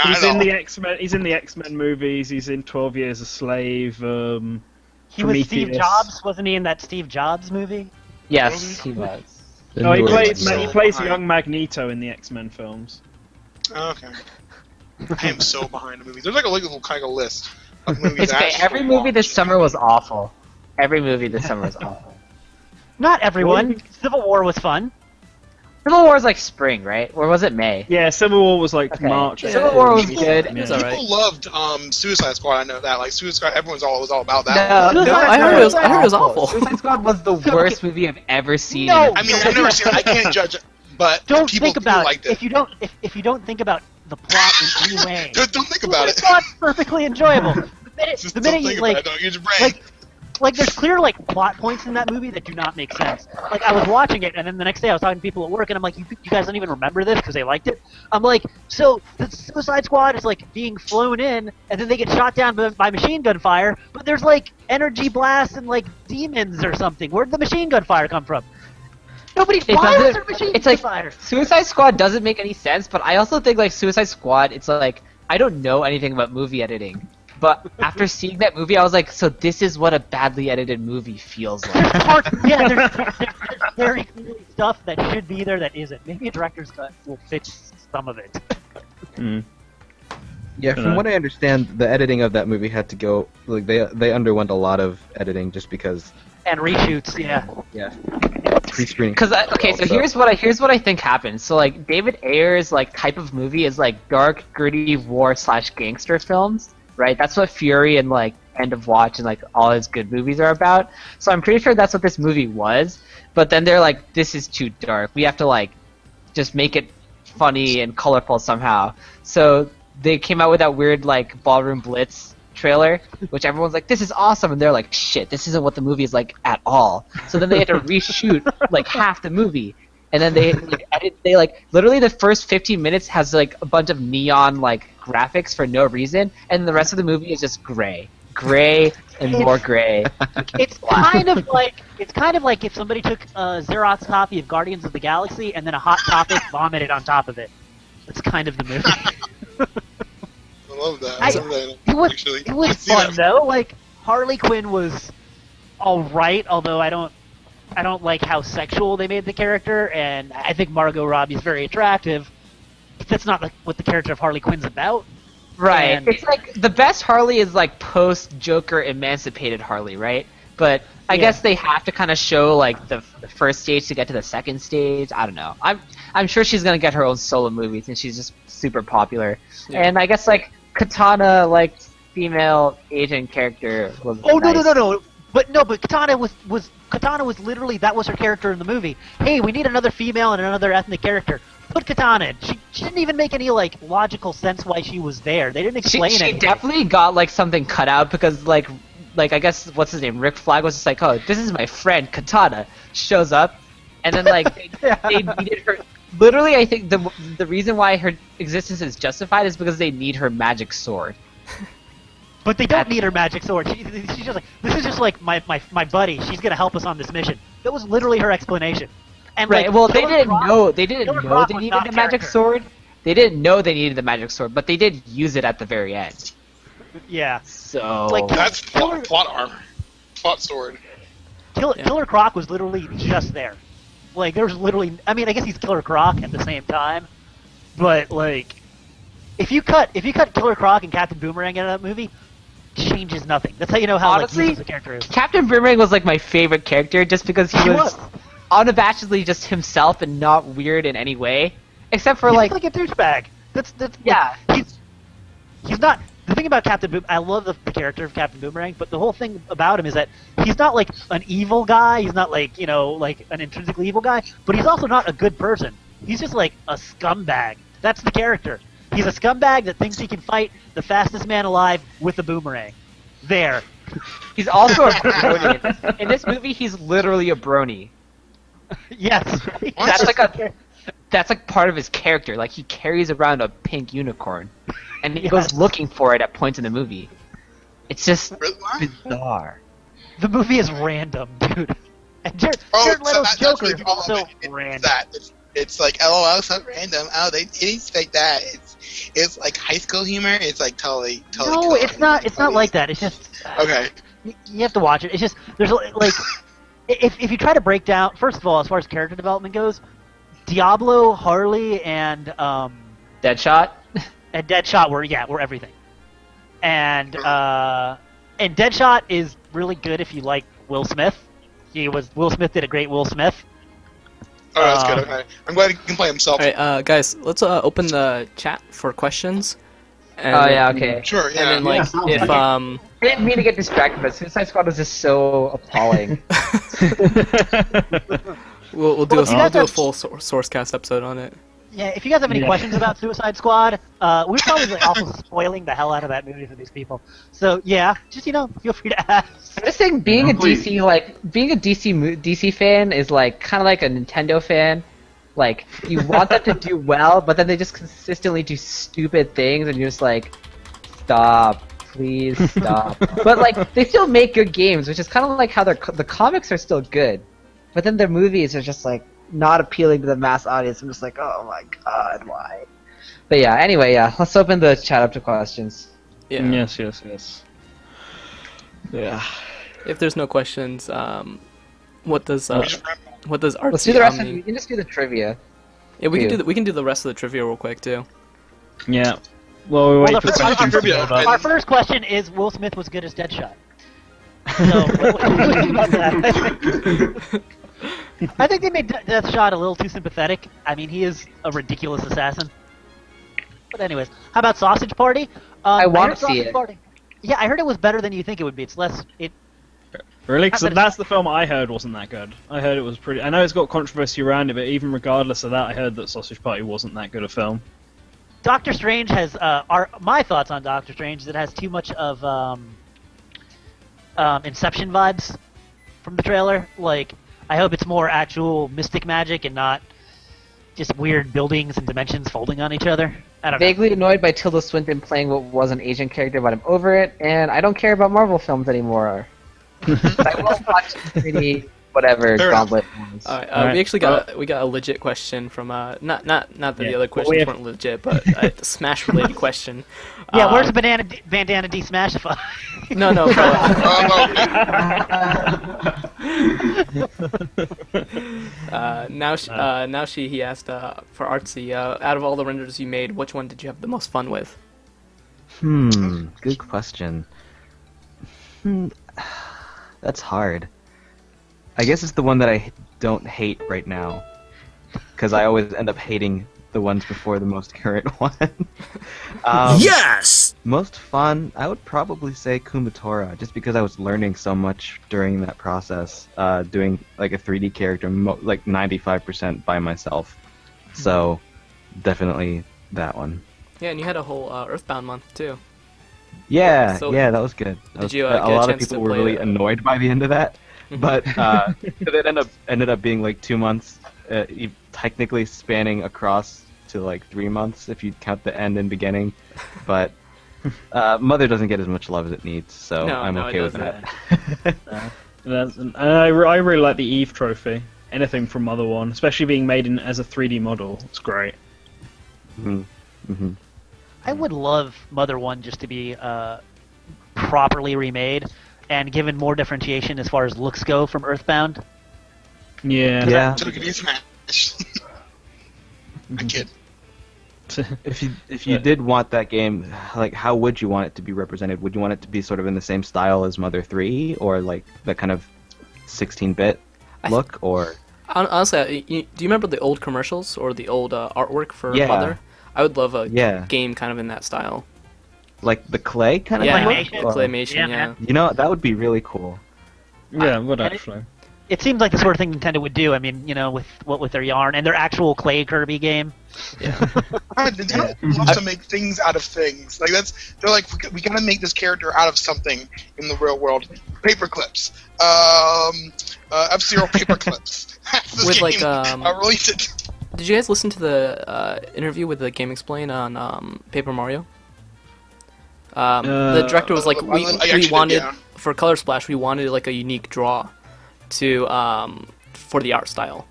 He's at in all. the X Men. He's in the X Men movies. He's in Twelve Years a Slave. Um, He was Steve Jobs, wasn't he in that Steve Jobs movie? Yes, he was. Oh, he plays. So he plays behind. young Magneto in the X Men films. Okay. I am so behind the movies. There's like a little kind of list of movies. It's okay. Every movie this summer was awful. Every movie this summer was awful. Not everyone. Civil War was fun. Civil War is like spring, right? Or was it May? Yeah, Civil War was like Okay. March. Civil War was People- good. It's Yeah. alright. People loved um, Suicide Squad. I know that. Like Suicide Squad, everyone's all was all about that. No, one. no, I heard it was- I heard it was awful. Suicide Squad was the *laughs* worst movie I've ever seen. No. in a I mean, I've never seen it. I can't judge it, but Don't people think about liked it. it. If you don't, if, if you don't think about the plot in any *laughs* way, Don't, don't think about it. the plot's perfectly enjoyable. The minute, Just the don't minute think you like, it. Don't use your brain. like, like there's clear like plot points in that movie that do not make sense. Like I was watching it, and then the next day I was talking to people at work, and I'm like, you, you guys don't even remember this because they liked it. I'm like, so the Suicide Squad is like being flown in, and then they get shot down by, by machine gun fire, but there's like energy blasts and like demons or something. Where'd the machine gun fire come from? Nobody It fires their machine it's gun like- fire. Suicide Squad doesn't make any sense, but I also think like Suicide Squad, it's like I don't know anything about movie editing. But after seeing that movie, I was like, so this is what a badly edited movie feels like. There's parts, yeah, there's, there's, there's very clearly stuff that should be there that isn't. Maybe a director's cut will fix some of it. Yeah, from what I understand, the editing of that movie had to go like they they underwent a lot of editing just because And reshoots, yeah. yeah pre-screening. Because okay, so here's what I here's what I think happened. So like David Ayer's like type of movie is like dark, gritty war slash gangster films, right? That's what Fury and like End of Watch and like all his good movies are about. So I'm pretty sure that's what this movie was. But then they're like, this is too dark. We have to like just make it funny and colorful somehow. So they came out with that weird like ballroom blitz trailer, which everyone's like, "This is awesome," and they're like, "Shit, this isn't what the movie is like at all." So then they had to *laughs* reshoot like half the movie, and then they like, edit. They like literally the first 15 minutes has like a bunch of neon like graphics for no reason, and the rest of the movie is just gray, gray and more gray. It's kind of like it's kind of like if somebody took a Xerox copy of Guardians of the Galaxy and then a Hot Topic vomited on top of it. That's kind of the movie. *laughs* I love that. I- I love that. It was Actually, it was I see fun that. though. Like Harley Quinn was all right, although I don't I don't like how sexual they made the character, and I think Margot Robbie is very attractive. But that's not like what the character of Harley Quinn's about. Right. And- It's like the best Harley is like post Joker emancipated Harley, right? But I Yeah. guess they have to kind of show like the, the first stage to get to the second stage. I don't know. I'm I'm sure she's gonna get her own solo movie since she's just super popular. Yeah. And I guess like Katana, like female Asian character was. Oh no no nice. no no! But no, but Katana was was Katana was literally that was her character in the movie. Hey, we need another female and another ethnic character. Put Katana in. She, she didn't even make any like logical sense why she was there. They didn't She, explain she anything. definitely got like something cut out because like like I guess what's his name Rick Flag was just like oh this is my friend Katana shows up and then like they, *laughs* they needed her literally I think the the reason why her existence is justified is because they need her magic sword But they don't need her magic sword. She, she's just like this is just like my, my my buddy. She's gonna help us on this mission. That was literally her explanation. And right like, well they didn't Croc- know they didn't Killer know Croc they needed not the magic character. sword they didn't know they needed the magic sword but they did use it at the very end Yeah. so Like That's Killer plot, plot armor. Plot sword. Killer, Yeah. Killer Croc was literally just there. Like there was literally. I mean, I guess he's Killer Croc at the same time, but like, if you cut if you cut Killer Croc and Captain Boomerang out of that movie, changes nothing. That's how you know how Honestly, like the character is. Captain Boomerang was like my favorite character just because he, He was, was. unabashedly just himself and not weird in any way, except for he's like like a douchebag. That's that's yeah. He's he's not. The thing about Captain Boom, I love the, the character of Captain Boomerang, but the whole thing about him is that he's not like an evil guy. He's not like you know like an intrinsically evil guy, but he's also not a good person. He's just like a scumbag. That's the character. He's a scumbag that thinks he can fight the fastest man alive with a boomerang. There. He's also a *laughs* brony. In this, in this movie, he's literally a brony. yes. That's like a that's like part of his character. Like he carries around a pink unicorn, and he Yes. goes looking for it at points in the movie. It's just bizarre. The movie is random, dude. And Jared, Oh, Jared so Leto's that- that's Joker what is you call also random. that. It's, it's like, oh, LOL, so random. Oh, they didn't expect that. It's, it's like high school humor. It's like totally, totally. No, cool. it's not. It's not like that. It's just Okay. y- you have to watch it. It's just there's like *laughs* if if you try to break down first of all as far as character development goes, Diablo, Harley, and um Deadshot. and Deadshot were yeah were everything, and uh and Deadshot is really good if you like Will Smith. He was Will Smith did a great Will Smith. Oh, that's good. Um, Okay. I'm glad he can play himself. All right, uh, guys, let's uh, open the chat for questions. And Oh, yeah, okay. Sure, And yeah. then, like, Yeah, if like it. um, I didn't mean to get distracted, but Suicide Squad was just so appalling. *laughs* *laughs* we'll we'll do Well, a, we'll do a have- full sor- sourcecast episode on it. Yeah, if you guys have any Yeah. questions about Suicide Squad, uh, we're probably like, also *laughs* spoiling the hell out of that movie for these people. So yeah, just you know, feel free to *laughs* ask. I'm just saying, being a please. DC like being a DC DC fan is like kind of like a Nintendo fan. Like you want them to do well, but then they just consistently do stupid things, and you're just like, stop, please stop. *laughs* but like they still make good games, which is kind of like how their the comics are still good, but then their movies are just like not appealing to the mass audience. I'm just like, oh my god, why? But yeah, anyway, yeah, let's open the chat up to questions. Yeah. Yes, yes, yes. Yeah. If there's no questions, um, what does uh, what does artsy Let's do the rest. Of, Omni- you can just do the trivia. Yeah, we can do the, we can do the rest of the trivia real quick too. Yeah. Well, we wait the for first, our, questions to trivia, build up. our first question is: Will Smith was good as Deadshot. So, what, what do you think about that? I think they made Deadshot a little too sympathetic. I mean, he is a ridiculous assassin. But anyways, how about Sausage Party? Um, I wanna see it. Party. Yeah, I heard it was better than you think it would be. It's less. It Really? 'Cause Not that that's the film I heard wasn't that good. I heard it was pretty. I know it's got controversy around it, but even regardless of that, I heard that Sausage Party wasn't that good a film. Doctor Strange has uh, our my thoughts on Doctor Strange is it has too much of um, um, Inception vibes from the trailer. Like, I hope it's more actual mystic magic and not just weird buildings and dimensions folding on each other. I don't know. Vaguely annoyed by Tilda Swinton playing what was an Asian character, but I'm over it, and I don't care about Marvel films anymore. *laughs* I will watch pretty whatever Fair enough. Gauntlet ones. All right, uh, Alright, we actually got we got a legit question from uh not not not that the Yeah, other well, we questions have- weren't legit, but a *laughs* Smash related question. Yeah, Uh, where's the banana D- Bandana Dee Smashify? *laughs* No, no. For, *laughs* uh, now, sh- uh, now she he asked uh, for artsy. Uh, out of all the renders you made, which one did you have the most fun with? Hmm, good question. Hmm, that's hard. I guess it's the one that I don't hate right now, because I always end up hating the ones before the most *laughs* current one. um, Yes! Most fun, I would probably say Kumatora, just because I was learning so much during that process, uh, doing like a 3D character, mo- like 95% by myself. So, definitely that one. Yeah, and you had a whole uh, Earthbound month too. Yeah, So- yeah, that was good. That Did was- you, uh, a get a lot of people were really the- annoyed by the end of that, *laughs* but uh, it ended up ended up being like two months, uh, e- technically spanning across to like three months if you count the end and beginning. *laughs* But uh, Mother doesn't get as much love as it needs, so No, I'm no, it okay with that. *laughs* Uh, that's, and I, re- I really like the Eve trophy. Anything from Mother One, especially being made in, as a 3D model, it's great. hmm hmm I would love Mother One just to be uh, properly remade and given more differentiation as far as looks go from Earthbound. Yeah. Yeah. So we could be smashed. I kid. *laughs* if you if you did want that game, like how would you want it to be represented? Would you want it to be sort of in the same style as Mother Three, or like that kind of 16-bit look, or Honestly, you, do you remember the old commercials or the old uh, artwork for Yeah. Mother? I would love a Yeah. game kind of in that style. like the clay kind of Yeah, look? claymation. Or- Claymation, Yeah, yeah. You know that would be really cool. Yeah, it would actually. It seems like the sort of thing Nintendo would do. I mean, you know, with what with their yarn and their actual clay Kirby game. Yeah. *laughs* Nintendo loves to make things out of things. Like that's they're like we, we gotta make this character out of something in the real world. Paper clips. Um, uh, F Zero paper clips. That's *laughs* this With, like, um, I released it. Did you guys listen to the uh, interview with the GameXplain on um, Paper Mario? Um, the Uh, director was like, I- we, we actually did, wanted yeah. for Color Splash, we wanted like a unique draw to um, for the art style,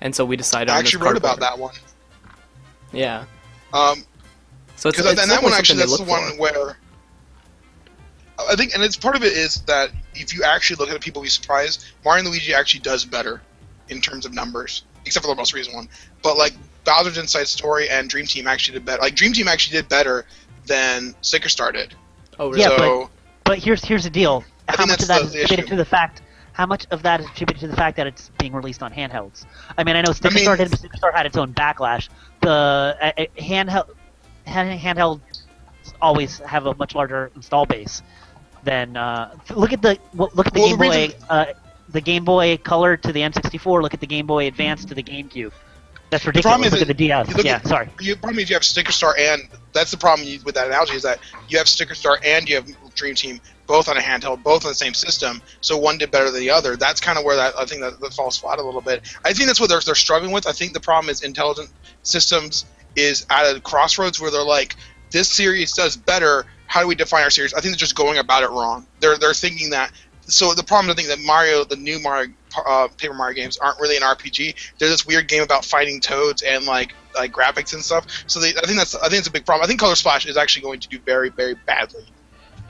and so we decided. I on this actually wrote about that one. Yeah. Um, So it's, because it's and that one actually that's the one they look where I think, and it's part of it is that if you actually look at it, people will be surprised. Mario and Luigi actually does better in terms of numbers, except for the most recent one. But like Bowser's Inside Story and Dream Team actually did better. Like Dream Team actually did better than Sticker Star did. Oh, Yeah, So but but here's here's the deal. I How much of that's that the- is the attributed to the fact? How much of that is attributed to the fact that it's being released on handhelds? I mean, I know Sticker mean- Star did, but Sticker Star had its own backlash. The uh, uh, handheld hand, handheld always have a much larger install base than. Uh, look at the look at the Well, Game the Boy. reason- Uh, the Game Boy Color to the N64. Look at the Game Boy Advance to the GameCube. That's ridiculous. problem is look at the DS. Yeah, at- sorry. The problem is you have Sticker Star and that's the problem with that analogy is that you have Sticker Star and you have Dream Team both on a handheld, both on the same system. So one did better than the other. That's kind of where that I think that, that falls flat a little bit. I think that's what they're, they're struggling with. I think the problem is intelligent systems is at a crossroads where they're like, this series does better. How do we define our series? I think they're just going about it wrong. They're they're thinking that. So the problem I think that Mario, the new Mario, uh, Paper Mario games aren't really an RPG. They're this weird game about fighting toads and like like graphics and stuff. So they, I think that's I think it's a big problem. I think Color Splash is actually going to do very very badly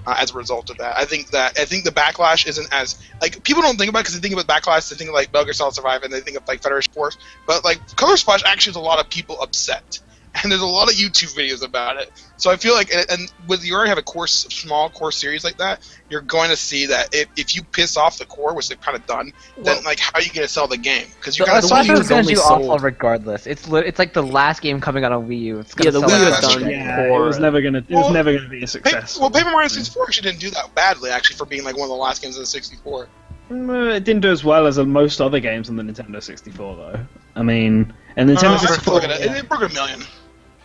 uh, as a result of that. I think that I think the backlash isn't as like people don't think about because they think about backlash. They think of like Metal Gear Solid Survive and they think of like Federation Force. But like Color Splash actually has a lot of people upset. And there's a lot of YouTube videos about it. So I feel like, and, and with you already have a core, small core series like that, you're going to see that if, if you piss off the core, which they've kind of done, then like how are you going to sell the game? Because you The, kind the of Wii U gonna only do sold- awful regardless. It's li- it's like the last game coming out on Wii U. It's gonna Yeah, the sell Wii U out has every done day. Yeah, it was never gonna. It was never gonna be a Pa- success. well, Paper Mario 64 actually didn't do that badly, actually, for being like one of the last games of the 64. Mm, It didn't do as well as most other games on the Nintendo 64, though. I mean, and Nintendo Uh, 64. it. It, it broke a million.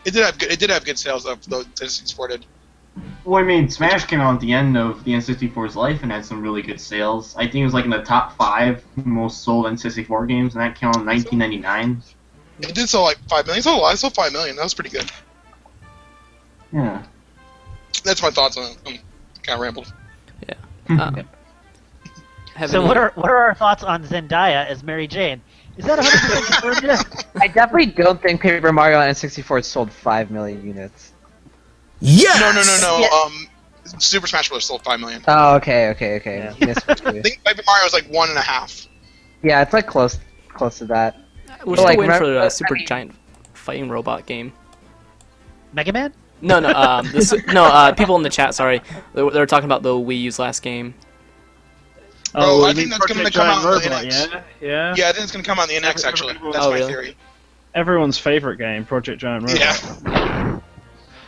It did have good. It did have good sales of the the 64 did. Well, I mean, Smash came out at the end of the N64's life and had some really good sales. I think it was like in the top five most sold N64 games, and that came out in 1999. It did sell like five million. It sold a lot. It sold five million. That was pretty good. Yeah. That's my thoughts on it. *laughs* Um, kind of rambled. Uh, So what are what are our thoughts on Zendaya as Mary Jane? Is that 100% confirmed yet? *laughs* I definitely don't think Paper Mario on N64 sold five million units. Yes! No, no, no, no. Yeah. Um, Super Smash Bros. sold five million. Oh, okay, okay, okay. Yeah. Misconstrued. I think Paper Mario was like one and a half. yeah, it's like close, close to that. We're But, still like, waiting for remember- a super I mean- giant fighting robot game. Mega Man? No, no, um, this, no. Uh, people in the chat, sorry, they were, they were talking about the Wii U's last game. Oh, I think that's gonna come Giant out on the Robot, NX. Yeah, yeah. Yeah, I think it's gonna come out on the NX. Actually, that's Oh, my really? theory. Everyone's favorite game, Project Giant Robot. Yeah.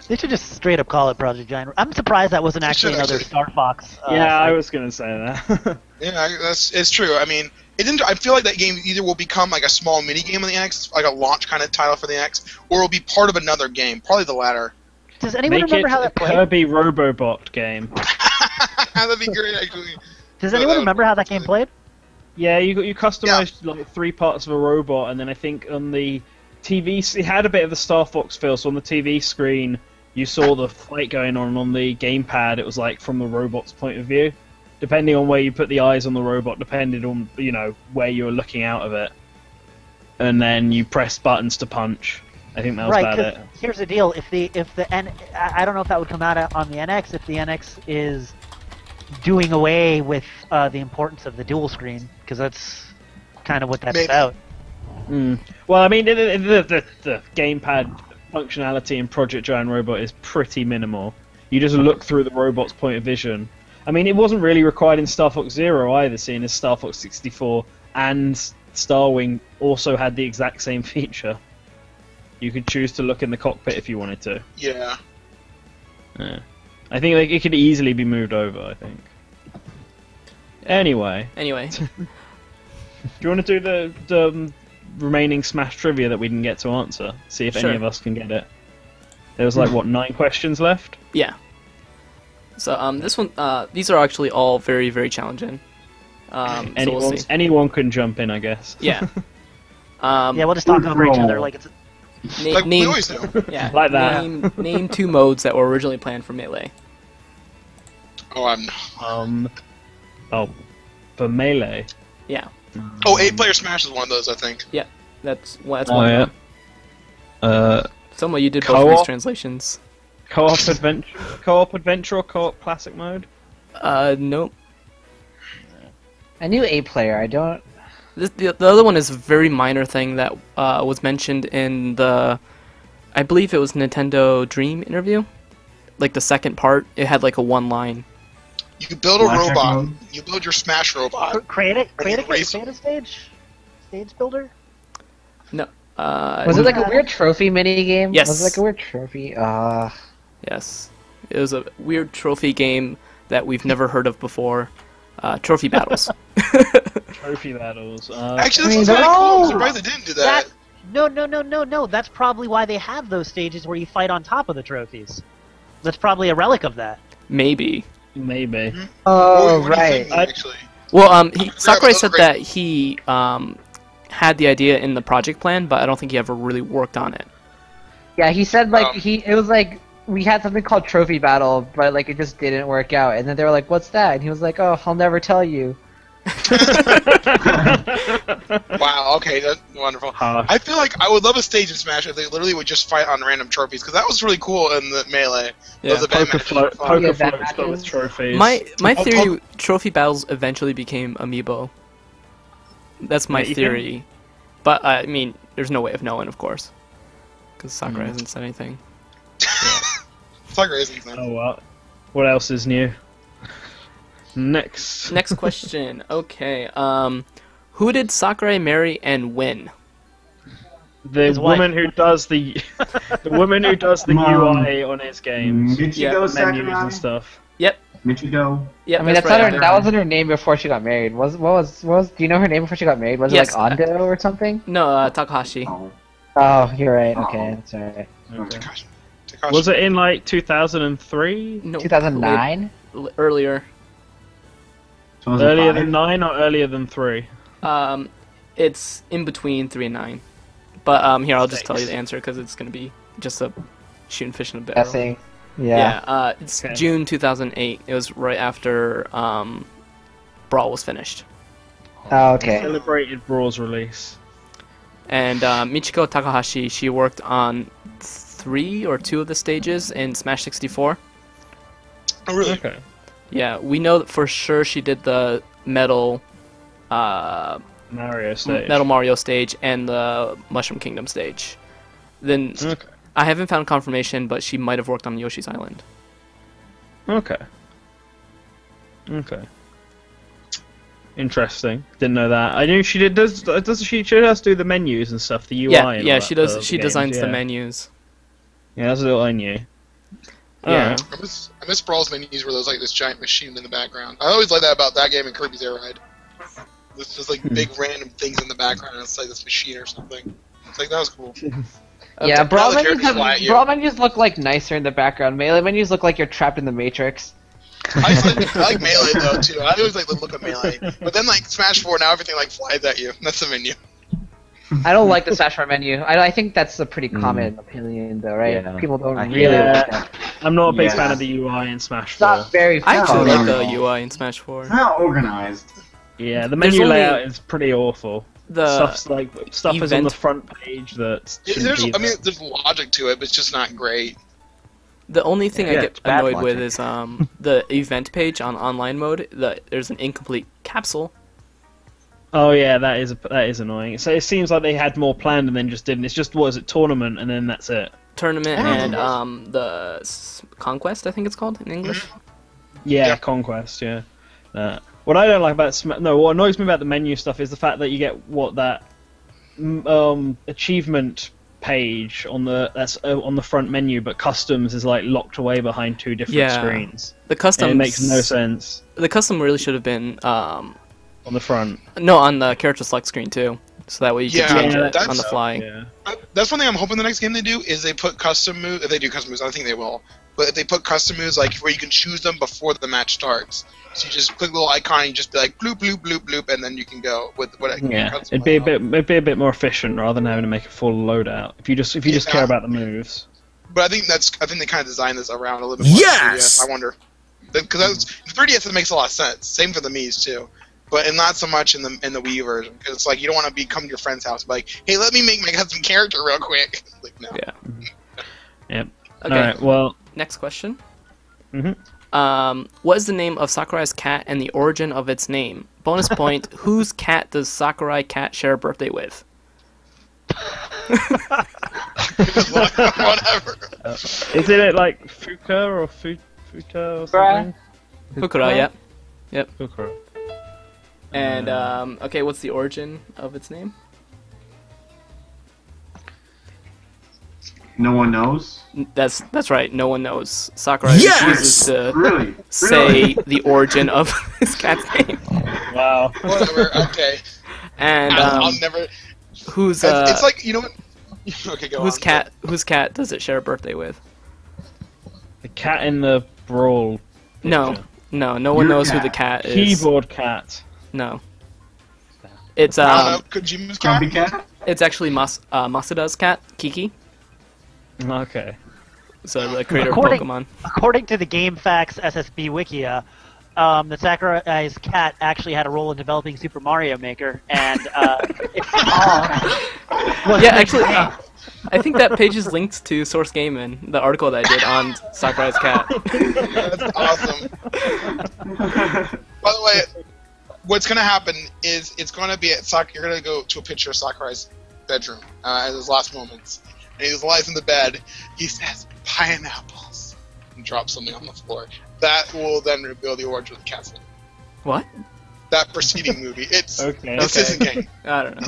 They should just straight up call it Project Giant. I'm surprised that wasn't actually another actually. Star Fox. Uh, yeah, I was gonna say that. *laughs* Yeah, I- that's it's true. I mean, it didn't. I feel like that game either will become like a small mini game on the NX, like a launch kind of title for the NX, or it'll be part of another game. Probably the latter. Does anyone Make remember it how a that played? Kirby Robobot game. *laughs* That'd be great, actually. Does No, anyone that- remember how that game played? Yeah, you got you customized like three parts of a robot, and then I think on the TV, it had a bit of the Star Fox feel. So on the TV screen, you saw the fight going on. and On the gamepad, it was like from the robot's point of view. Depending on where you put the eyes on the robot, depended on you know where you were looking out of it, and then you press buttons to punch. I think that was right. about 'cause it. here's the deal: if the if the N, I I don't know if that would come out on the NX. If the NX is doing away with uh, the importance of the dual screen, because that's kind of what that's Maybe. about. Mm. Well, I mean, the, the, the, the gamepad functionality in Project Giant Robot is pretty minimal. You just look through the robot's point of vision. I mean, it wasn't really required in Star Fox Zero either, seeing as Star Fox 64 and Starwing also had the exact same *laughs* feature. You could choose to look in the cockpit if you wanted to. Yeah. Yeah. I think like, it could easily be moved over. I think. Anyway, Anyway, *laughs* do you want to do the, the um, remaining Smash trivia that we didn't get to answer? See if Sure. any of us can get it. There was like what *laughs* nine questions left. yeah. So um, this one, uh, these are actually all very very challenging. Um, so anyone, we'll anyone can jump in, I guess. Yeah. *laughs* Um, yeah, we'll just talk over each other like it's. Na- Like we name, always do. *laughs* yeah, Like that. Name, name two modes that were originally planned for melee. Oh, I'm. Um. Oh, for melee. Yeah, Oh, eight player Smash is one of those, I think. Yeah, that's well, that's Oh one. yeah. mode. Uh, Soma, you did both of these translations. co-op adventure, co-op adventure, or co-op classic mode. Uh, nope. I knew eight player. I don't. This, the, the other one is a very minor thing that uh, was mentioned in the, I believe it was Nintendo Dream interview, like the second part. It had like a one line. You can build a Blackjack robot. mode? You build your Smash robot. Create it. Create a, create a stage. Stage builder. Uh, Was it like a weird trophy mini game? Yes. Was it like a weird trophy? Uh, Yes, it was a weird trophy game that we've never heard of before. Uh, trophy battles. *laughs* Trophy battles. Uh, Actually, I mean, that's really cool. I'm no! surprised they didn't do that. That no no no no no. That's probably why they have those stages where you fight on top of the trophies. That's probably a relic of that. Maybe. maybe. oh What do you right. think, I- actually. Well, um, he, Sakurai said that he um had the idea in the project plan, but I don't think he ever really worked on it. Yeah, he said like Um, he it was like we had something called trophy battle, but like it just didn't work out. And then they were like, "What's that?" And he was like, "Oh, I'll never tell you." *laughs* Wow. Okay, that's wonderful. Harsh. I feel like I would love a stage in Smash if they literally would just fight on random trophies because that was really cool in the melee. Yeah. Those event Poker matches float, were poker Yeah, that floats, but with trophies. My my Oh, theory: trophy battles eventually became amiibo. That's my Yeah, you theory, but I mean, there's no way of knowing, of course, because Sakurai Mm. hasn't said anything. Sakurai isn't Oh well. What else is new? Next. Next question. *laughs* Okay. Um, who did Sakurai marry and when? The His wife. woman who does the *laughs* the woman who does the Um, UI on his games, Michiko Yeah, menus Sakurai. and stuff. Michiko. Yeah, I mean, that's, right. not her. That wasn't her name before she got married. Was what was what was? Do you know her name before she got married? Was Yes, it like Ando or something? No, uh, Takahashi. Oh. Oh, you're right. Oh. Okay, that's alright. Okay. Takashi. Takashi. Was it in like 2003? No, 2009. earlier. So Earlier than nine or earlier than three? Um, it's in between three and nine. But um, here I'll just tell you the answer because it's gonna be just a shooting fish in a barrel. Guessing. Yeah. Yeah. uh, it's Okay. June 2008. It was right after um, Brawl was finished. Oh, okay. Celebrated Brawl's release. And uh, Michiko Takahashi, she worked on three or two of the stages in Smash 64. Oh, really? Okay. Yeah, we know that for sure she did the Metal, uh, Mario stage. Metal Mario stage and the Mushroom Kingdom stage. Then Okay. I haven't found confirmation, but she might have worked on Yoshi's Island. Okay. Okay. Interesting. Didn't know that. I knew she did. Does does she? She does do the menus and stuff. The UI. yeah, and yeah, all she does. She games, designs the yeah. menus. Yeah, that's what I knew. Yeah. Alright. I miss, I miss Brawl's menus where there's like this giant machine in the background. I always like that about that game and Kirby's Air Ride. There's just like hmm. big random things in the background. and It's like this machine or something. It's like that was cool. *laughs* Yeah, Okay, brawl now menus, have, fly at you. brawl menus look like nicer in the background. Melee menus look like you're trapped in the Matrix. I, just like, *laughs* I like melee though too. I always like the look of melee. But then like Smash Four, now everything like flies at you. *laughs* That's the menu. I don't like the *laughs* Smash Bar menu. I, I think that's a pretty common opinion, though, right? Yeah. People don't I really hear like that. that. I'm not a big Yeah. fan of the UI in Smash It's 4. not very I actually fun. like the UI in Smash 4. It's not organized. Yeah, the There's menu only layout is pretty awful. The Stuff's like stuff is on the front page that there's, be I mean, there's logic to it, but it's just not great. the only thing I Yeah, get it's bad annoyed with is um the event page on online mode. The there's an incomplete capsule. Oh yeah, that is that is annoying. So it seems like they had more planned and then just didn't. It's just what is it tournament and then that's it. tournament Yeah. and um, the s- conquest, I think it's called in English. Yeah, Conquest. Yeah. Uh, what I don't like about Sm- no, what annoys me about the menu stuff is the fact that you get what that um, achievement page on the that's uh, on the front menu, but customs is like locked away behind two different Yeah. screens. The customs it makes no sense The custom really should have been um, on the front. no on the character select screen too, so that way you Yeah, can change it on the fly. Yeah. Uh, That's one thing I'm hoping the next game they do is they put custom moves. If they do custom moves, I don't think they will. But if they put custom moves like where you can choose them before the match starts, so you just click the little icon and just be like bloop bloop bloop bloop, and then you can go with what. Yeah, custom it'd be a bit it'd be a bit more efficient rather than having to make a full loadout. If you just if you just care about the moves. But I think that's I think they kind of designed this around a little bit more. Yes! 3DS. I wonder because the 3DS it makes a lot of sense. Same for the Mii's too. But and not so much in the in the Wii version because it's like you don't want to be come to your friend's house and be like, hey, let me make my custom character real quick. *laughs* Like no. Yeah. Yep. Okay. All right. Well. Next question. Mhm. Um, what is the name of Sakurai's cat and the origin of its name? Bonus *laughs* point: Whose cat does Sakurai cat share a birthday with? *laughs* Whatever. Is it like Fuka or Fu- Futa or something? Fukura, yeah Yep. Fukura. And um, okay, what's the origin of its name? No one knows. That's that's right. No one knows. Sakurai Yes! refuses to Really? *laughs* say Really? the origin of *laughs* his cat's name. Wow. Whatever. Okay. And I'll, um, I'll never. whose it's- uh, it's like you know what? *laughs* Okay, go whose on. cat whose cat does it share a birthday with? The cat in the brawl. No, no, no one Your knows who the cat. cat is. Keyboard cat. No. It's I don't um. Kojima's cat. Grumpy cat? it's actually Mas- uh, Masuda's cat, Kiki. Okay. So the creator of According- Pokemon. According to the GameFAQs SSB Wikia, um, the Sakurai's cat actually had a role in developing Super Mario Maker, and uh, *laughs* its song was Yeah, actually, uh, I think that page is linked to Source Game Gaming, the article that I did on Sakurai's cat. *laughs* That's awesome. By the way, what's gonna happen is it's gonna be at Sak. You're gonna go to a picture of Sakurai's bedroom uh, at his last moments, and he lies in the bed. He says pineapples and drops something on the floor. That will then reveal the origin of the castle. What? That preceding movie. *laughs* It's Okay. this Okay. isn't game. *laughs* I don't know.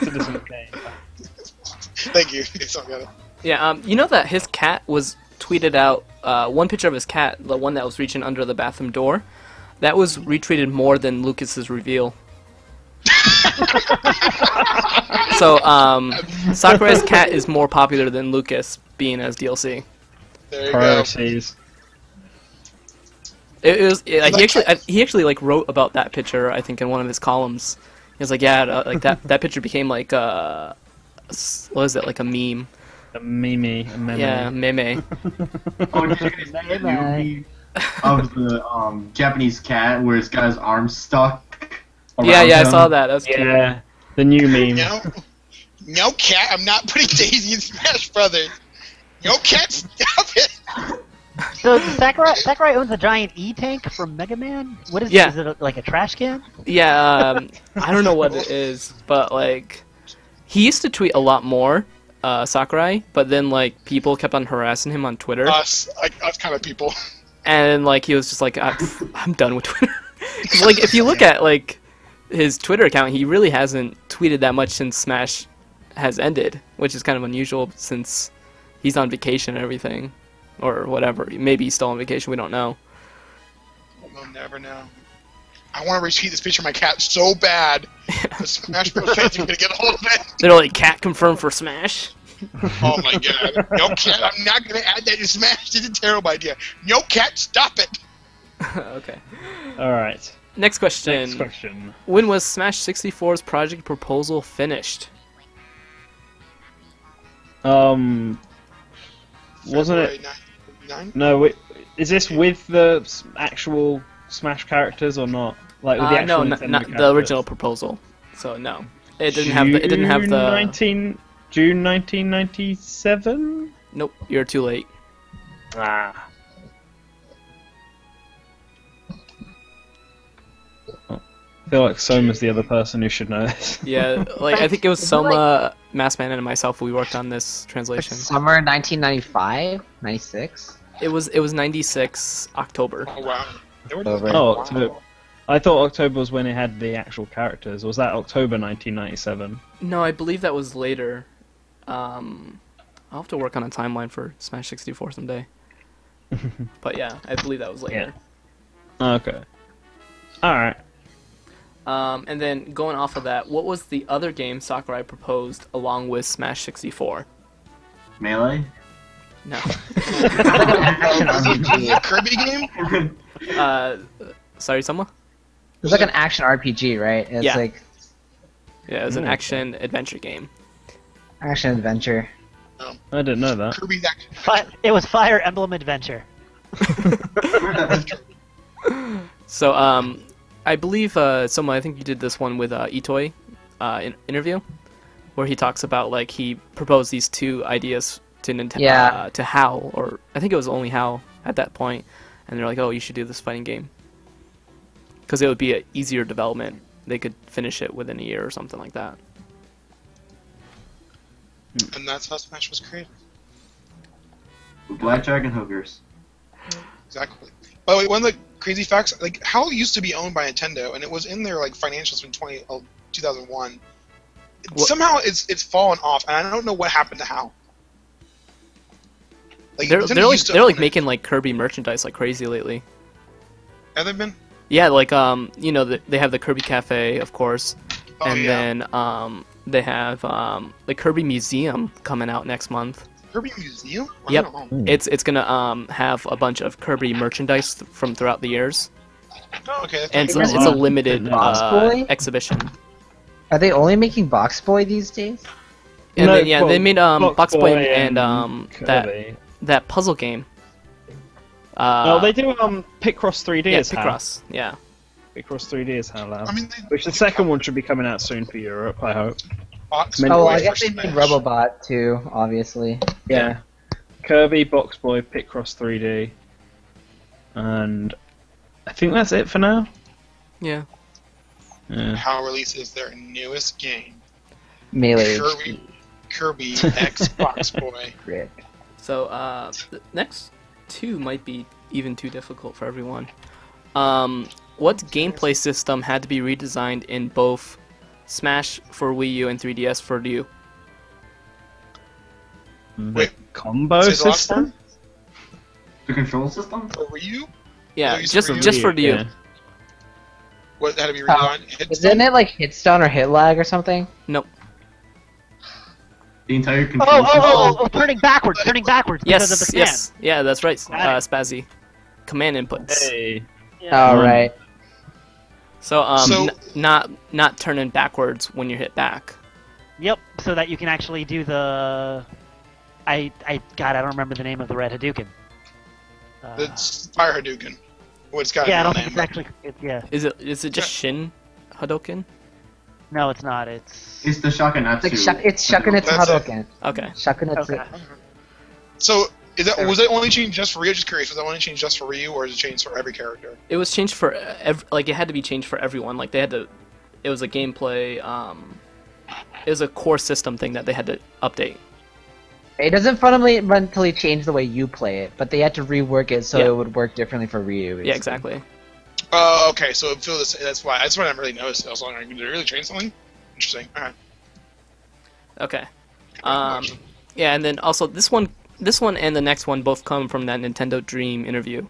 Citizen Kane. Thank you. It's all good. Yeah, um, you know that his cat was tweeted out. Uh, one picture of his cat, the one that was reaching under the bathroom door, that was retweeted more than Lucas's reveal. *laughs* so, um, Sakurai's cat is more popular than Lucas being as DLC. There you go. Priorities. It, it was it, he actually I, he actually like wrote about that picture I think in one of his columns. He was like, yeah, uh, like that that picture became like uh, what is it like a meme? A meme. A meme. Yeah, meme. *laughs* *laughs* Oh, did you guys *laughs* see the movie of the um, Japanese cat where it's got his arms stuck? *laughs* yeah, around yeah, I him? saw that. That was cute. Yeah. The new meme. No, no cat. I'm not putting Daisy in Smash Brothers. No cat. Stop it. *laughs* So Sakurai, Sakurai owns a giant E tank from Mega Man. What is Yeah. it? Is it a, like a trash can? Yeah, um, I don't know what it is, but like, he used to tweet a lot more, uh, Sakurai, but then like people kept on harassing him on Twitter, Us, like us kind of people. And like he was just like, I, *laughs* I'm done with Twitter. *laughs* 'Cause, like if you look at like his Twitter account, he really hasn't tweeted that much since Smash has ended, which is kind of unusual since he's on vacation and everything, or whatever. Maybe he's still on vacation. We don't know. We'll never know. I want to repeat this picture of my cat so bad. *laughs* The Smash Bros. fans are gonna get a hold of it. They're like cat confirmed for Smash. *laughs* Oh my god. No cat. I'm not gonna add that to Smash. It's a terrible idea. No cat. Stop it. *laughs* okay. All right. Next question. Next question. When was Smash 64's project proposal finished? Um. Wasn't it? Nine? No. Wait, is this with the actual Smash characters or not? Like with the Uh, actual no, Nintendo n- not the original proposal. So no, it didn't have the. It didn't have June the. 19 June 1997. Nope, you're too late. Ah. I feel like Soma's the other person who should know this. *laughs* Yeah, like I think it was *laughs* Soma, Massman and myself, we worked on this translation. Summer 1995, 96. It was it was 96 October. Oh wow. They were Over. Oh, October. I thought October was when it had the actual characters. Was that October 1997? No, I believe that was later. Um, I'll have to work on a timeline for Smash 64 someday. *laughs* but yeah, I believe that was later. Okay. Alright. Um, and then going off of that, what was the other game Sakurai proposed along with Smash 64? Melee? No. *laughs* Is it a Kirby game? *laughs* uh, sorry, someone? It was like an action RPG, right? It's Yeah. like Yeah, it was an Hmm. action adventure game. Action adventure. I didn't know that. Kirby's action. Fi- it was Fire Emblem Adventure. *laughs* So, um, I believe, uh, someone, I think you did this one with uh, Itoi uh, in- interview, where he talks about, like, he proposed these two ideas to Nintendo, Yeah. uh, to HAL, or I think it was only HAL at that point, and they're like, oh, you should do this fighting game. Because it would be an easier development. They could finish it within a year or something like that. And that's how Smash was created. Black Dragon Hookers. Exactly. By the way, one of the crazy facts, like HAL used to be owned by Nintendo, and it was in their like financials from 20, oh, 2001. What- Somehow it's it's fallen off, and I don't know what happened to HAL. Like they're they're like they're like it. making like Kirby merchandise like crazy lately. Have they been? Yeah, like um, you know, the, they have the Kirby Cafe, of course, Oh, and yeah. then um, they have um, the Kirby Museum coming out next month. Kirby Museum? Yep, Wow. it's it's gonna um have a bunch of Kirby merchandise th- from throughout the years, Oh, okay. and it's, it's a limited Box uh, Boy? exhibition. Are they only making Box Boy these days? And No, then, yeah, they made um Box Box Boy Boy and and um that that puzzle game. Uh, oh, they do um Picross 3D yeah, as HAL. Picross, yeah. Picross 3D is HAL now. I mean, they, Which the second one should be coming out soon for Europe, I hope. box Many Oh, I guess they made Smash. Robobot too, obviously. Yeah. Kirby, Box Boy, Picross 3D. And I think that's it for now. Yeah. Yeah. HAL releases their newest game, Melee. Kirby Kirby *laughs* X Box Boy. Rick. So uh, the next two might be even too difficult for everyone. Um, what gameplay system had to be redesigned in both Smash for Wii U and 3DS for you? Wait, Combo say the last system? The control system? For Wii U? Yeah, Oh, just for you? just for you. Yeah. What had to be Oh, redesigned? Hit Isn't it like hit stun or hit lag or something? Nope. The entire Oh, control oh, system? oh, oh, turning backwards, turning backwards because of the Yes, yes, yeah, that's right, uh. Spazzy. Command inputs. Hey. All Um, right. So um, So- n- not not turning backwards when you hit back. Yep, so that you can actually do the. I, I, God, I don't remember the name of the red Hadouken. Uh, It's Fire Hadouken. What's got yeah, I don't real think it's name. actually. It, yeah, Is it is it just Shin Hadouken? no, it's not. It's. It's the Shakunetsu. It's like shak- it's Shakunetsu That's it. Hadouken. Okay. Shakunetsu. Okay. So, is that was that only changed just for Ryu? Just curious, was that only changed just for Ryu, or is it changed for every character? It was changed for ev- like it had to be changed for everyone. Like they had to. It was a gameplay. Um, it was a core system thing that they had to update. It doesn't fundamentally change the way you play it, but they had to rework it so Yeah. it would work differently for Ryu. Yeah, exactly. Oh, okay. So it feels that's why. That's why I didn't really notice. it. I was like, did they really change something? Interesting. All right. Okay. Um, yeah, and then also this one, this one and the next one both come from that Nintendo Dream interview.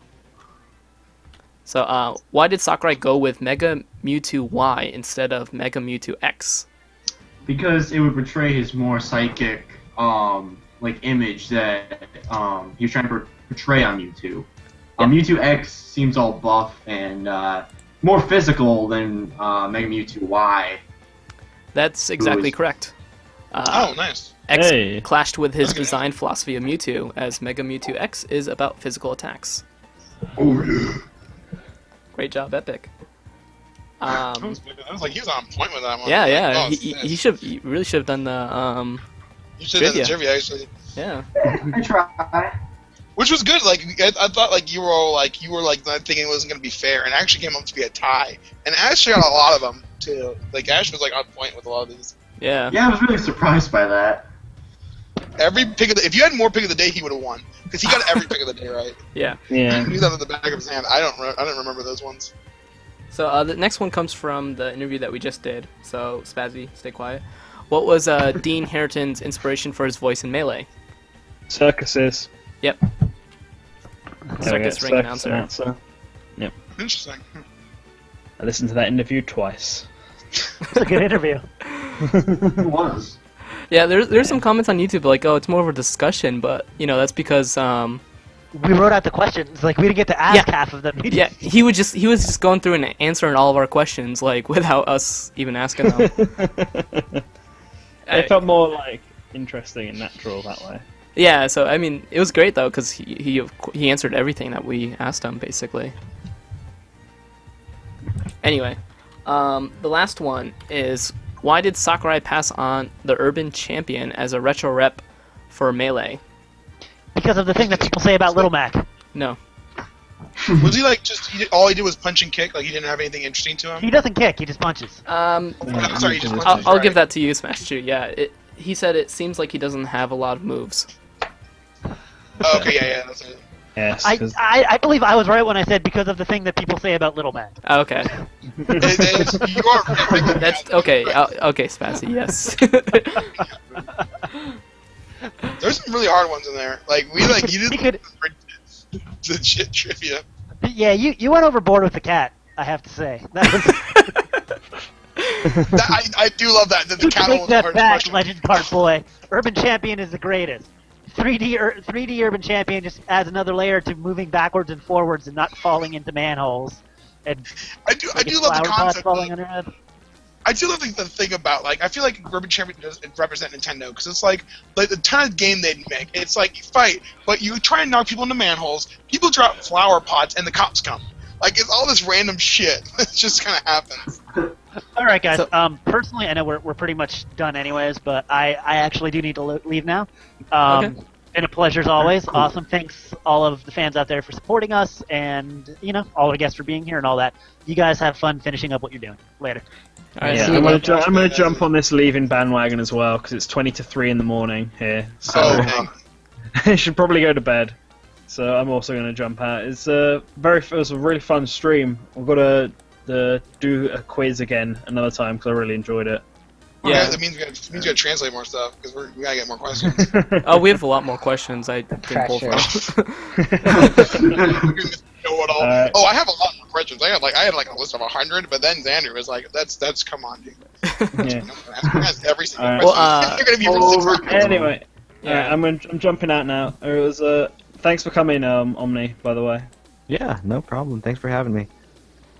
So, uh, why did Sakurai go with Mega Mewtwo Y instead of Mega Mewtwo X? because it would portray his more psychic, um, like image that um, he was trying to portray on Mewtwo. Um, Mewtwo X seems all buff and uh, more physical than uh, Mega Mewtwo Y. That's exactly is- correct. Uh, oh, nice. X Hey. clashed with his Okay. design philosophy of Mewtwo, as Mega Mewtwo X is about physical attacks. Oh yeah. Great job, Epic. I Um, was, I was like, he was on point with that one. yeah, Like, yeah, oh, he, he, he should he really should have done the um, You should have done the trivia. trivia actually, yeah. I try. which was good. Like I, I thought, like you were all like you were like not thinking it wasn't going to be fair, and actually came up to be a tie. And Ash got a lot of them too. Like Ash was like on point with a lot of these. Yeah. Yeah, I was really surprised by that. Every pick of the if you had more pick of the day, he would have won because he got every pick of the day right. *laughs* Yeah. Yeah. He knew that in the back of his hand. I don't. Re- I don't remember those ones. So uh, the next one comes from the interview that we just did. So Spazzy, stay quiet. What was uh, *laughs* Dean Harrington's inspiration for his voice in Melee? Circuses. Yep. There we go, Circus ring circus announcer. Yep. Interesting. I listened to that interview twice. It's a good interview. *laughs* It was. Yeah, there's there's some comments on YouTube like, oh, it's more of a discussion, but you know that's because um, We wrote out the questions. Like we didn't get to ask half of them. yeah, he would just he was just going through and answering all of our questions like without us even asking them. *laughs* It felt more like interesting and natural that way. yeah, so I mean, it was great though because he he he answered everything that we asked him basically. Anyway, um, the last one is why did Sakurai pass on the Urban Champion as a retro rep for Melee? Because of the thing that people say about Little Mac. No. *laughs* was he like just he did, all he did was punch and kick? Like he didn't have anything interesting to him. He doesn't kick. He just punches. Um, I'm sorry, he just I'll, punches. I'll right? give that to you, Smash Two. Yeah, it, he said it seems like he doesn't have a lot of moves. Oh, okay, yeah, yeah. That's it. Yes. I, I I believe I was right when I said because of the thing that people say about Little Mac. Okay. *laughs* That's okay. Uh, okay, Spazzy. Yes. *laughs* There's some really hard ones in there. Like we like you He did legit trivia. Yeah, you you went overboard with the cat. I have to say. That was *laughs* That, I, I do love that. That the cattle take was the that back, question. Legend Card Boy. Urban Champion is the greatest. 3D ur- 3D Urban Champion just adds another layer to moving backwards and forwards and not falling into manholes. And I do I do love the concept. falling. I do love the, the thing about like I feel like Urban Champion does represent Nintendo because it's like like the kind of game they'd make. It's like you fight, but you try and knock people into manholes. People drop flower pots, and the cops come. Like it's all this random shit. *laughs* It just kind of happens. *laughs* All right, guys. um, personally, I know we're, we're pretty much done anyways, but I, I actually do need to leave now. Um, Okay. Been a pleasure as always. Awesome. Thanks all of the fans out there for supporting us, and you know all the guests for being here and all that. You guys have fun finishing up what you're doing. Later. yeah, I'm gonna, ju- I'm gonna jump on this leaving bandwagon as well because it's 20 to 3 in the morning here. So Oh, *laughs* I should probably go to bed. So I'm also gonna jump out. It's a very, it was a really fun stream. We've got to uh, do a quiz again another time because I really enjoyed it. Yeah, that means we gotta, means we gotta translate more stuff because we gotta get more questions. *laughs* oh, we have a lot more questions. I didn't pull from. *laughs* know it all. Alright. Oh, I have a lot more questions. I had like I had like a list of hundred, but then Xander was like, "That's that's come on, dude." Yeah. Every single Alright. question. Well, uh, *laughs* They're gonna be for six hours. Anyway, Yeah. yeah, I'm gonna, I'm jumping out now. It was uh, thanks for coming, um, Omni. By the way. Yeah, no problem. Thanks for having me.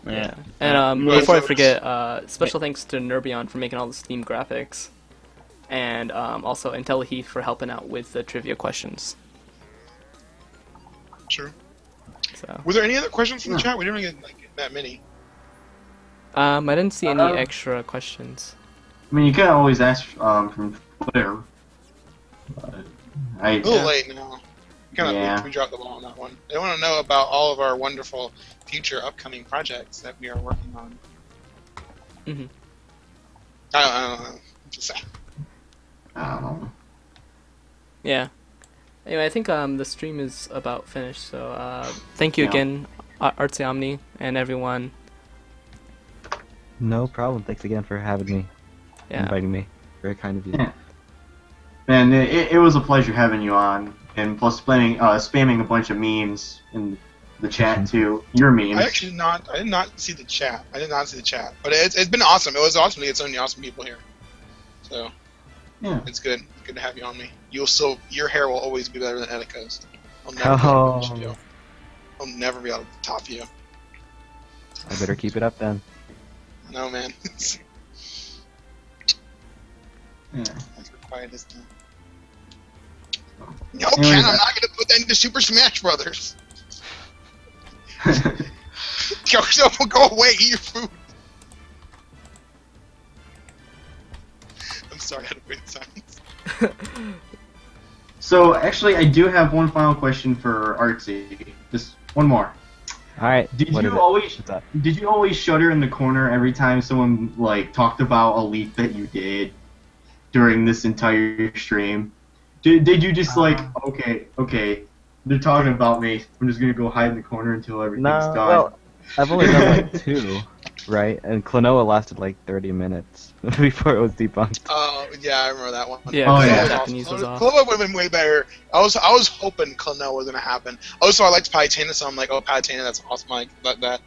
Yeah. And um, Well, before I forget, uh, special thanks to Nerbion for making all the Steam graphics, and um, also IntelliHeath for helping out with the trivia questions. Sure. So, Were there any other questions from the chat? We didn't get like that many. um, I didn't see any Uh, extra questions. I mean, you can always ask um, from Twitter. But I, A little late now. Kind of Yeah. we dropped the ball on that one. They want to know about all of our wonderful future upcoming projects that we are working on. Mhm. I don't, I don't know. Just saying. I don't know. Yeah. Anyway, I think um, the stream is about finished. So uh, thank you Yeah. again, Ar- Artsy Omni, and everyone. No problem. Thanks again for having me. Yeah. Inviting me. Very kind of you. Yeah. And it, it was a pleasure having you on, and plus spamming, uh, spamming a bunch of memes in the chat too. Your memes. I actually did not. I did not see the chat. I did not see the chat, but it's, it's been awesome. It was awesome to get so many awesome people here. So Yeah. it's good. Good to have you on me. You'll still. Your hair will always be better than Etika's. I'll never, be able Oh. to you. I'll never be able to top you. I better keep it up then. No man. *laughs* Yeah. That's what quiet is now. No, Anyway, Ken, I'm not gonna put that into Super Smash Brothers. *laughs* Yo, so *laughs* go away, eat your food. I'm sorry, I had to wait in silence. so actually, I do have one final question for Artsy. Just one more. All right. Did what you is always What's did you always shudder in the corner every time someone like talked about a leak that you did? during this entire stream? Did, did you just like um, okay okay they're talking about me I'm just gonna go hide in the corner until everything's No, done. well, I've only done like *laughs* two, right? And Klonoa lasted like 30 minutes *laughs* before it was debunked. Oh yeah, I remember that one. Yeah, Oh, yeah. was Japanese was off. Klonoa would have been way better. I was I was hoping Klonoa was gonna happen. Also, I liked Palutena, so I'm like, oh Palutena, that's awesome. I like that.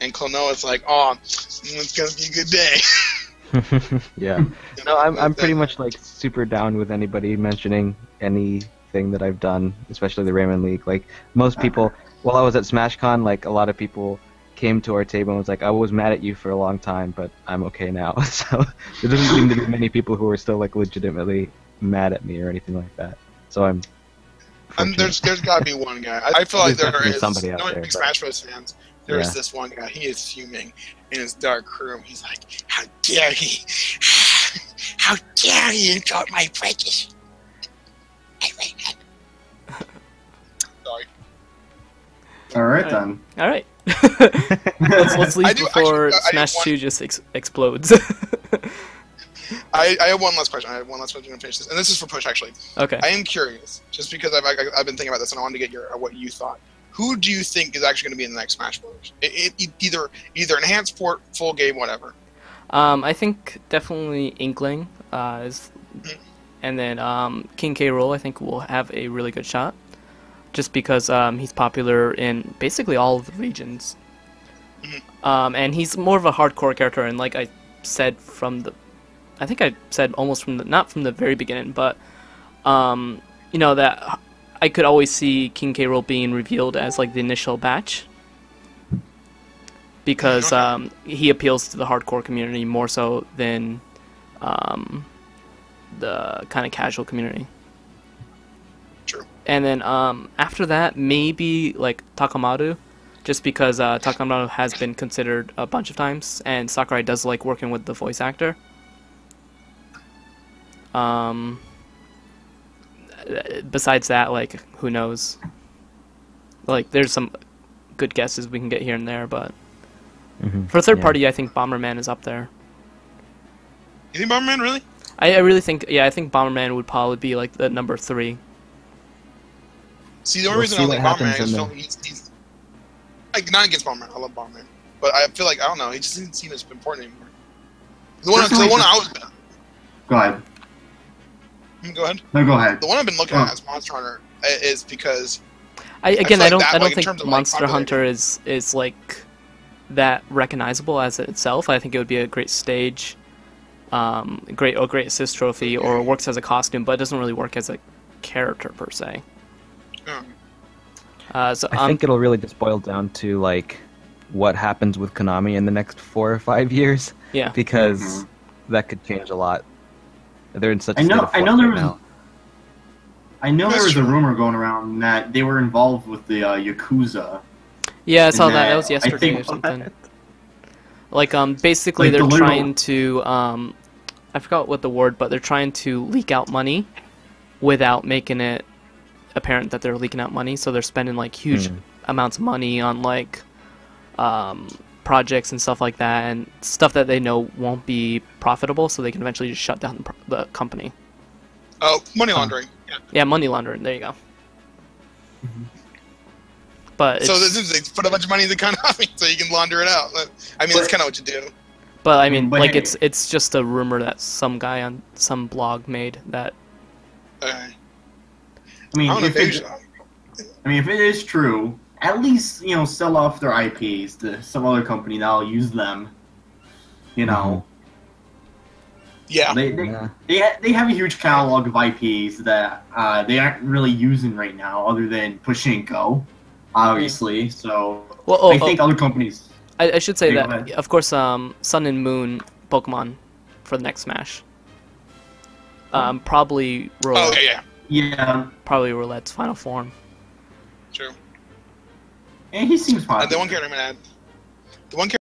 And Klonoa's like, oh, it's gonna be a good day. *laughs* *laughs* yeah. No, I'm I'm pretty much like super down with anybody mentioning anything that I've done, especially the Rayman League. Like most people, while I was at SmashCon, like a lot of people came to our table and was like, "I was mad at you for a long time, but I'm okay now." *laughs* so there doesn't seem to be many people who are still like legitimately mad at me or anything like that. So I'm. And there's there's got to be one guy. I, I feel like There's there definitely somebody out knowing there, big but- Smash Bros. fans, there's Yeah. this one guy. He is fuming in his dark room. He's like, "How dare he? *sighs* How dare he insult my precious?" Sorry. All right then. All right. *laughs* *laughs* let's let's leave do- before actually, I- I Smash want- Two just ex- explodes. *laughs* I, I have one last question. I have one last question to finish this, and this is for Push actually. Okay. I am curious, just because I've, I, I've been thinking about this, and I wanted to get your uh, what you thought. Who do you think is actually going to be in the next Smash Bros? It, it, either either enhanced port, full game, whatever. Um, I think definitely Inkling uh, is, and then um, King K. Rool I think will have a really good shot, just because um, he's popular in basically all of the regions, um, and he's more of a hardcore character. And like I said from the, I think I said almost from the not from the very beginning, but um, you know that I could always see King K. Rool being revealed as like the initial batch because um, he appeals to the hardcore community more so than um, the kind of casual community. True. And then um, after that, maybe like Takamaru, just because uh, Takamaru has been considered a bunch of times, and Sakurai does like working with the voice actor. Um, besides that, like who knows? Like there's some good guesses we can get here and there, but Mhm. for third Yeah. party, I think Bomberman is up there. You think Bomberman really? I, I really think, yeah, I think Bomberman would probably be like the number three. See, the only We'll reason see I what like happens Bomberman is in Phil, the- he's, he's like not against Bomberman. I love Bomberman, but I feel like I don't know. He just didn't seem as important anymore. The one, 'cause the one I was. Go ahead. Mm, Go ahead. No, go ahead. The one I've been looking Oh. at as Monster Hunter is because I again, feel I, don't, that, I don't in think terms of, like, Monster Hunter is is like that recognizable as itself. I think it would be a great stage, um, great or great assist trophy, or works as a costume, but it doesn't really work as a character per se. Uh, so I um, think it'll really just boil down to like what happens with Konami in the next four or five *laughs* years. Yeah. Because Mhm. that could change a lot. They're in such. I a state know. of I know there right was. now. I know there That's was a rumor going around that they were involved with the uh, Yakuza. Yeah, I saw that. That that- was yesterday think- or *laughs* something. Like, um, basically Like they're literal- trying to, um, I forgot what the word, but they're trying to leak out money without making it apparent that they're leaking out money. So they're spending like huge Hmm. amounts of money on like, um, projects and stuff like that, and stuff that they know won't be profitable, so they can eventually just shut down the, the company. oh, money laundering. Yeah. Yeah, money laundering. There you go. But So this is they put a bunch of money in the Konami *laughs* so you can launder it out. I mean, that's kind of what you do. But I mean, But like hey- it's it's just a rumor that some guy on some blog made that. Uh, I mean, I if if it. I mean, if it is true, at least you know sell off their IPs to some other company that'll use them. You know, Yeah. they they, Yeah. they ha- they have a huge catalog of IPs that uh, they aren't really using right now, other than Pachinko, obviously. So Well, oh, I think oh, other companies. I, I should say that ahead. of course, um, Sun and Moon Pokemon for the next Smash. Um, probably Rowlet, Oh, yeah, yeah. Yeah, probably Rowlet's final form. And he seems And popular. the one character I'm gonna add. The one character